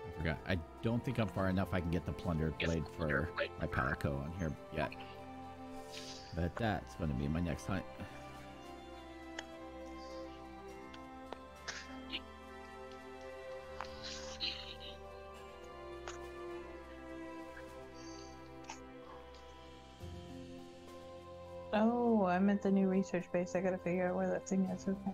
I forgot. I don't think I'm far enough. I can get the plunder blade for my Palico on here yet. But that's going to be my next hunt. Research base. I gotta figure out where that thing is. Okay.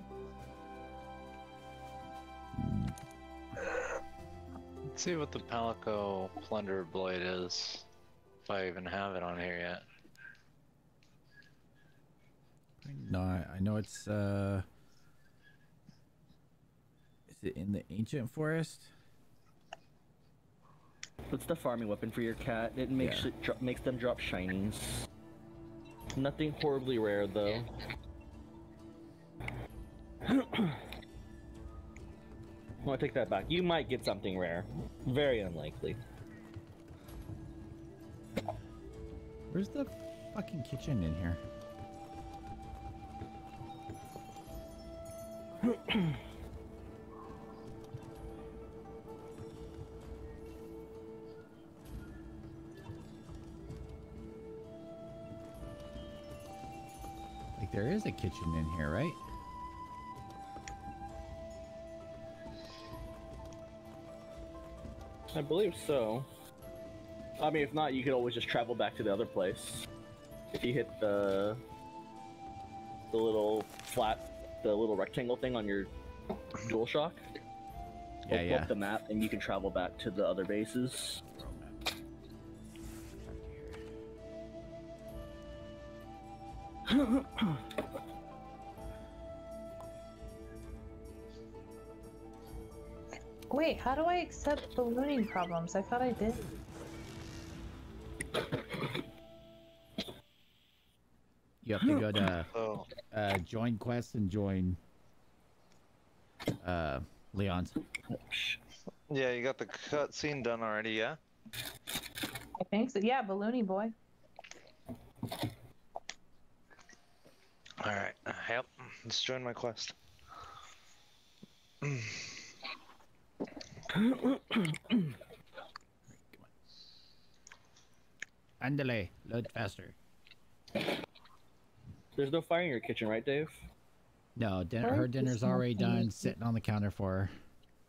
Let's see what the Palico Plunder Blade is. If I even have it on here yet. No, I, I know it's uh Is it in the ancient forest? What's the farming weapon for your cat? It makes Yeah. it dro- makes them drop shinies. Nothing horribly rare though. [CLEARS THROAT] well, I take that back. You might get something rare. Very unlikely. Where's the fucking kitchen in here? [CLEARS THROAT] there is a kitchen in here, right? I believe so. I mean, if not, you could always just travel back to the other place. If you hit the the little flat, the little rectangle thing on your DualShock, Yeah, yeah. up the map, and you can travel back to the other bases. Wait, how do I accept ballooning problems? I thought I did. You have to go to [LAUGHS] Oh, uh, join quest and join uh, Leon's. yeah, you got the cutscene done already, yeah? I think so. Yeah, balloony boy. Alright, yep. Let's join my quest. [COUGHS] Andale, load faster. There's no fire in your kitchen, right, Dave? No, din- Where her dinner's already phone? done, sitting on the counter for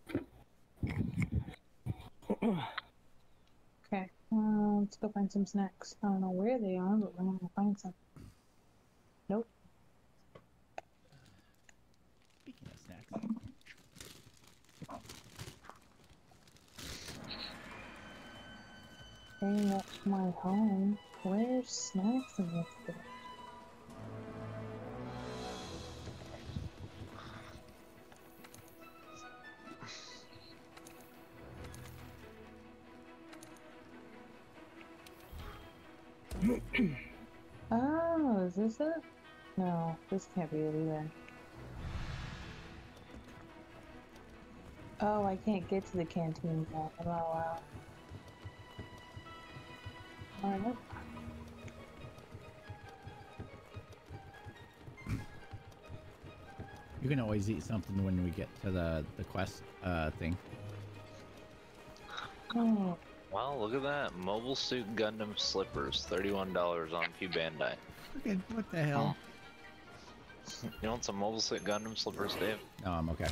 her. Okay, uh, let's go find some snacks. I don't know where they are, but we're gonna find some. Nope. Speaking of snacks. Hey, that's my home. Where's snacks in this thing? [CLEARS THROAT] Oh, is this it? No, this can't be it either. Oh, I can't get to the canteen yet. Oh, I'm not allowed. Alright. You can always eat something when we get to the the quest uh, thing. Oh, Wow, look at that. Mobile Suit Gundam Slippers, $31 on P Bandai. Okay, what the hell? [LAUGHS] You want some Mobile Suit Gundam Slippers, Dave? No, I'm okay.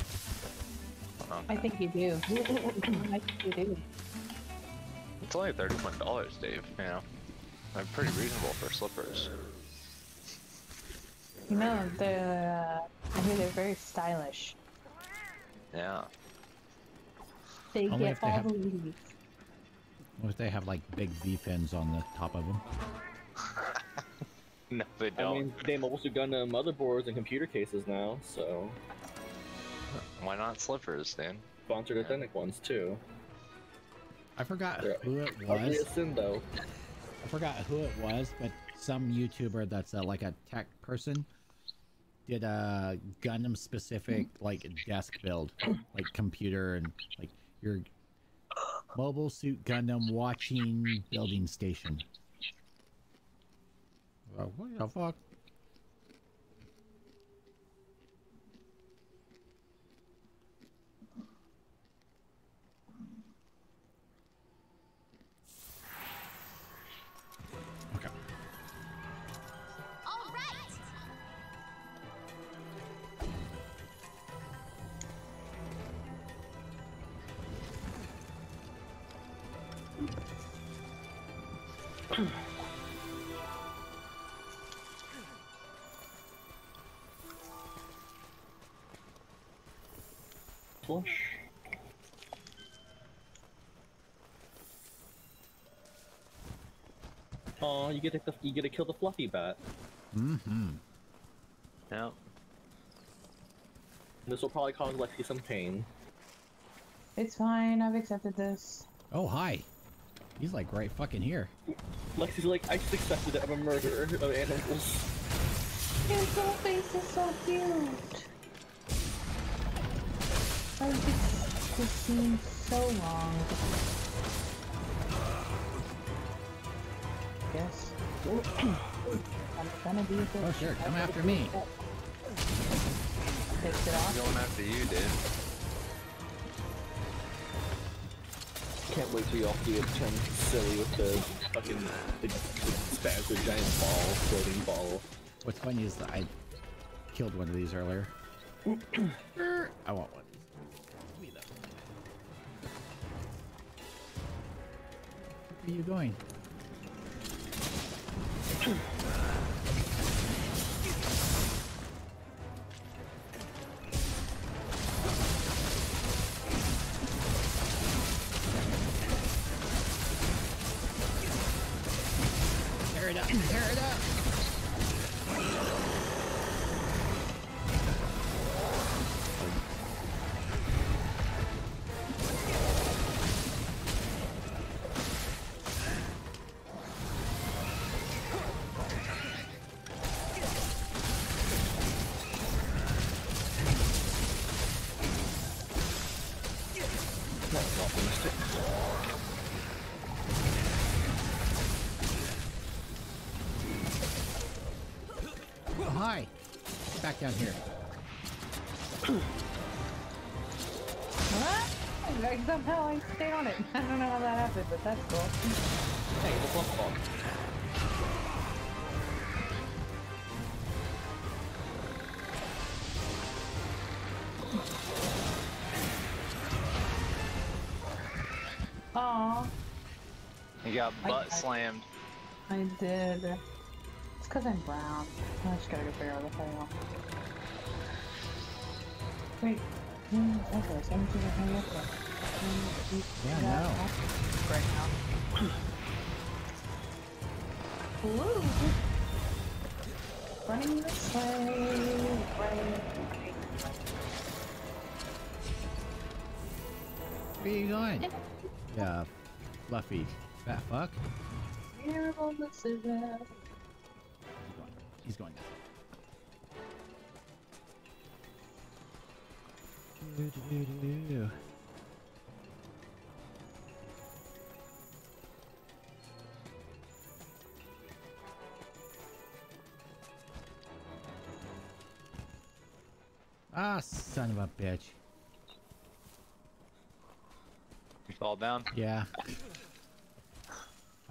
I think you do. [LAUGHS] I think you do. It's only $31, Dave, you know. I'm pretty reasonable for slippers. You know, they're, uh, I hear they're very stylish. Yeah. They Only get if they all have- the leaves. What if they have like big V fins on the top of them? [LAUGHS] No, they don't. I mean, they [LAUGHS] have also Gundam motherboards and computer cases now, so Why not slippers, Dan? sponsored authentic ones too. I forgot Yeah. who it was. sin though. I forgot who it was, but some YouTuber that's uh, like a tech person did a Gundam specific like desk build, like computer and like your mobile suit Gundam watching building station. What the fuck? Oh, you get to you get to kill the fluffy bat. Mm-hmm. Yep. This will probably cause Lexi some pain. It's fine. I've accepted this. Oh, hi. He's like right fucking here. Lexi's like, I just accepted that I'm a murderer of animals. His little face is so cute. Oh, this, this seems so wrong. I'm gonna be a. Oh, sure. Come after gonna be a me. bitch. Takes it off. Going after you, dude. Can't wait till y'all see it turn silly with the fucking the, the spaz with giant ball, floating ball. What's funny is that I killed one of these earlier. Er, [CLEARS THROAT] I want one. Give me that. Where are you going? Tear it up! Tear it up! Down here. What? Like, Somehow I stayed on it. I don't know how that happened, but that's cool. Hey, the fluff ball. Aw, You got I- butt I- slammed. I did. Because I'm brown. I just gotta go figure out the hell. Wait. Mm, okay, so I'm just gonna hang up there. Yeah, yeah, no. Right now. Woo! Running this way. Running. Where are you going? Yeah, fluffy fat fuck. Terrible decision. He's going down. Do-do-do-do. Ah, son of a bitch. You fall down. Yeah.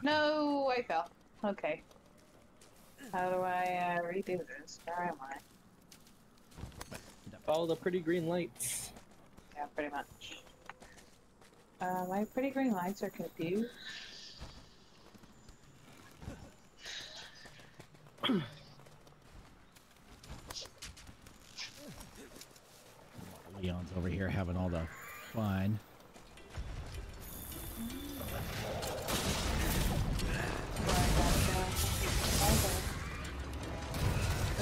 No, I fell. Okay. How do I uh, redo this? Where am I? Follow the pretty green lights. Yeah, pretty much. Uh, my pretty green lights are confused. Leon's over here having all the fun.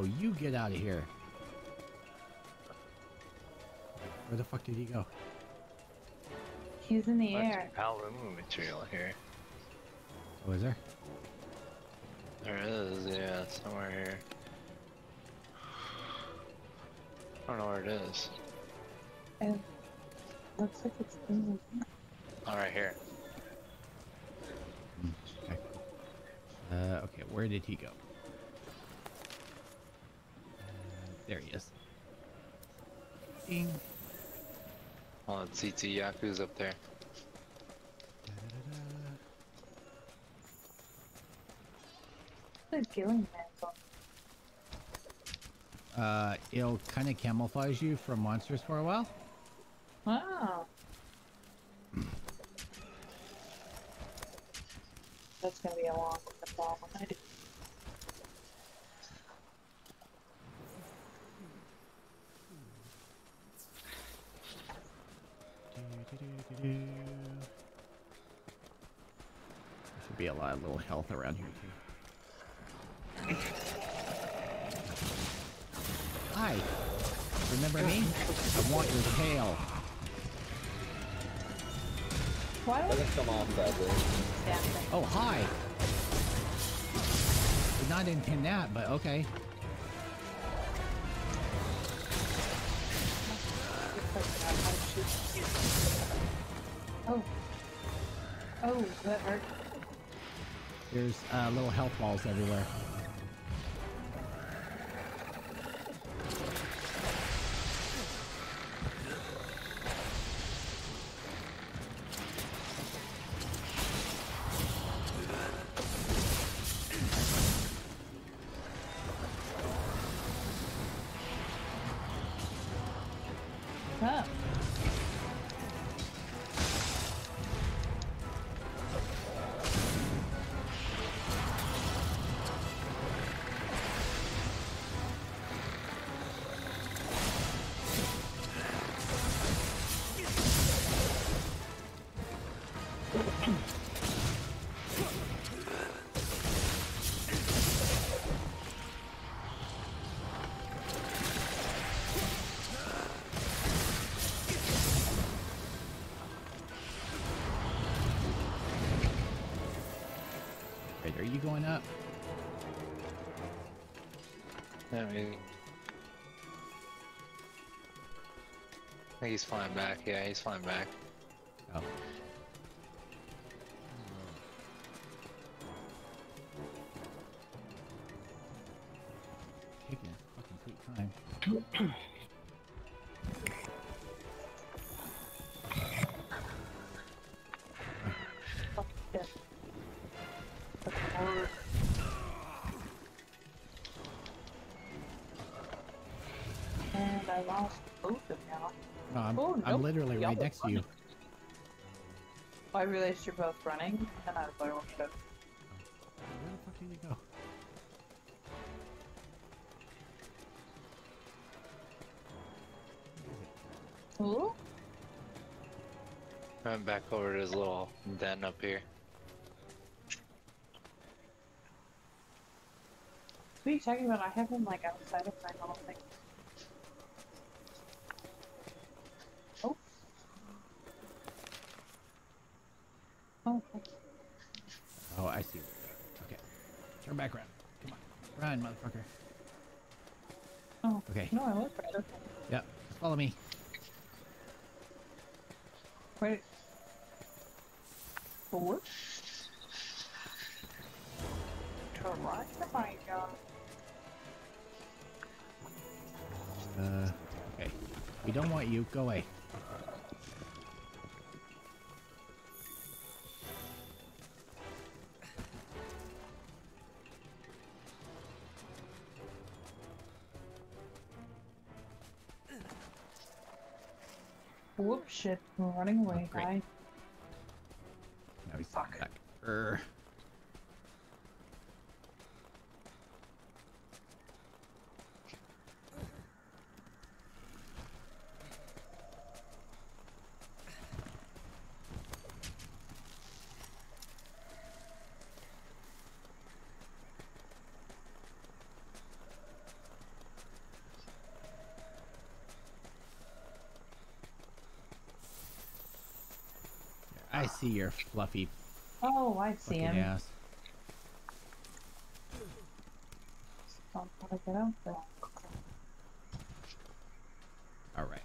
Oh, you get out of here. Where the fuck did he go? He's in the Bunch air. of Paolumu material here. Oh, is there? There is, yeah, somewhere here. I don't know where it is. And looks like it's in the Oh, right here. Okay. Uh, okay, where did he go? Uh, there he is. Ding. Oh, it's CT Yaku's up there. The Ghillie Mantle. Uh, it'll kind of camouflage you from monsters for a while. Wow. That's gonna be a long fall when I do. There should be a lot of little health around here too. Hi. Remember me? I want your tail. Why don't Doesn't come off that way. Oh, hi. Did not intend that, but okay. Oh. Oh, that hurt. There's uh, little health balls everywhere. He's flying back. Yeah, he's flying back. I'm, nope. literally Y'all right are next to you. I realized you're both running, and I was like, oh shit. Where the fuck did you go? Ooh? Went back over to his little den up here. What are you talking about? I have him like outside of my home. Like, Go away. Whoop shit. We're running away, Oh. Now he's Fuck. back. Err. I see your fluffy Oh, I see him. ass. Don't wanna get out there. All right.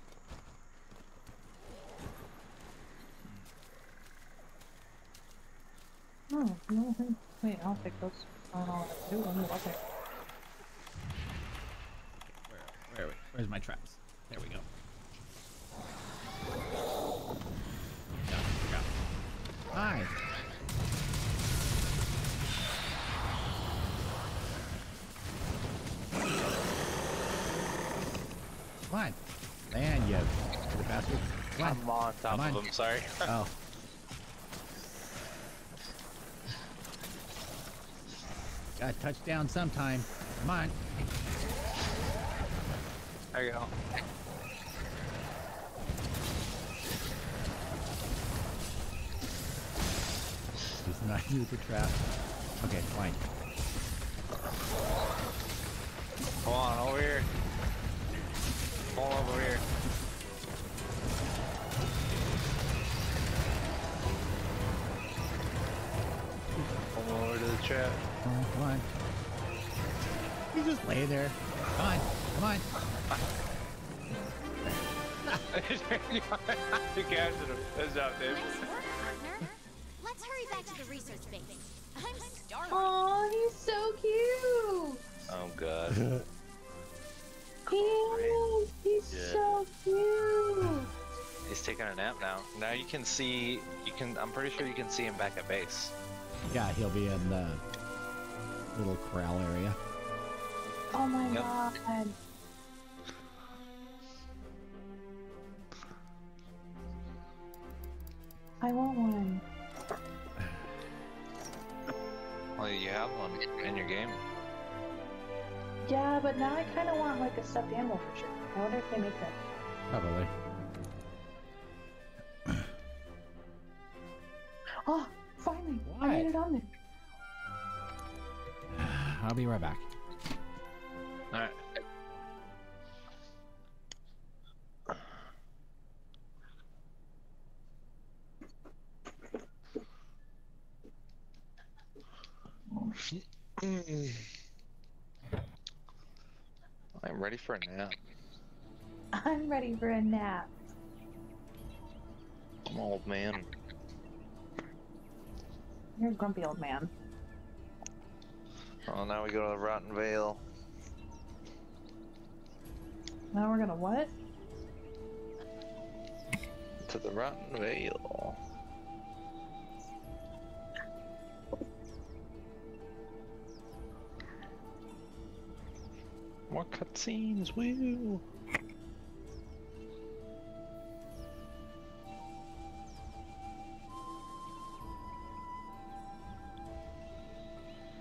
Hmm, oh, no, wait, I'll take those. I don't know what to do. I'm. Where, where, where's my traps? There we go. Got it, got it. Hi. Come on. Land, you little bastard. Come on. I'm on top on. of him, sorry. [LAUGHS] Oh. Got to touch down sometime. Come on. There you go. He's not [LAUGHS] use the trap. Okay, fine. Come on, over here. Just lay there. Come on, come on. you captured him. Good job, Dave. Nice work, partner. Let's hurry back to the research base. I'm starving. Oh, he's so cute. Oh god. [LAUGHS] He. He's Yeah. so cute. He's taking a nap now. Now you can see. You can. I'm pretty sure you can see him back at base. Yeah, he'll be in the little corral area. Oh my Yep. god. I want one. Well, you have one in your game. Yeah, but now I kind of want like a stuffed animal for sure. I wonder if they make that. Probably. Oh, finally! I What? made it on there. [SIGHS] I'll be right back. All right. I'm ready for a nap. I'm ready for a nap. I'm an old man. You're a grumpy old man. Oh, now we go to the Rotten Vale. Now we're gonna what? To the Rotten Vale. More cutscenes, woo!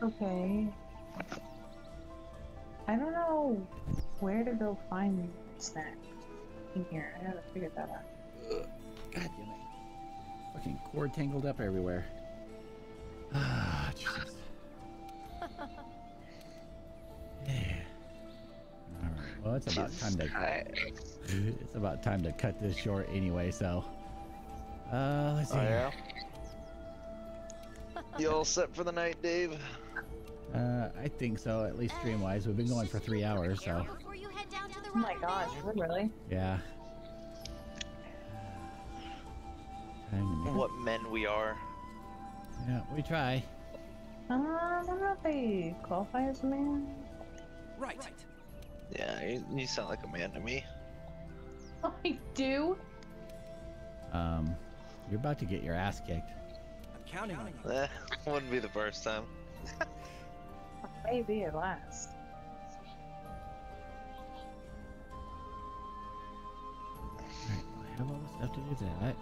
Okay. I don't know where to go find snacks in here. I gotta figure that out. God damn it. Fucking cord tangled up everywhere. [SIGHS] Ah, Jesus. [LAUGHS] Yeah. Alright, well, it's about time to. [LAUGHS] It's about time to cut this short anyway, so. Uh, let's see. Oh, yeah? You all set for the night, Dave? Uh, I think so, at least stream wise. We've been going for three hours, so. Oh my Rotten gosh, really? Yeah. Time to make- What men we are. Yeah, we try. Uh, I don't know if they qualify as a man. Right. Yeah, you, you sound like a man to me. [LAUGHS] I do. Um, you're about to get your ass kicked. I'm counting on you. Eh, [LAUGHS] wouldn't be the first time. [LAUGHS] Maybe at last. I have all the stuff to do that.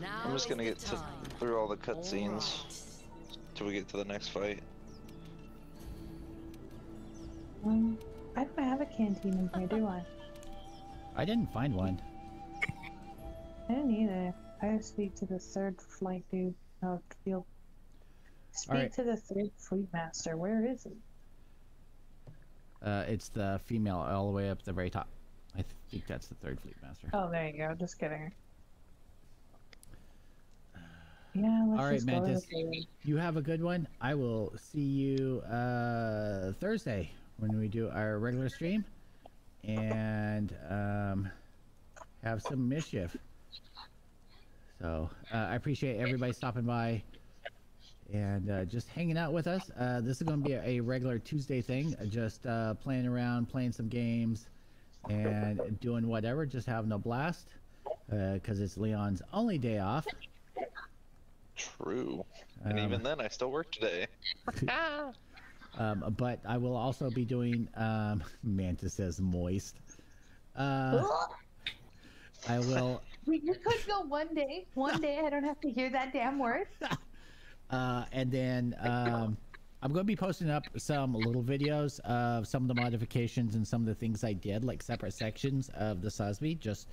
Now I'm just gonna get to, through all the cutscenes Alright. till we get to the next fight. Um, I don't have a canteen in here, do I? [LAUGHS] I didn't find one. I didn't either. I gotta speak to the third flight dude. Oh, field. Speak Alright. to the third fleet master. Where is he? Uh, it's the female all the way up the very top. I think that's the third fleet master. Oh, there you go. Just kidding. [SIGHS] Yeah, let's All right, Mantis. You have a good one. I will see you uh, Thursday when we do our regular stream, and um, have some mischief. So uh, I appreciate everybody stopping by and uh, just hanging out with us. Uh, this is going to be a, a regular Tuesday thing, uh, just uh, playing around, playing some games, and doing whatever, just having a blast. Because it's Leon's only day off. True. And Um, even then, I still work today. [LAUGHS] Um, but I will also be doing. Um, [LAUGHS] Mantis says moist. Uh, [LAUGHS] I will. We you could go one day. One day I don't have to hear that damn word. Uh, and then um, I'm going to be posting up some little videos of some of the modifications and some of the things I did, like separate sections of the Sazabi, just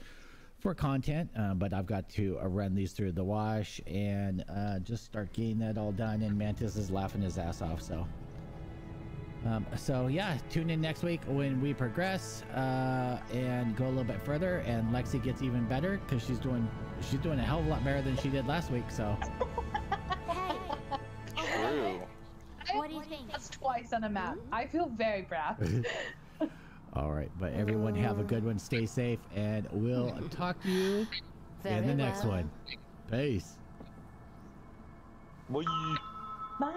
for content. Uh, but I've got to uh, run these through the wash and uh, just start getting that all done. And Mantis is laughing his ass off. So. Um, so yeah, tune in next week when we progress uh, and go a little bit further, and Lexi gets even better because she's doing she's doing a hell of a lot better than she did last week. So What do you think? That's twice on a map. Hmm? I feel very proud. [LAUGHS] [LAUGHS] all right, but everyone have a good one, stay safe, and we'll talk to you in the next well. one. Peace. Bye. Bye.